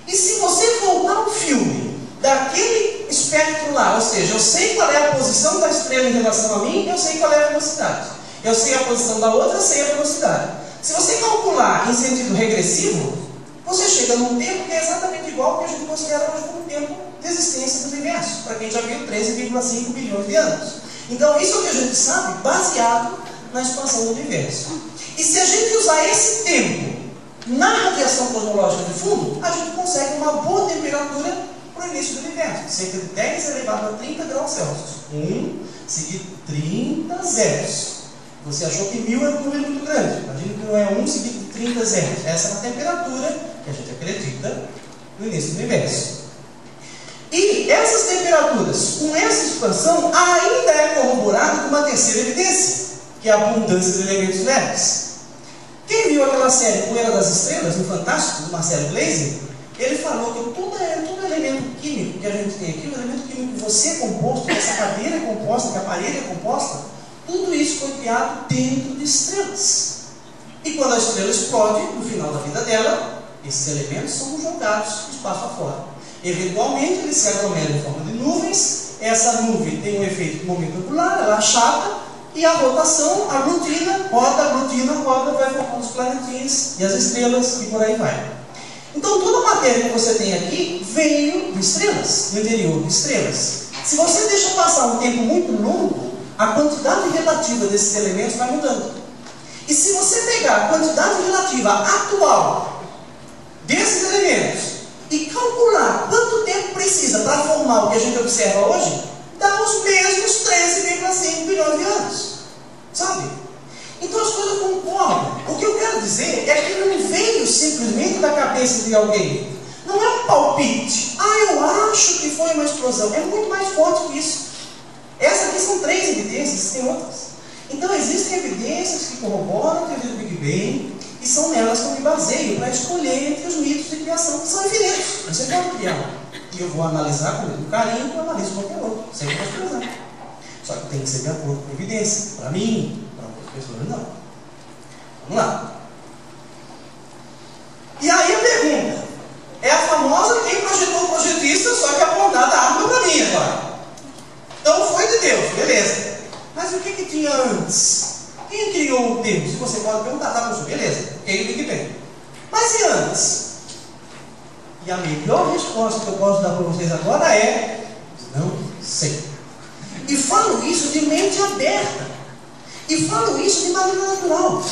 E se você voltar o filme daquele espectro lá, ou seja, eu sei qual é a posição da estrela em relação a mim, eu sei qual é a velocidade. Eu sei a posição da outra, eu sei a velocidade. Se você calcular em sentido regressivo, você chega num tempo que é exatamente igual ao que a gente considera hoje como tempo de existência do universo, para quem já viu 13,5 bilhões de anos. Então, isso é o que a gente sabe baseado na expansão do universo. E se a gente usar esse tempo na radiação cosmológica de fundo, a gente consegue uma boa temperatura para o início do universo, cerca de 10 elevado a 30 graus Celsius. 1 seguido 30 zeros. Você achou que mil era um número muito grande. Imagina que não é 1 seguido de 30 zeros. Essa é a temperatura que a gente acredita no início do universo. E essas temperaturas, com essa expansão, ainda é corroborado com uma terceira evidência é a abundância de elementos leves. Quem viu aquela série Poeira das Estrelas, no Fantástico, do Marcelo Gleisi, ele falou que todo, todo elemento químico que a gente tem aqui, o elemento químico que você é composto, que essa cadeira é composta, que a parede é composta, tudo isso foi criado dentro de estrelas. E quando a estrela explode, no final da vida dela, esses elementos são jogados espaço afora. Eventualmente, eles se aglomeram em forma de nuvens, essa nuvem tem um efeito de momento angular, ela achata, e a rotação aglutina, roda, aglutina, roda, vai formando os planetinhos e as estrelas e por aí vai. Então toda a matéria que você tem aqui veio de estrelas, do interior de estrelas. Se você deixa passar um tempo muito longo, a quantidade relativa desses elementos vai mudando. E se você pegar a quantidade relativa atual desses elementos e calcular quanto tempo precisa para formar o que a gente observa hoje, dá os mesmos 13,5 bilhões de anos. Sabe? Então as coisas concordam. O que eu quero dizer é que não veio simplesmente da cabeça de alguém. Não é um palpite. Ah, eu acho que foi uma explosão. É muito mais forte que isso. Essas aqui são três evidências, tem outras. Então existem evidências que corroboram a teoria do Big Bang e são nelas que eu me baseio para escolher entre os mitos de criação que são evidentes. Você pode criar. E eu vou analisar com muito carinho que eu analiso qualquer outro, sem menosprezar. Só que tem que ser de acordo com a evidência. Para mim, para outras pessoas, não. Vamos lá. E aí a pergunta é a famosa quem projetou o projetista, só que apontada a arma para mim agora. Então foi de Deus, beleza. Mas o que, que tinha antes? Quem criou Deus? Se você pode perguntar, tá, professor? Beleza, quem o Big Bang. Mas e antes? E a melhor resposta que eu posso dar para vocês agora é: não sei. E falo isso de mente aberta. E falo isso de maneira natural.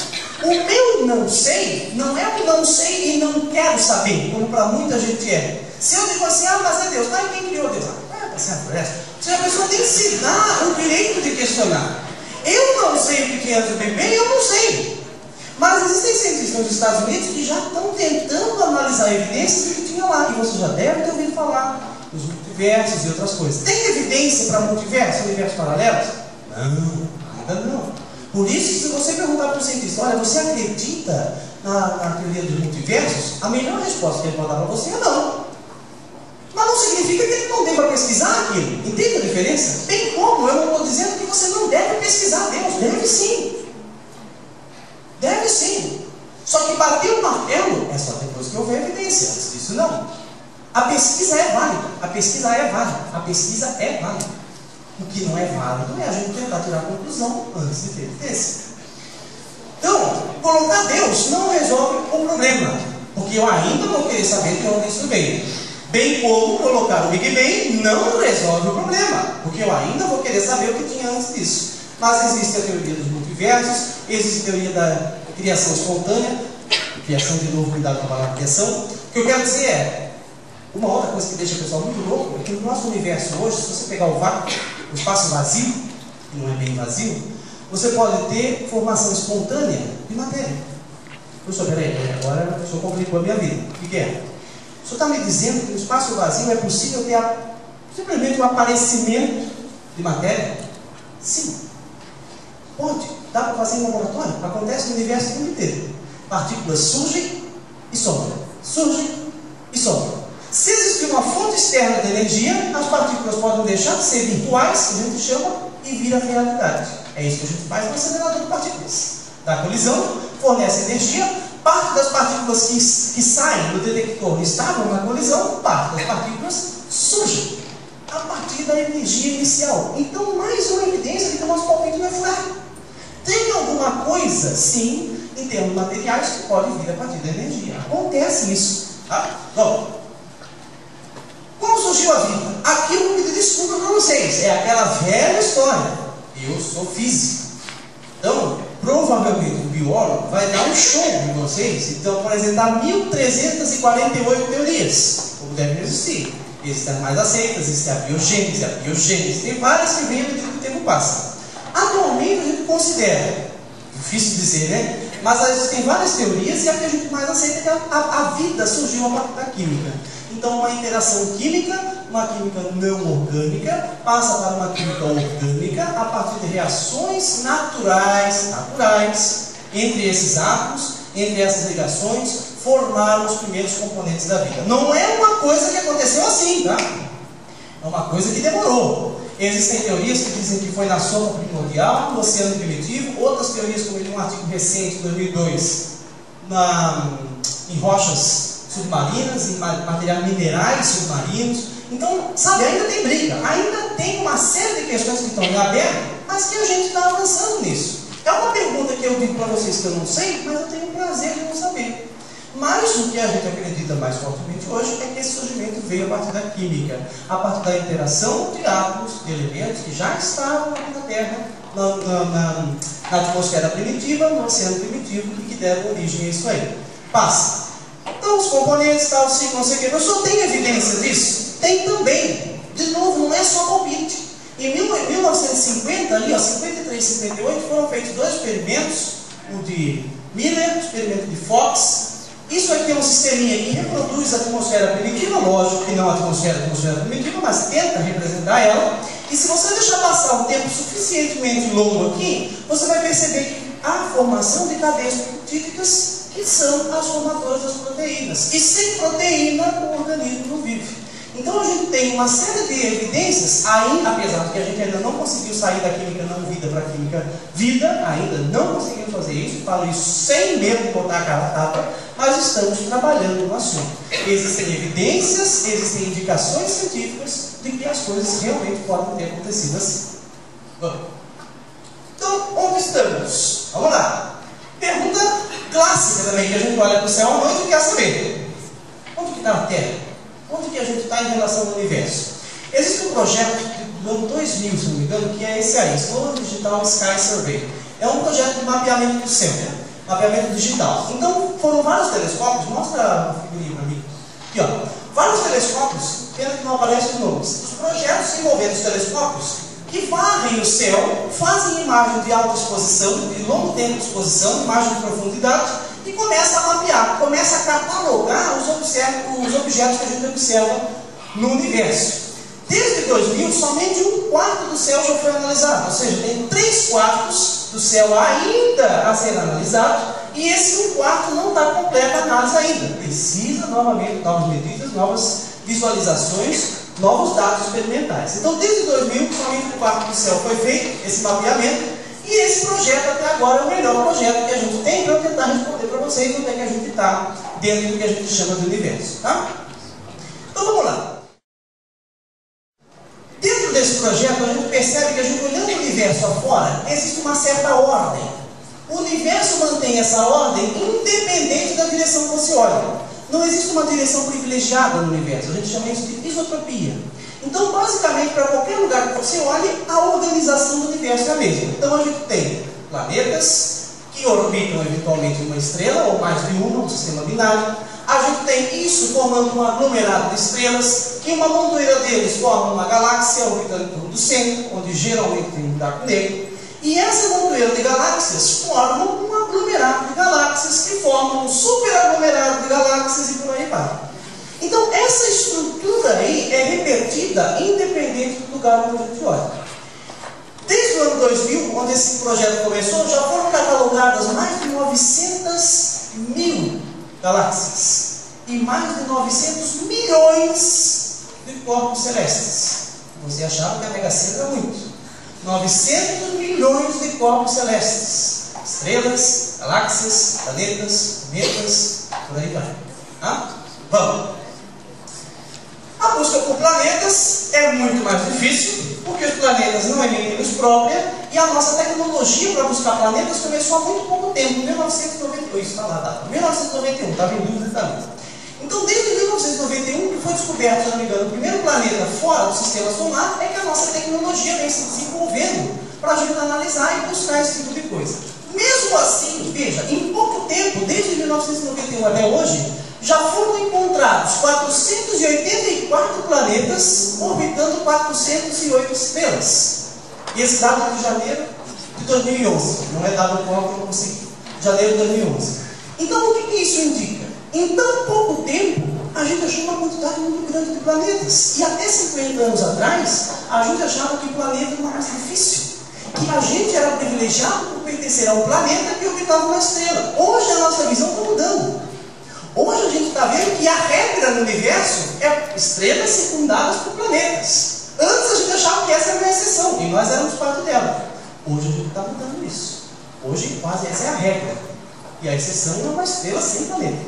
O meu não sei não é o não sei e não quero saber, como para muita gente é. Se eu digo assim, ah, mas é Deus, tá? E quem criou Deus? Ah, vai ser a floresta. Se a pessoa tem que se dar o direito de questionar. Eu não sei o que é o bebê, eu não sei. Mas existem cientistas nos Estados Unidos que já estão tentando analisar evidências que tinha lá. E você já deve ter ouvido falar dos multiversos e outras coisas. Tem evidência para multiverso, universos paralelos? Não, ainda não. Por isso, se você perguntar para o cientista, olha, você acredita na, na, teoria dos multiversos? A melhor resposta que ele pode dar para você é não. Mas não significa que ele não deva pesquisar aquilo. Entende a diferença? Bem como eu não estou dizendo que você não deve pesquisar Deus. Deve sim. Deve sim. Só que bater o martelo é só depois que houver evidência. Antes disso, não. A pesquisa é válida. A pesquisa é válida. A pesquisa é válida. O que não é válido é a gente tentar tirar a conclusão antes de ter evidência. Então, colocar Deus não resolve o problema. Porque eu ainda vou querer saber de onde isso veio. Bem como colocar o Big Bang não resolve o problema. Porque eu ainda vou querer saber o que tinha antes disso. Mas existe a teoria dos multiversos, existe a teoria da criação espontânea, criação de novo, cuidado com a palavra criação. O que eu quero dizer é, uma outra coisa que deixa o pessoal muito louco é que no nosso universo hoje, se você pegar o vácuo, o espaço vazio, que não é bem vazio, você pode ter formação espontânea de matéria. Professor, peraí, agora o senhor complicou a minha vida. O que, que é? O senhor está me dizendo que no espaço vazio é possível ter a, simplesmente o um aparecimento de matéria? Sim. Pode. Dá para fazer em laboratório. Acontece no universo inteiro. Partículas surgem e sobram. Surgem e sobram. Se existir uma fonte externa de energia, as partículas podem deixar de ser virtuais, que a gente chama, e vir a realidade. É isso que a gente faz no acelerador de partículas. Da colisão, fornece energia, parte das partículas que, que saem do detector estavam na colisão, parte das partículas surgem a partir da energia inicial. Então, mais uma evidência de que o nosso palpite não é furado. Tem alguma coisa, sim, em termos materiais, que pode vir a partir da energia. Acontece isso. Tá? Bom, como surgiu a vida? Aqui eu vou pedir desculpa para vocês. É aquela velha história. Eu sou físico. Então, provavelmente o biólogo vai dar um show de vocês. Então, apresentar 1348 teorias, como devem existir. Existem as mais aceitas, existe a biogênese, a biogênese. Tem várias que vêm à medida que o tempo passa. Atualmente a gente considera, difícil dizer, né? Mas existem várias teorias e a que a gente mais aceita é que a, a, a vida surgiu a partir da química. Então, uma interação química, uma química não orgânica, passa para uma química orgânica a partir de reações naturais, naturais, entre esses átomos, entre essas ligações, formaram os primeiros componentes da vida. Não é uma coisa que aconteceu assim, tá? É uma coisa que demorou. Existem teorias que dizem que foi na soma primordial, no oceano primitivo, outras teorias, como em um artigo recente, 2002, na, em rochas submarinas, em materiais minerais submarinos. Então, sabe, ainda tem briga, ainda tem uma série de questões que estão em aberto, mas que a gente está avançando nisso. É uma pergunta que eu digo para vocês que eu não sei, mas eu tenho prazer de não saber. Mas o que a gente acredita mais fortemente hoje é que esse surgimento veio a partir da química, a partir da interação de átomos, de elementos que já estavam aqui na Terra, na, na, na, na atmosfera primitiva, no oceano primitivo, e que deram origem a isso aí. Passa. Então, os componentes, tal, ciclo, não sei o que. Professor, tem evidência disso? Tem também. De novo, não é só palpite. Em 1950, ali, ó, 53 e 58, foram feitos dois experimentos, o de Miller, o experimento de Fox. Isso aqui é um sisteminha que reproduz a atmosfera primitiva, lógico que não a atmosfera, a atmosfera primitiva, mas tenta representar ela. E se você deixar passar um tempo suficientemente longo aqui, você vai perceber que há formação de cadeias protídicas que são as formadoras das proteínas. E sem proteína, o organismo não vive. Então a gente tem uma série de evidências, ainda, apesar de que a gente ainda não conseguiu sair da química não vida para a química vida, ainda não conseguimos fazer isso, falo isso sem medo de botar a cara a tapa, mas estamos trabalhando no assunto. Existem evidências, existem indicações científicas de que as coisas realmente podem ter acontecido assim. Bom, então, onde estamos? Vamos lá. Pergunta clássica também, que a gente olha para o céu à noite e quer saber. Onde que está a Terra? Onde que a gente está em relação ao universo? Existe um projeto do ano 2000, se não me engano, que é esse aí, Slow Digital Sky Survey. É um projeto de mapeamento do céu, mapeamento digital. Então, foram vários telescópios, mostra a figurinha para mim. Aqui, ó. Vários telescópios, pena que não aparece de novo. Os projetos envolvendo os telescópios que varrem o céu, fazem imagem de alta exposição, de longo tempo de exposição, imagem de profundidade, começa a mapear, começa a catalogar os, os objetos que a gente observa no universo. Desde 2000, somente um quarto do céu já foi analisado, ou seja, tem três quartos do céu ainda a ser analisado, e esse um quarto não está completa a análise ainda. Precisa novamente novas medidas, novas visualizações novos dados experimentais. Então, desde 2000, somente o quarto do céu foi feito, esse mapeamento, e esse projeto até agora é o melhor projeto que a gente tem para tentar responder para vocês onde é que a gente está dentro do que a gente chama de universo. Tá? Então vamos lá. Dentro desse projeto, a gente percebe que a gente olhando o universo afora, existe uma certa ordem. O universo mantém essa ordem independente da direção que você olha. Não existe uma direção privilegiada no universo, a gente chama isso de isotropia. Então, basicamente, para qualquer lugar que você olhe, a organização do universo é a mesma. Então, a gente tem planetas que orbitam eventualmente uma estrela, ou mais de uma, um sistema binário. A gente tem isso formando um aglomerado de estrelas, que uma montoeira deles forma uma galáxia orbitando em torno do centro, onde geralmente tem um negro. E essa montoeira de galáxias forma um aglomerado de galáxias que forma formam um super aglomerado de galáxias e por aí vai. Então, essa estrutura aí é repetida independente do lugar onde a gente olha. Desde o ano 2000, onde esse projeto começou, já foram catalogadas mais de 900 mil galáxias e mais de 900 milhões de corpos celestes. Você achava que a Mega era muito. 900 milhões de corpos celestes. Estrelas, galáxias, planetas, cometas, por aí vai. Ah? Vamos. A busca por planetas é muito mais difícil, porque os planetas não emitem luz própria e a nossa tecnologia para buscar planetas começou há muito pouco tempo, 1992, está lá, tá? 1991, estava em dúvida também. Então, desde 1991, que foi descoberto, se não me engano, o primeiro planeta fora do sistema solar, é que a nossa tecnologia vem se desenvolvendo para a gente analisar e buscar esse tipo de coisa. Mesmo assim, veja, em pouco tempo, desde 1991 até hoje, já foram encontrados 484 planetas orbitando 408 estrelas. E esse dado é de janeiro de 2011, não é dado que eu consegui. Janeiro de 2011. Então, o que isso indica? Em tão pouco tempo, a gente achou uma quantidade muito grande de planetas. E até 50 anos atrás, a gente achava que o planeta era mais difícil. Que a gente era privilegiado por pertencer a um planeta que orbitava uma estrela. Hoje a nossa visão está mudando. Hoje a gente está vendo que a regra no universo é estrelas secundadas por planetas. Antes a gente achava que essa era uma exceção e nós éramos parte dela. Hoje a gente está mudando isso. Hoje quase essa é a regra. E a exceção é uma estrela sem planeta.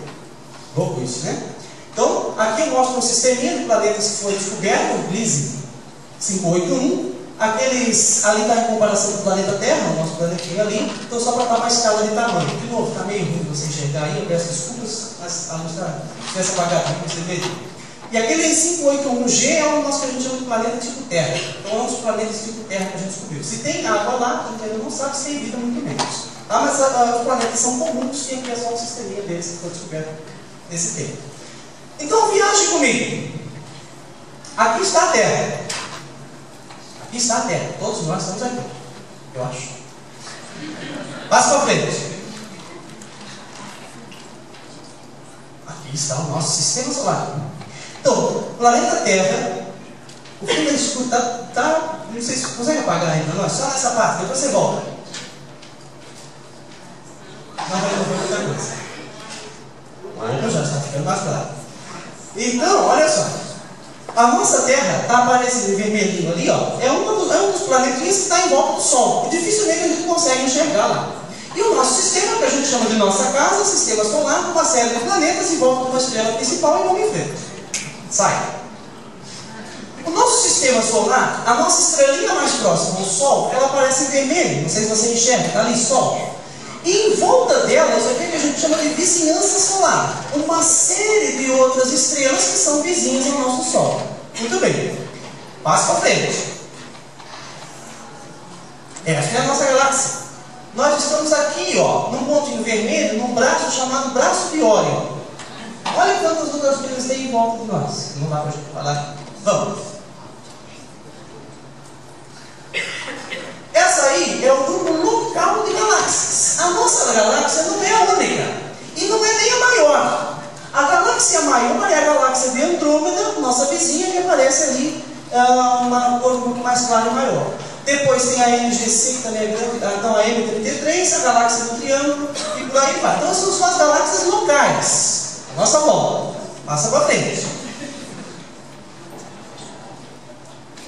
Louco isso, né? Então, aqui eu mostro um sisteminha de planetas que foi descoberto, o Gliese 581. Aqueles ali está em comparação com o planeta Terra, o nosso planetinho ali. Então, só para dar uma escala de tamanho. De novo, está meio ruim você enxergar aí, eu peço desculpas, mas a luz está apagadinha para você ver. E aquele 581G é o nosso que a gente chama de planeta tipo Terra. Então, é um dos planetas tipo Terra que a gente descobriu. Se tem água lá, a gente não sabe se tem vida muito menos. Ah, mas a, os planetas são comuns e aqui é só um sisteminha deles que foi descoberto nesse tempo. Então viaje comigo. Aqui está a Terra. Está a Terra. Todos nós estamos aqui. Eu acho. Passa para frente. Aqui está o nosso sistema solar. Então, planeta Terra, o fundo é escuro está. Tá, não sei se consegue apagar ainda, não, só nessa parte, depois você volta. Não vai resolver muita coisa. Opa, já está ficando mais claro. Então, olha só. A nossa Terra está aparecendo vermelhinho ali, ó. É, um dos, é um dos planetinhas que está em volta do Sol. E dificilmente a gente consegue enxergar lá. E o nosso sistema, que a gente chama de nossa casa, sistema solar, uma série de planetas em volta de uma estrela principal e vamos em frente. Sai. O nosso sistema solar, a nossa estrelinha mais próxima, o Sol, ela aparece vermelho. Não sei se você enxerga, está ali, Sol. E em volta dela, isso aqui é que a gente chama de vizinhança solar. Uma série de outras estrelas que são vizinhas ao nosso Sol. Muito bem. Passo para frente. Esta é a nossa galáxia. Nós estamos aqui, ó, num pontinho vermelho, num braço chamado braço de Órion. Olha quantas outras coisas tem em volta de nós. Não dá para falar. Vamos. Essa aí é o grupo local de galáxias. A nossa galáxia não é a única. E não é nem a maior. A galáxia maior é a galáxia de Andrômeda, nossa vizinha, que aparece ali uh, uma cor muito mais clara e maior. Depois tem a NGC, que também é grande, então a M33, a galáxia do Triângulo, e por aí vai. Então, essas são as galáxias locais. Nossa volta. Passa para frente.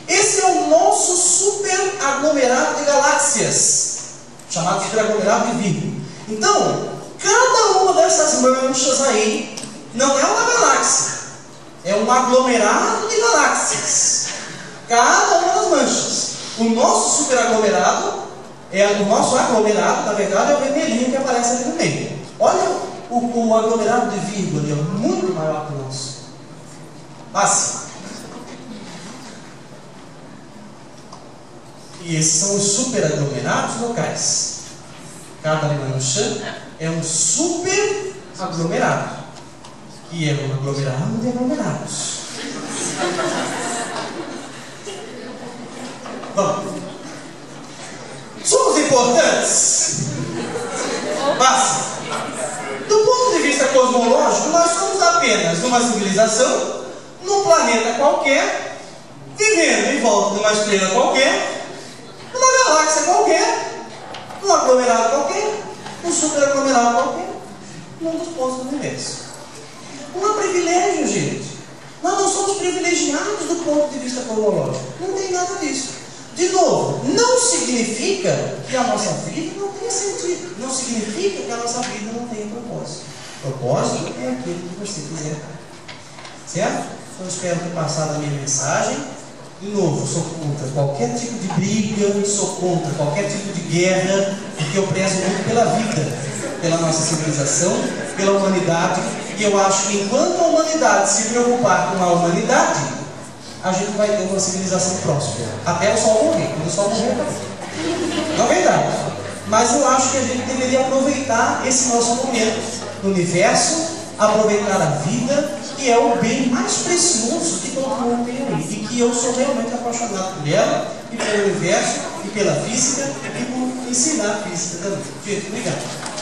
Esse é o nosso super aglomerado de galáxias, chamado super aglomerado de Virgo. Então, cada uma dessas manchas aí não é uma galáxia, é um aglomerado de galáxias. Cada uma das manchas. O nosso super aglomerado, é, o nosso aglomerado, na verdade, é o vermelhinho que aparece ali no meio. Olha o, o aglomerado de Virgo ali, é muito maior que o nosso. Passe. E esses são os super aglomerados locais. Cada mancha é um super aglomerado, que é um aglomerado de aglomerados. Vamos. Somos importantes. Passa. Do ponto numa civilização, num planeta qualquer, vivendo em volta de uma estrela qualquer, numa galáxia qualquer, num aglomerado qualquer, num superaglomerado qualquer, num dos pontos do universo. Não há privilégio, gente. Nós não somos privilegiados do ponto de vista cronológico. Não tem nada disso. De novo, não significa que a nossa vida não tenha sentido. Não significa que a nossa vida não tenha propósito. Propósito é aquilo que você quiser. Certo? Então espero ter passado a minha mensagem. De novo, sou contra qualquer tipo de briga, sou contra qualquer tipo de guerra, porque eu prezo muito pela vida, pela nossa civilização, pela humanidade, e eu acho que enquanto a humanidade se preocupar com a humanidade, a gente vai ter uma civilização próspera. Até o sol morrer. Quando o sol morrer. Não é verdade. Mas eu acho que a gente deveria aproveitar esse nosso momento no universo, aproveitar a vida, que é o bem mais precioso que todo mundo tem aí. Que eu sou realmente apaixonado por ela, e pelo universo, e pela física, e por ensinar física também. Gente, obrigado.